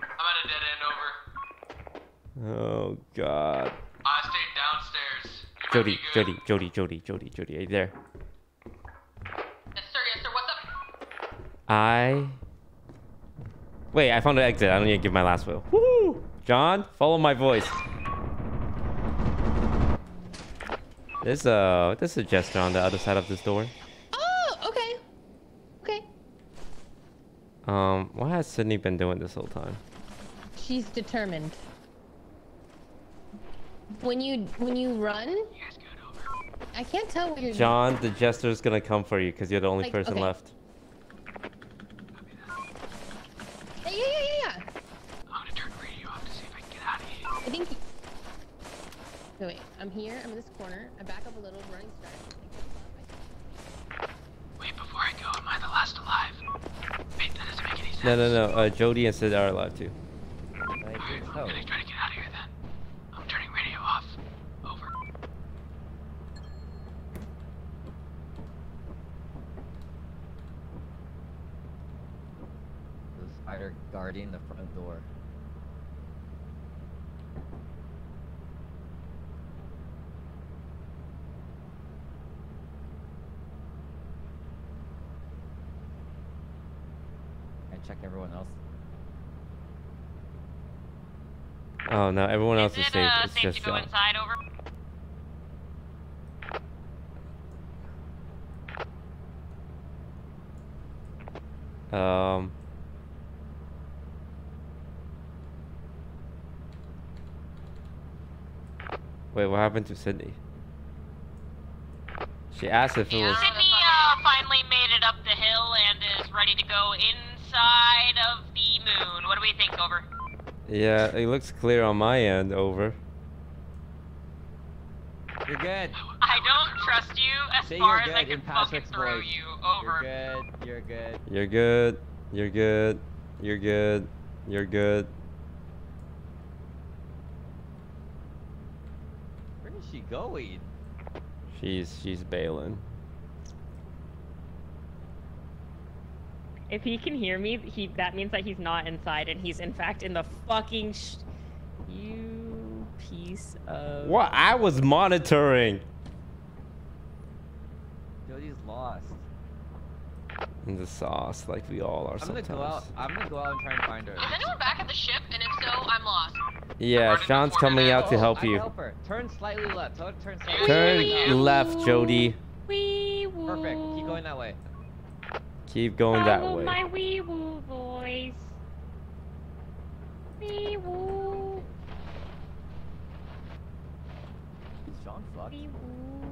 God. I stayed downstairs. Jody, Jody, Jody, Jody, Jody, Jody, are you there? Yes, sir. Yes, sir. What's up? I. Wait, I found an exit. I don't need to give my last will. Woo! John, follow my voice. There's a there's a jester on the other side of this door. Oh, okay. Okay. Um, what has Sydney been doing this whole time? She's determined. When you when you run, I can't tell what you're John, the jester's gonna come for you because you're the only Like, person okay. left. Yeah, yeah, yeah, yeah. I'm gonna turn radio off to see if I can get out of here. I think. Wait, wait. I'm here. I'm in this corner. I back up a little. Running start. Wait, before I go, am I the last alive? Wait, that doesn't make any sense. No, no, no. Uh, Jody and Sid are alive too. I'm gonna try to get out of here then. I'm turning radio off. Over. The spider guarding the front door. I check everyone else. Oh no, everyone else is it, safe. uh, It's safe just to go John. inside? Over. Um. Wait, what happened to Sydney? She asked if it was. Sydney uh, finally made it up the hill and is ready to go inside of the moon. What do we think? Over. Yeah, it looks clear on my end. Over. You're good. I don't trust you as Say far you're as I good in can fucking throw voice. you. Over. You're good. You're good. You're good. You're good. You're good. You're good. she going? She's she's bailing. If he can hear me, he that means that he's not inside and he's in fact in the fucking you piece of What? I was monitoring. Jody's lost. In the sauce like we all are I'm sometimes. Gonna go out, I'm gonna go out and try and find her. Is anyone back at the ship and if so, I'm lost. Yeah, Sean's coming out to help you. Help. Turn slightly left. Turn, turn slightly Turn left, Jody. Wee woo. Perfect. Keep going that way. Keep going that Follow way. my wee woo voice. Wee woo. Is Sean fucked?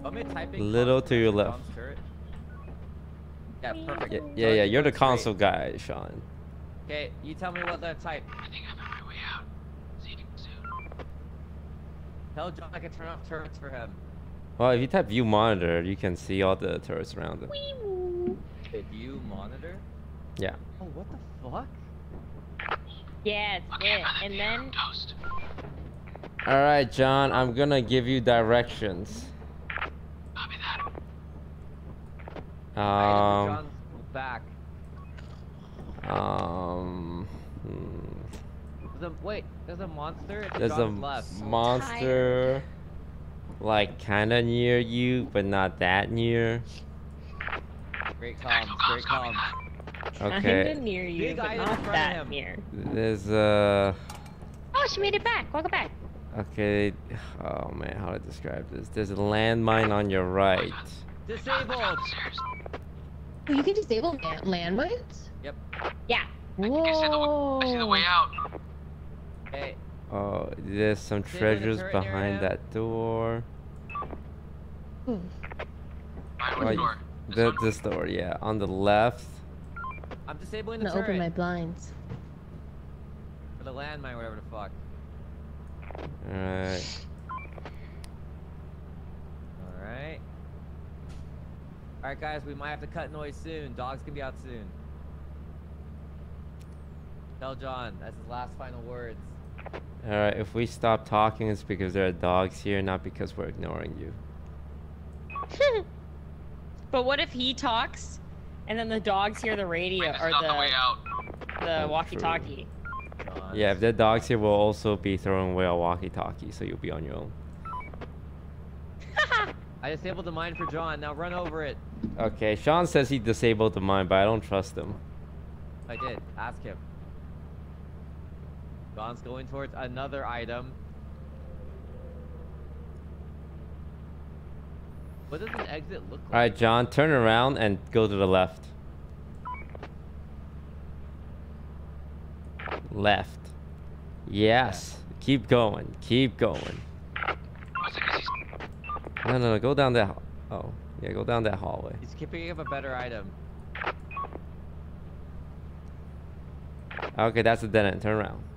Want me to type in Little console to your left. Sean's turret? Yeah, perfect. Yeah, yeah, yeah. You're the console guy, Sean. Okay, you tell me what to type. I think I'm on my way out. See you soon. Tell John I can turn off turrets for him. Well, if you type view monitor, you can see all the turrets around him. View monitor? Yeah. Oh, what the fuck? Yeah, it's it. And then Toast. All right, John. I'm gonna give you directions. Um. John's back. Um. hmm. There's a, wait, there's a monster. It's There's a left. monster, like kind of near you, but not that near. Great comms, great comms. Okay. Kinda near you, Big but item in not front of that him. near. There's a. Oh, she made it back. Welcome back. Okay. Oh man, how to describe this? There's a landmine on your right. Disabled. Oh, you can disable landmines? Yep. Yeah. Whoa. I see the way out. Hey, Oh, there's some Disable treasures turret behind area. that door. Behind Oh, which door? The, this door, yeah. On the left. I'm disabling the I'm gonna turret. open my blinds. For the landmine, whatever the fuck. Alright. Alright. Alright, guys, we might have to cut noise soon. Dog's gonna be out soon. Tell John, that's his last final words. Alright, if we stop talking, it's because there are dogs here, not because we're ignoring you. *laughs* But what if he talks, and then the dogs hear the radio Wait, or the the the walkie-talkie? Yeah, if the dogs here, we'll also be throwing away a walkie-talkie, so you'll be on your own. *laughs* I disabled the mine for John. Now run over it. Okay, Sean says he disabled the mine, but I don't trust him. I did. Ask him. John's going towards another item. What does an exit look like? Alright, John, turn around and go to the left. Left. Yes. Keep going. Keep going. What's it 'cause he's No, no, no. Go down that. Oh, yeah. Go down that hallway. He's picking up a better item. Okay, that's a dead end. Turn around.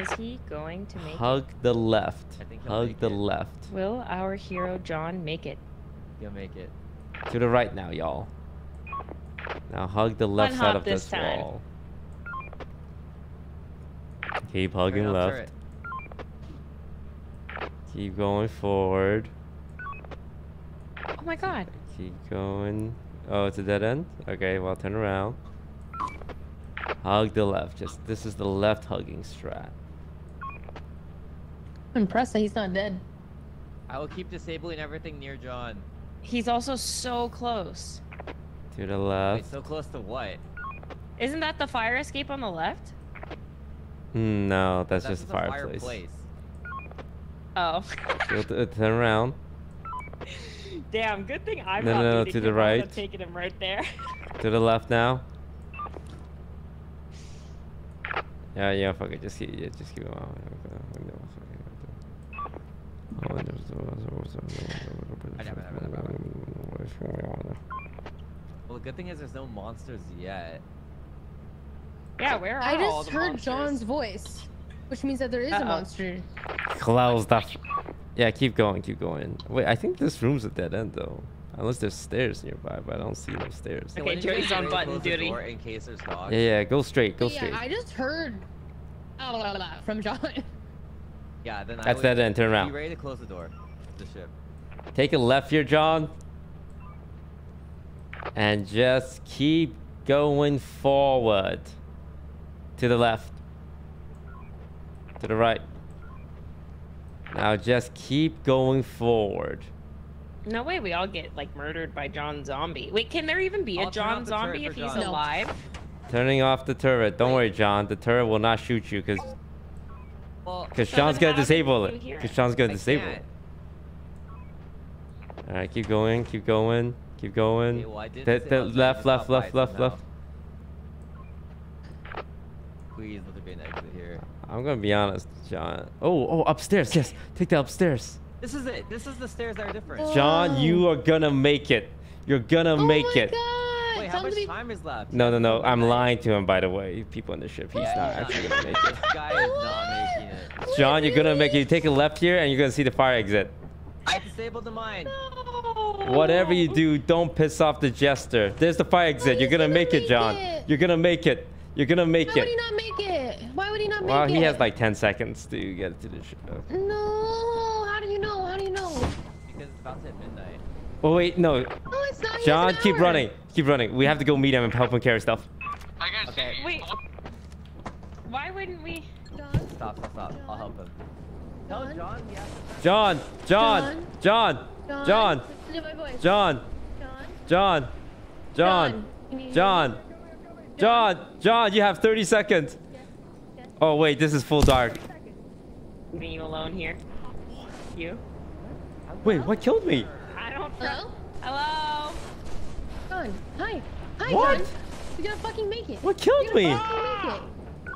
Is he going to make Hug the left. I think he'll Hug make the it. left. Will our hero John make it? He'll make it. To the right now, y'all. Now hug the left One side of this, this time. wall. Keep hugging Turn off left. turret. Keep going forward. Oh my god. Keep going. Oh, it's a dead end? Okay, well, turn around. Hug the left. Just This is the left hugging strat. I'm impressed that he's not dead. I will keep disabling everything near John. He's also so close. To the Wait, left. so close to what? Isn't that the fire escape on the left? No, that's, That's just a a fireplace. Oh. Go to- uh, turn around. *laughs* Damn, good thing I'm No, not no, no, to the him. I would've right. taken him right there. *laughs* To the left now. Yeah, yeah, fuck it. Just keep, yeah, just keep going. Well, the good thing is there's no monsters yet. yeah, where are I all just the heard monsters? John's voice, which means that there is Uh-oh. a monster. Close that. Yeah, keep going, keep going. Wait, I think this room's a dead end though. Unless there's stairs nearby, but I don't see no stairs. Okay, why don't Jody's on button duty. door In case there's dogs. Yeah, yeah, go straight, go But straight. yeah, I just heard blah, blah, blah, blah, from John. *laughs* Yeah, then I That's that dead end, turn Be around. ready to close the door. The ship. Take a left here, John. And just keep going forward. To the left. To the right. Now just keep going forward. No way we all get like murdered by John Zombie. Wait, can there even be a I'll turn John off the turret Zombie if he's John. No. alive? Turning off the turret. Don't worry, John. The turret will not shoot you because Well, because So Sean's gonna disable it. Because? Sean's gonna I disable can't. it. All right, keep going. Keep going. Keep going. Okay, well, I did the, say I the was left, gonna left, stop left, by left, somehow. left. Please let there be an exit here. I'm gonna be honest, John. Oh, oh, upstairs. Yes, take that upstairs. This is it. This is the stairs that are different. Oh. John, you are gonna make it. You're gonna Oh make my it. god! Wait, how him much be- time is left? No, no, no. I'm lying to him, by the way. People in the ship. He's Yeah, not he's actually gonna make it. This *laughs* guy is not making it. John, you're gonna make it. You take a left here, and you're gonna see the fire exit. I disabled the mine. No. Whatever you do, don't piss off the jester. There's the fire exit. You're gonna gonna make it, John. it. You're gonna make it. You're gonna make it. Why would he not make it? Why would he not make Well, it? he has like 10 seconds to get to the ship. No. How do you know? How do you know? Because it's about to hit midnight. Oh wait, no. No, it's not. John, keep running. Keep running. We have to go meet him and help him carry stuff. I gotta Okay. see. Wait. Why wouldn't we? John. Stop, stop, stop. I'll help him. Tell John. John, yeah. John, John, John, John, Listen my voice. John, John. John, John, Can you hear me? John, John, John. You have 30 seconds. Oh wait, this is full dark. Leaving you alone here. You? Wait, what killed me? I don't. Hello? Hello. John. Hi. Hi, What? John. You're gonna fucking make it. What killed You're me? gonna fucking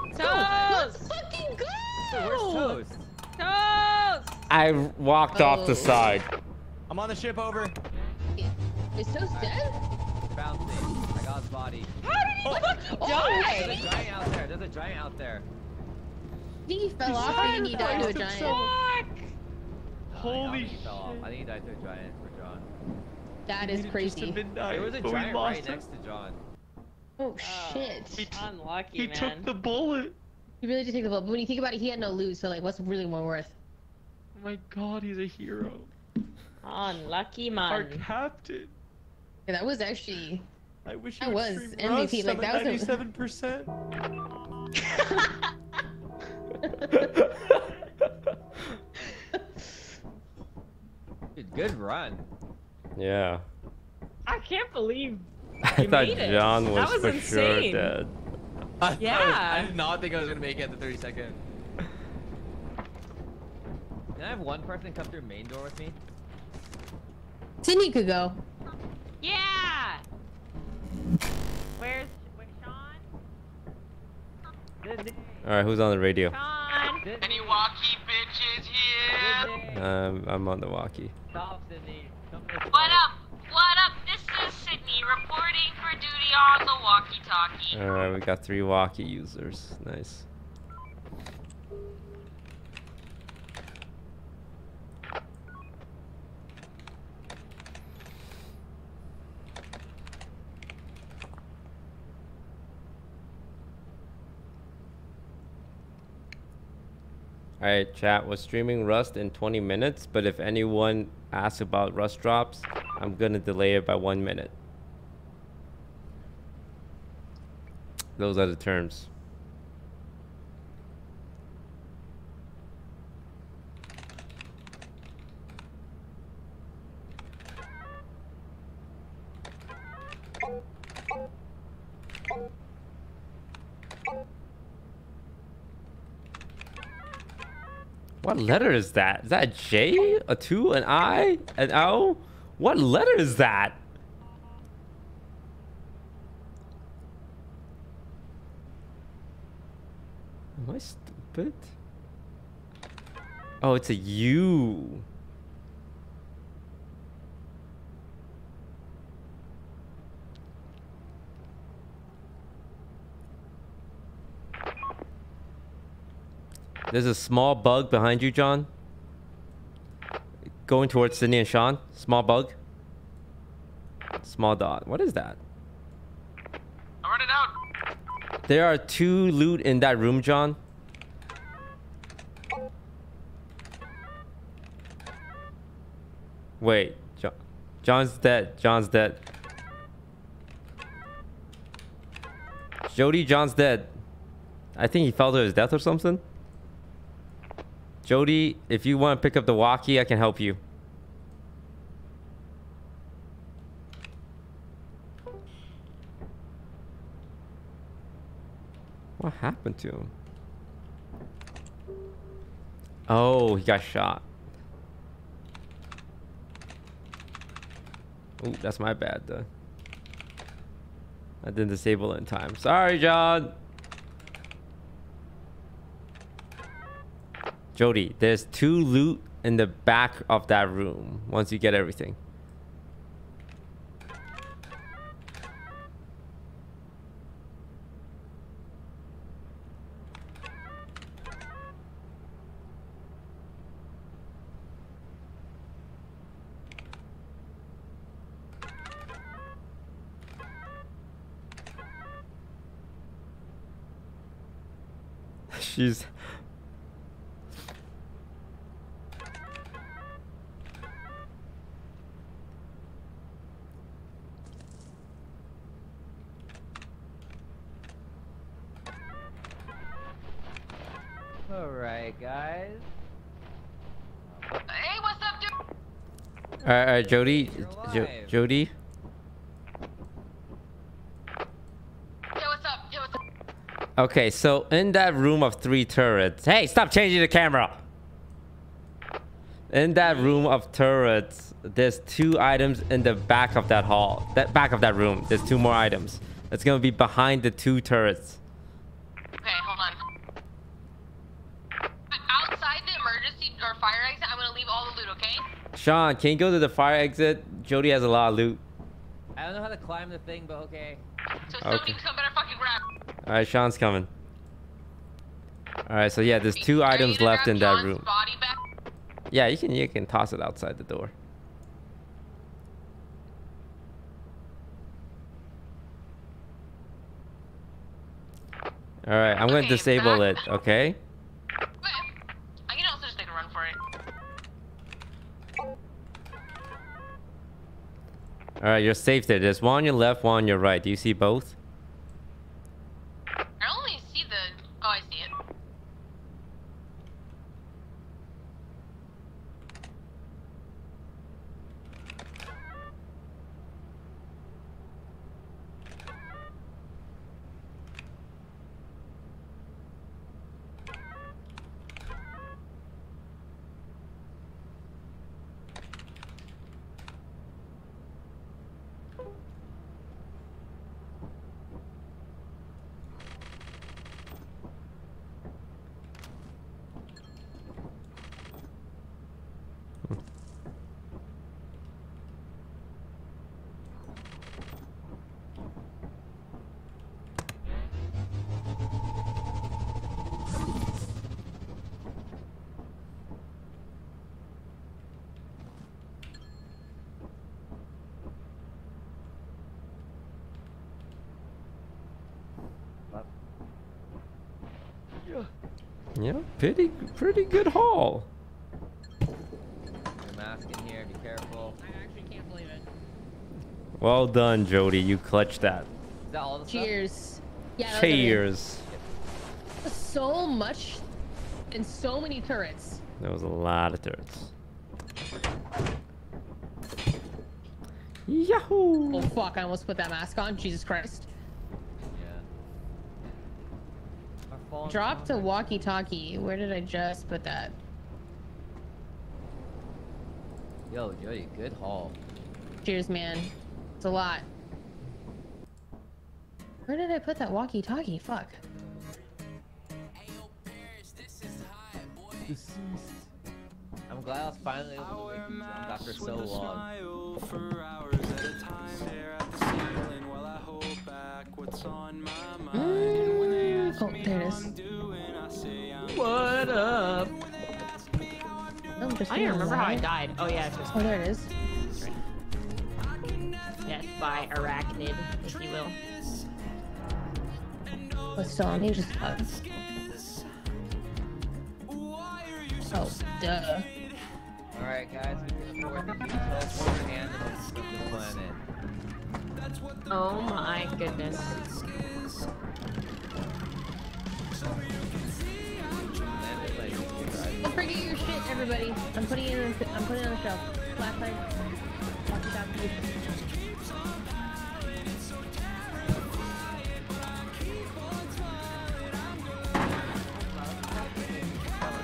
make it. Go. Let's Toast. fucking go. Where's Toast? Toast. I walked off the Oh. side. I'm on the ship over. Is Toast dead? Found me. I got his body. How did he oh, fucking There's die? a giant out there. There's a giant out there. I think he fell off and he died to a giant. Fuck. No, I Holy he fell off. I think he died to a giant for John. That is crazy. There was a but we giant lost right him. next to John. Oh shit. Unlucky, He man. took the bullet. He really did take the bullet. But when you think about it, he had no loot. So like, what's really more worth? Oh my god, he's a hero. Unlucky Our man. captain. Yeah, that was actually. I wish That was would MVP, like, that was a- ninety-seven percent. *laughs* Good run. Yeah. I can't believe. *laughs* I You thought made it. John That was, was for sure insane. dead. *laughs* I, thought- Yeah. I did not think I was gonna make it at the 30 second. Can I have one person come through main door with me? Sydney could go. Yeah. Where's where's Sean? All right, who's on the radio? Sean. Any walkie bitches here? Um, I'm on the walkie. Stop, Sydney. What up? What up? This is Sydney reporting for duty on the walkie-talkie. All right, we got three walkie users. Nice. Alright, chat was streaming Rust in 20 minutes, but if anyone asks about Rust drops, I'm gonna delay it by one minute. Those are the terms. What letter is that? Is that a J? A 2? An I? An O? What letter is that? Am I stupid? Oh, it's a U. There's a small bug behind you, John. Going towards Sydney and Sean. Small bug. Small dot. What is that? I'm running out. There are two loot in that room, John. Wait, John, John's dead. John's dead. Jody, John's dead. I think he fell to his death or something. Jody, if you want to pick up the walkie, I can help you. What happened to him? Oh, he got shot. Ooh, that's my bad though. I didn't disable it in time. Sorry, John. Jody, there's two loot in the back of that room once you get everything. *laughs* She's Alright, guys. Hey, what's up, dude? All right, all right Jody. Jo- Jody. Yo, what's up? Yo, what's up? Okay, so in that room of three turrets. Hey, stop changing the camera. In that room of turrets, there's two items in the back of that hall. That back of that room. There's two more items. It's gonna be behind the two turrets. Okay, hold on. Outside the emergency or fire exit, I'm gonna leave all the loot, okay? Sean, can you go to the fire exit? Jody has a lot of loot. I don't know how to climb the thing, but okay. So Okay. somebody come better fucking grab. All right, Sean's coming. All right, so yeah, there's two Are items left grab in that room. Body back? Yeah, you can you can toss it outside the door. All right, I'm gonna disable back- it. Okay. Okay. I can also just take a run for it. All right, you're safe there. There's one on your left, one on your right. Do you see both? I only see the. Oh, I see it. Yeah, pretty pretty good haul. Mask in here, be careful. I actually can't believe it. Well done, Jody. You clutched that. Is that all the Cheers. Yeah. that was. Cheers. So much and so many turrets. There was a lot of turrets. Yahoo! Oh fuck! I almost put that mask on. Jesus Christ. Our Drop to walkie-talkie. Where did I just put that? Yo, Jody, good haul. Cheers, man. It's a lot. Where did I put that walkie-talkie? Fuck. I'm glad I was finally able to make these jump after so long. Mm, Oh, there it is. What up? I'm just I don't being remember how I died. Oh yeah, it's just Oh, there it is. death by arachnid, if you will. But still, I'm just. Oh, duh. Alright, guys, we can afford these. You can teleport your hand and the planet. Oh my goodness. Everybody. I'm putting it in. I'm putting it on the shelf. Flashlight. Walkie-talkie.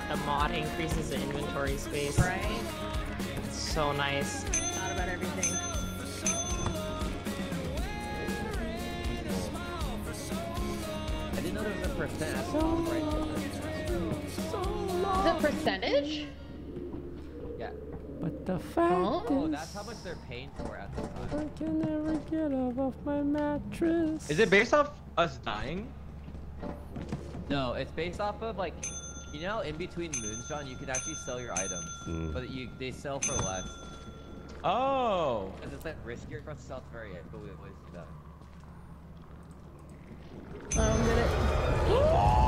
The mod increases the inventory space. Right. It's so nice. Thought about everything. I didn't know there was a percent. The percentage? Yeah. But the fact Oh, is, that's how much they're paying for at the I can never get off my mattress. Is it based off us dying? No, it's based off of like, you know, in between moons, John, you can actually sell your items, Hmm. but you they sell for less. Oh. Cause it's like riskier for us to sell to variant, but we always do that. I'm gonna.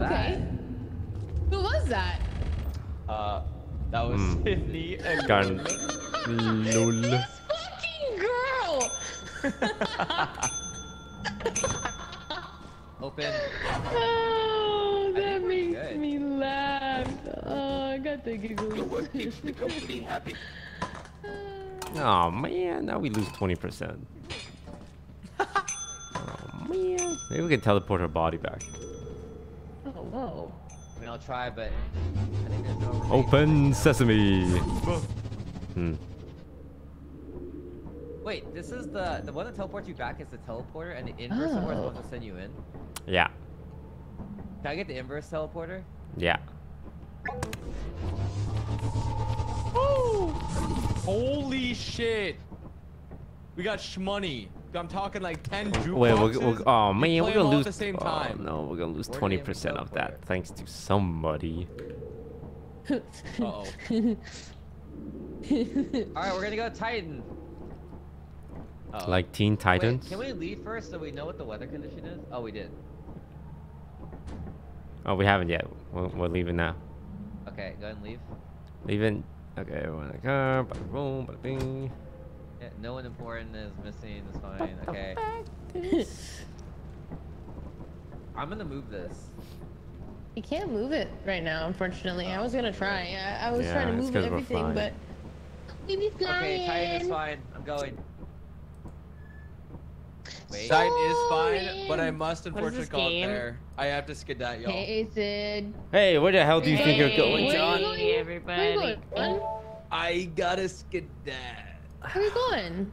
Who is that? Okay. Who was that? Uh, that was Hmm. Sydney and Gun. Lol. Fucking girl! *laughs* Open. Oh, that makes good. me laugh. Oh, I got the giggles. Oh *laughs* man, now we lose 20%. oh *laughs* man. Maybe we can teleport her body back. Oh, whoa. I mean, I'll try, but I think there's no. Open sesame. Hmm. Wait, this is the the one that teleports you back is the teleporter, and the inverse of where it's Oh. supposed to send you in. Yeah. Can I get the inverse teleporter? Yeah. Holy shit! We got shmoney. I'm talking like 10 jukeboxes. Wait, we're, we're, oh man, we're gonna lose. at the same oh, time. no, we're gonna lose Where do you 20% of the that thanks to somebody. *laughs* Uh-oh. *laughs* All right, we're gonna go Titan. Uh-oh. Like Teen Wait, Titans. can we leave first so we know what the weather condition is? Oh, we did. Oh, we haven't yet. We're, we're leaving now. Okay, go ahead and leave. Leaving. Okay, everyone in the car. Bada boom, bada bing. Yeah, no one important is missing. It's fine. Okay. *laughs* I'm gonna move this. You can't move it right now, unfortunately. I was gonna try. I, I was Yeah, trying to it's move 'cause we're everything, but we be flying. Okay, Titan is fine. I'm going. Wait. Titan is fine, but I must unfortunately call game? it there. I have to skid that, y'all. Hey, Sid. Hey, where the hell do you think you're going, John? Hey, everybody. I gotta skid Where are you going?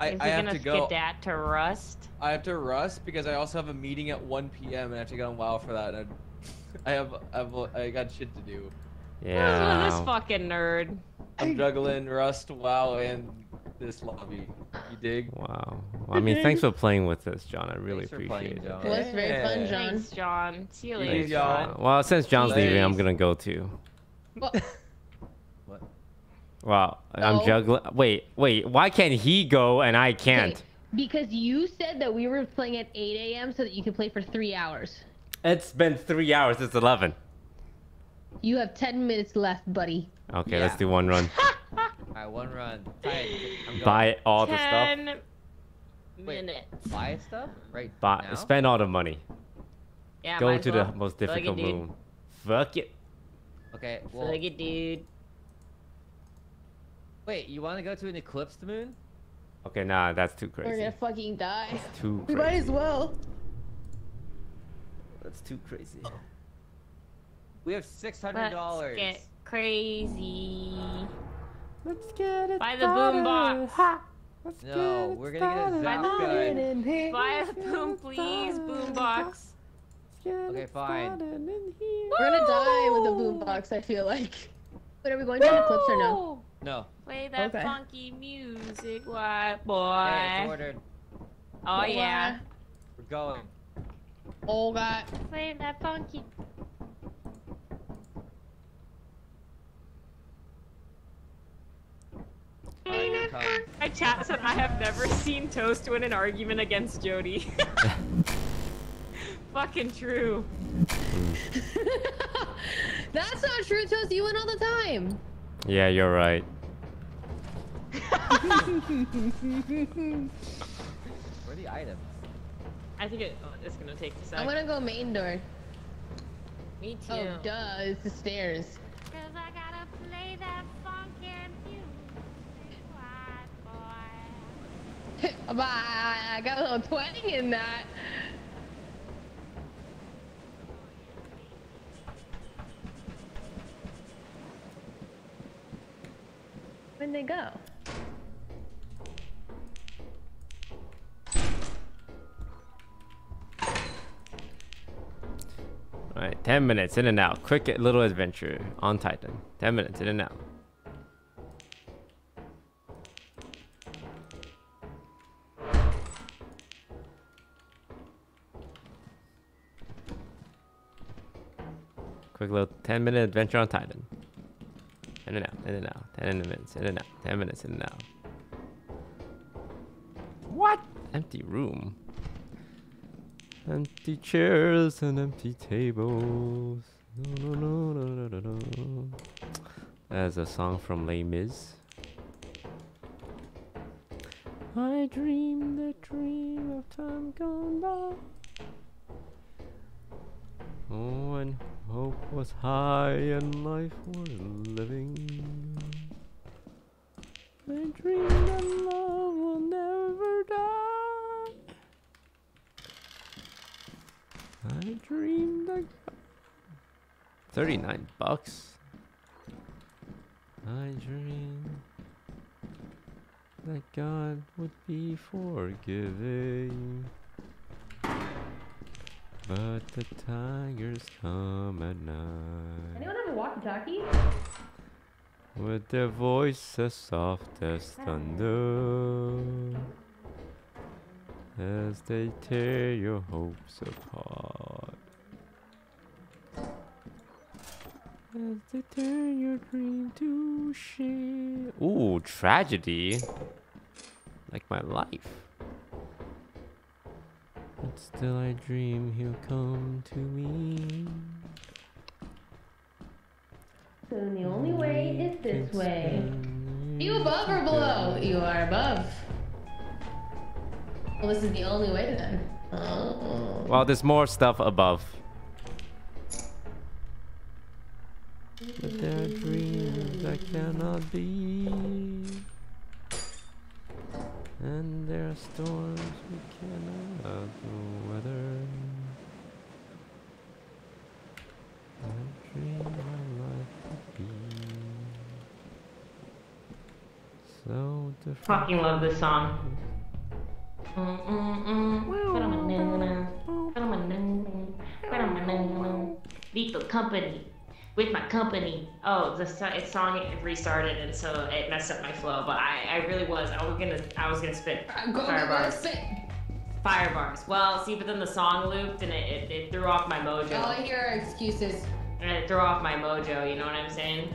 I, Is I have gonna to go. skedat to Rust? I have to rust because I also have a meeting at 1 p.m. and I have to get on WoW for that. And *laughs* I have, I have, I got shit to do. Yeah. This fucking nerd. I'm juggling Rust, WoW, and this lobby. You dig? Wow. Well, I mean, thanks for playing with us, John. I really Thanks for playing, appreciate it. John. It was very fun, John. Thanks, John. See you later. y'all. Uh, well, since John's leaving, I'm gonna go too. What? *laughs* What? Well, I'm No. juggling. Wait, wait. Why can't he go and I can't? Okay, Because you said that we were playing at 8 a.m. so that you could play for three hours. It's been three hours. It's 11. You have 10 minutes left, buddy. Okay, let's do one run. *laughs* Alright, one run. Titan, I'm. Buy all the stuff. Ten Wait, minutes. Buy stuff? Right Buy, now? spend all the money. Yeah, Go to well. the most Fuck it, difficult dude. moon. Fuck it. Okay, well, Fuck it, dude. Wait, you want to go to an eclipsed moon? Okay, nah, that's too crazy. We're gonna fucking die. Too crazy. *laughs* We might as well. That's too crazy. Oh. We have six hundred Let's dollars. get crazy. Let's get it Buy the boom box. Let's No, we're gonna get a zap gun. Buy the boom, please. Boom box. Okay, fine. We're gonna die with a boombox, I feel like. Wait, are we going to an eclipse or no? No. Play that Okay. funky music, white boy. Okay, it's boy. ordered. Oh yeah. We're going. Oh god. Play that funky. Alright, here it comes. My chat said I have never seen Toast win an argument against Jody. *laughs* Fucking true. *laughs* That's not true, Toast. You win all the time. Yeah, you're right. Where are the items? I think it, oh, it's gonna take a sec. I'm gonna go main door. Me too. Oh, duh, it's the stairs. Cause I gotta play that funkin' music, Bye. *laughs* I got a little twang in that. Where'd they go? All right, 10 minutes in and out. Quick little adventure on Titan. 10 minutes in and out. Quick little 10 minute adventure on Titan. In and out, and. 10 minutes, in and out. 10 minutes, in and out. What? Empty room. Empty chairs and empty tables. No, no, no, no, no, no, no. That's a song from Les Mis. I dreamed the dream of time gone by. Oh, when hope was high and life was living. That love will never die. I dreamed I 39 bucks. I dreamed that God would be forgiving. But the tigers come at night Anyone have a walkie-talkie? With their voices soft as thunder as they tear your hopes apart. As they turn your dream to shit. Ooh, tragedy. Like my life. But still I dream he'll come to me. So the only way is this way. You above or below? You are above. Well, this is the only way then. Oh. Well, there's more stuff above. But there are dreams that cannot be. And there are storms we cannot weather. I dream my life would be so different. Fucking love this song. Lethal Company. With my company. Oh, the so- its song it restarted and so it messed up my flow. But I, I really was. I was gonna I was gonna spit Go, go, fire bars. spit. Fire bars. Well, see, but then the song looped and it, it, it threw off my mojo. All I hear are excuses. And it threw off my mojo. You know what I'm saying?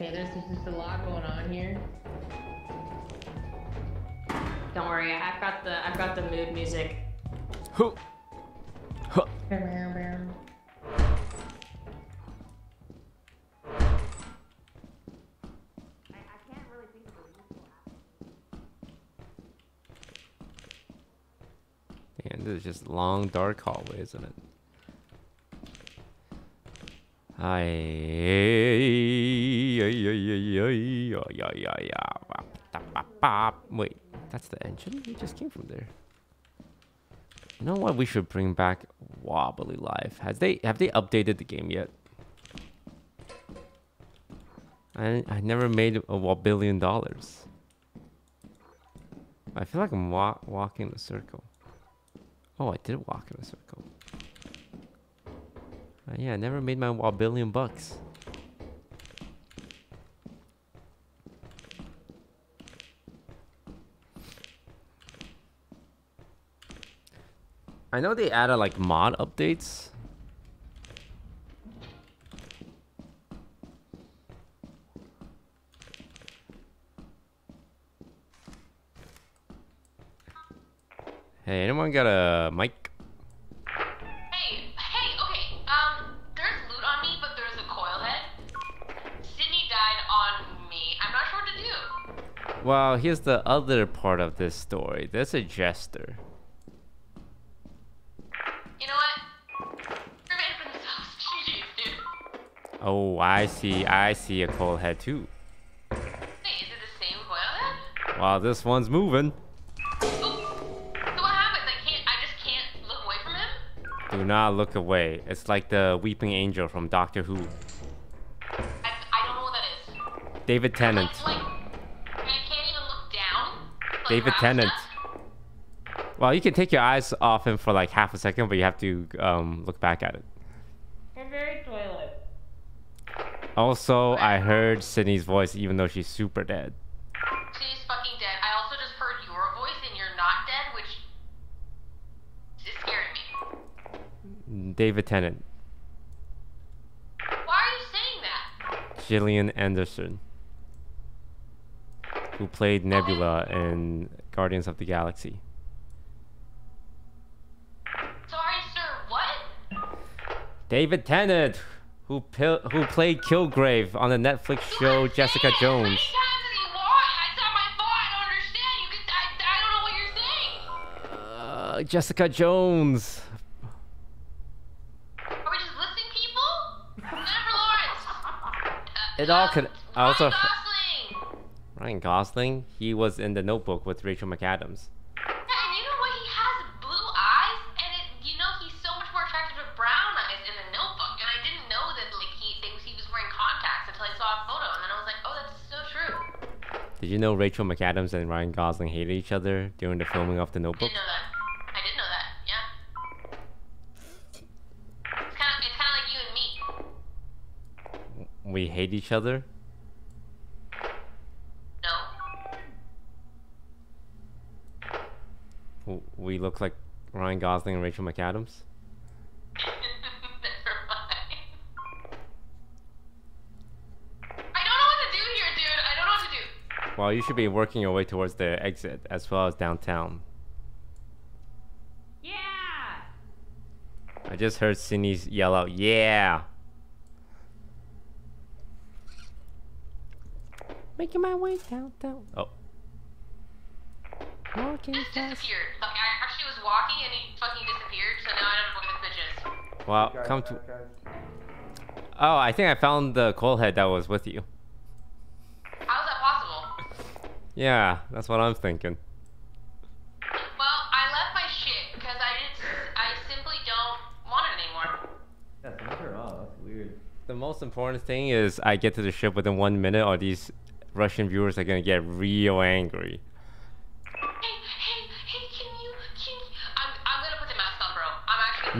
Okay, there's just a lot going on here. Don't worry, I've got the I've got the mood music. Huh. Huh. And this is just long, dark hallway, isn't it? Wait, that's the engine? We just came from there. You know what? We should bring back Wobbly Life. Has they have they updated the game yet? I I never made a wobbillion dollars. I feel like I'm wa walking in a circle. Oh, I did walk in a circle. Uh, yeah, I never made my a billion bucks. I know they added like mod updates. Hey, anyone got a mic? Well, here's the other part of this story. There's a jester. You know what? Remain for themselves. GG's, dude. Oh, I see. I see a coil head too. Hey, is it the same coil head? Wow, this one's moving. So what happens? I can't. I just can't look away from him. Do not look away. It's like the weeping angel from Doctor Who. I, I don't know what that is. David Tennant. Like, I David *laughs* Tennant. Well, you can take your eyes off him for like half a second, but you have to um, look back at it. I'm very toilet. Also, I heard Sydney's voice even though she's super dead. She's fucking dead. I also just heard your voice and you're not dead, which is scaring me. David Tennant. Why are you saying that? Gillian Anderson. Who played Nebula in Guardians of the Galaxy. Sorry, sir. What? David Tennant, who who played Kilgrave on the Netflix show Jessica Jones. Uh, Jessica Jones. Are we just listing people? Jennifer Lawrence. It all could. I also. Ryan Gosling. He was in The Notebook with Rachel McAdams. Yeah, and you know what? He has blue eyes, and it, you know he's so much more attractive with brown eyes in the Notebook. And I didn't know that like he they, he was wearing contacts until I saw a photo, and then I was like, oh, that's so true. Did you know Rachel McAdams and Ryan Gosling hated each other during the filming of The I Notebook? didn't know that. I did know that. Yeah. It's kind of it's kind of like you and me. We hate each other. No. W- We look like Ryan Gosling and Rachel McAdams. *laughs* I don't know what to do here, dude. I don't know what to do. Well, you should be working your way towards the exit as well as downtown. Yeah. I just heard Cindy yell out, "Yeah!" *laughs* Making my way downtown. Oh, walking fast. disappeared. Like I actually was walking and he fucking disappeared. So now I don't know where this bitch is. Well, come to. Oh, I think I found the coil head that was with you. How is that possible? Yeah, that's what I'm thinking. Well, I left my shit because I didn't. I simply don't want it anymore. Yeah, turn her off. That's weird. The most important thing is I get to the ship within one minute, or these Russian viewers are gonna get real angry.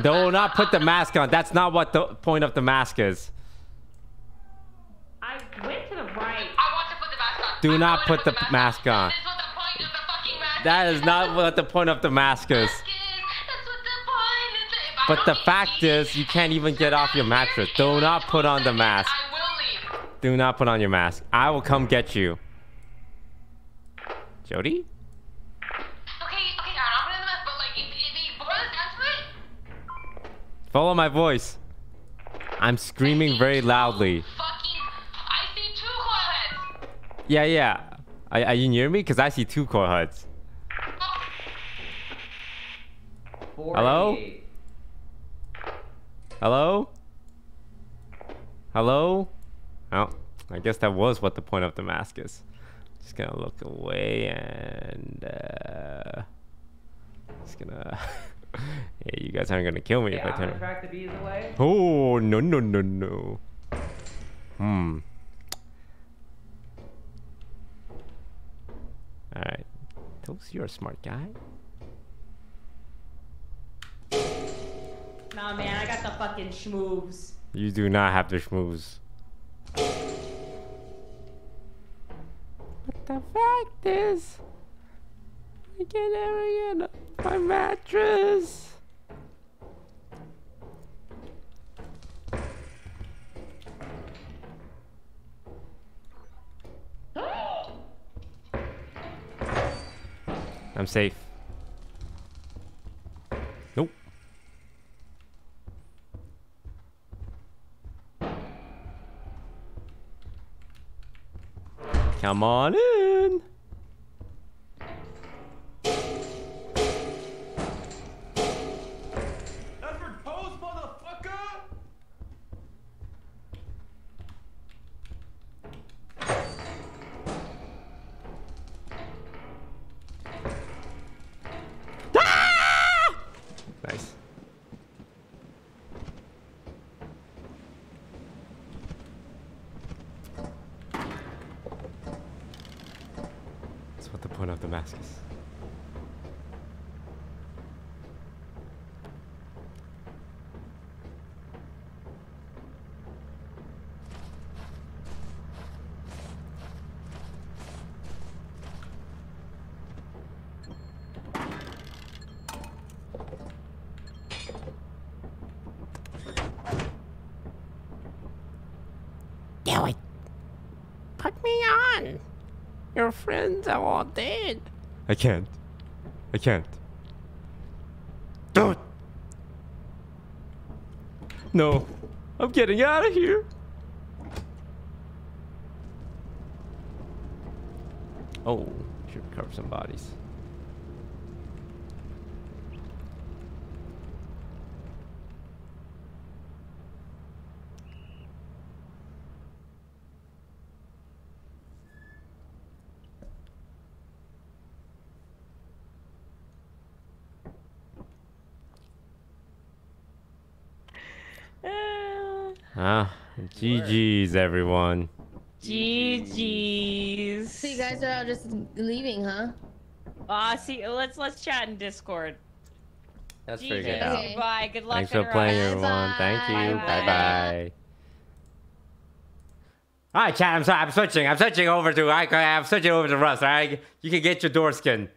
Do not put the mask on. That's not what the point of the mask is. I went to the right. I want to put the mask on. Do not put the mask on. That is not what the point of the mask is. But the fact is, you can't even get off your mattress. Do not put on the mask. Do not put on your mask. I will come get you. Jody? Follow my voice. I'm screaming very loudly. I see two coil heads. Yeah, yeah. Are, are you near me? Because I see two coil heads. Hello? Hello? Hello? Oh, I guess that was what the point of the mask is. Just gonna look away and uh just gonna *laughs* *laughs* Yeah, you guys aren't gonna kill me Yeah, if I turn. track the bees away. Oh no no no no. Hmm. Alright. Toast, you're a smart guy. Nah, man, I got the fucking schmoves. You do not have the schmooze. What the fact is, I can never get my mattress. I'm safe. Nope. Come on in. Your friends are all dead. I can't. I can't. Don't! No. I'm getting out of here. Oh, should recover some bodies. Ah, GG's everyone. GG's. So you guys are all just leaving, huh? Ah, see, let's let's chat in Discord. That's GG's. pretty good. Al. Bye. Good luck. Thanks for playing, Rust. everyone. Thank you. Bye-bye. Bye bye. All right, chat. I'm sorry. I'm switching. I'm switching over to. I, I'm switching over to Rust. All right, you can get your door skin.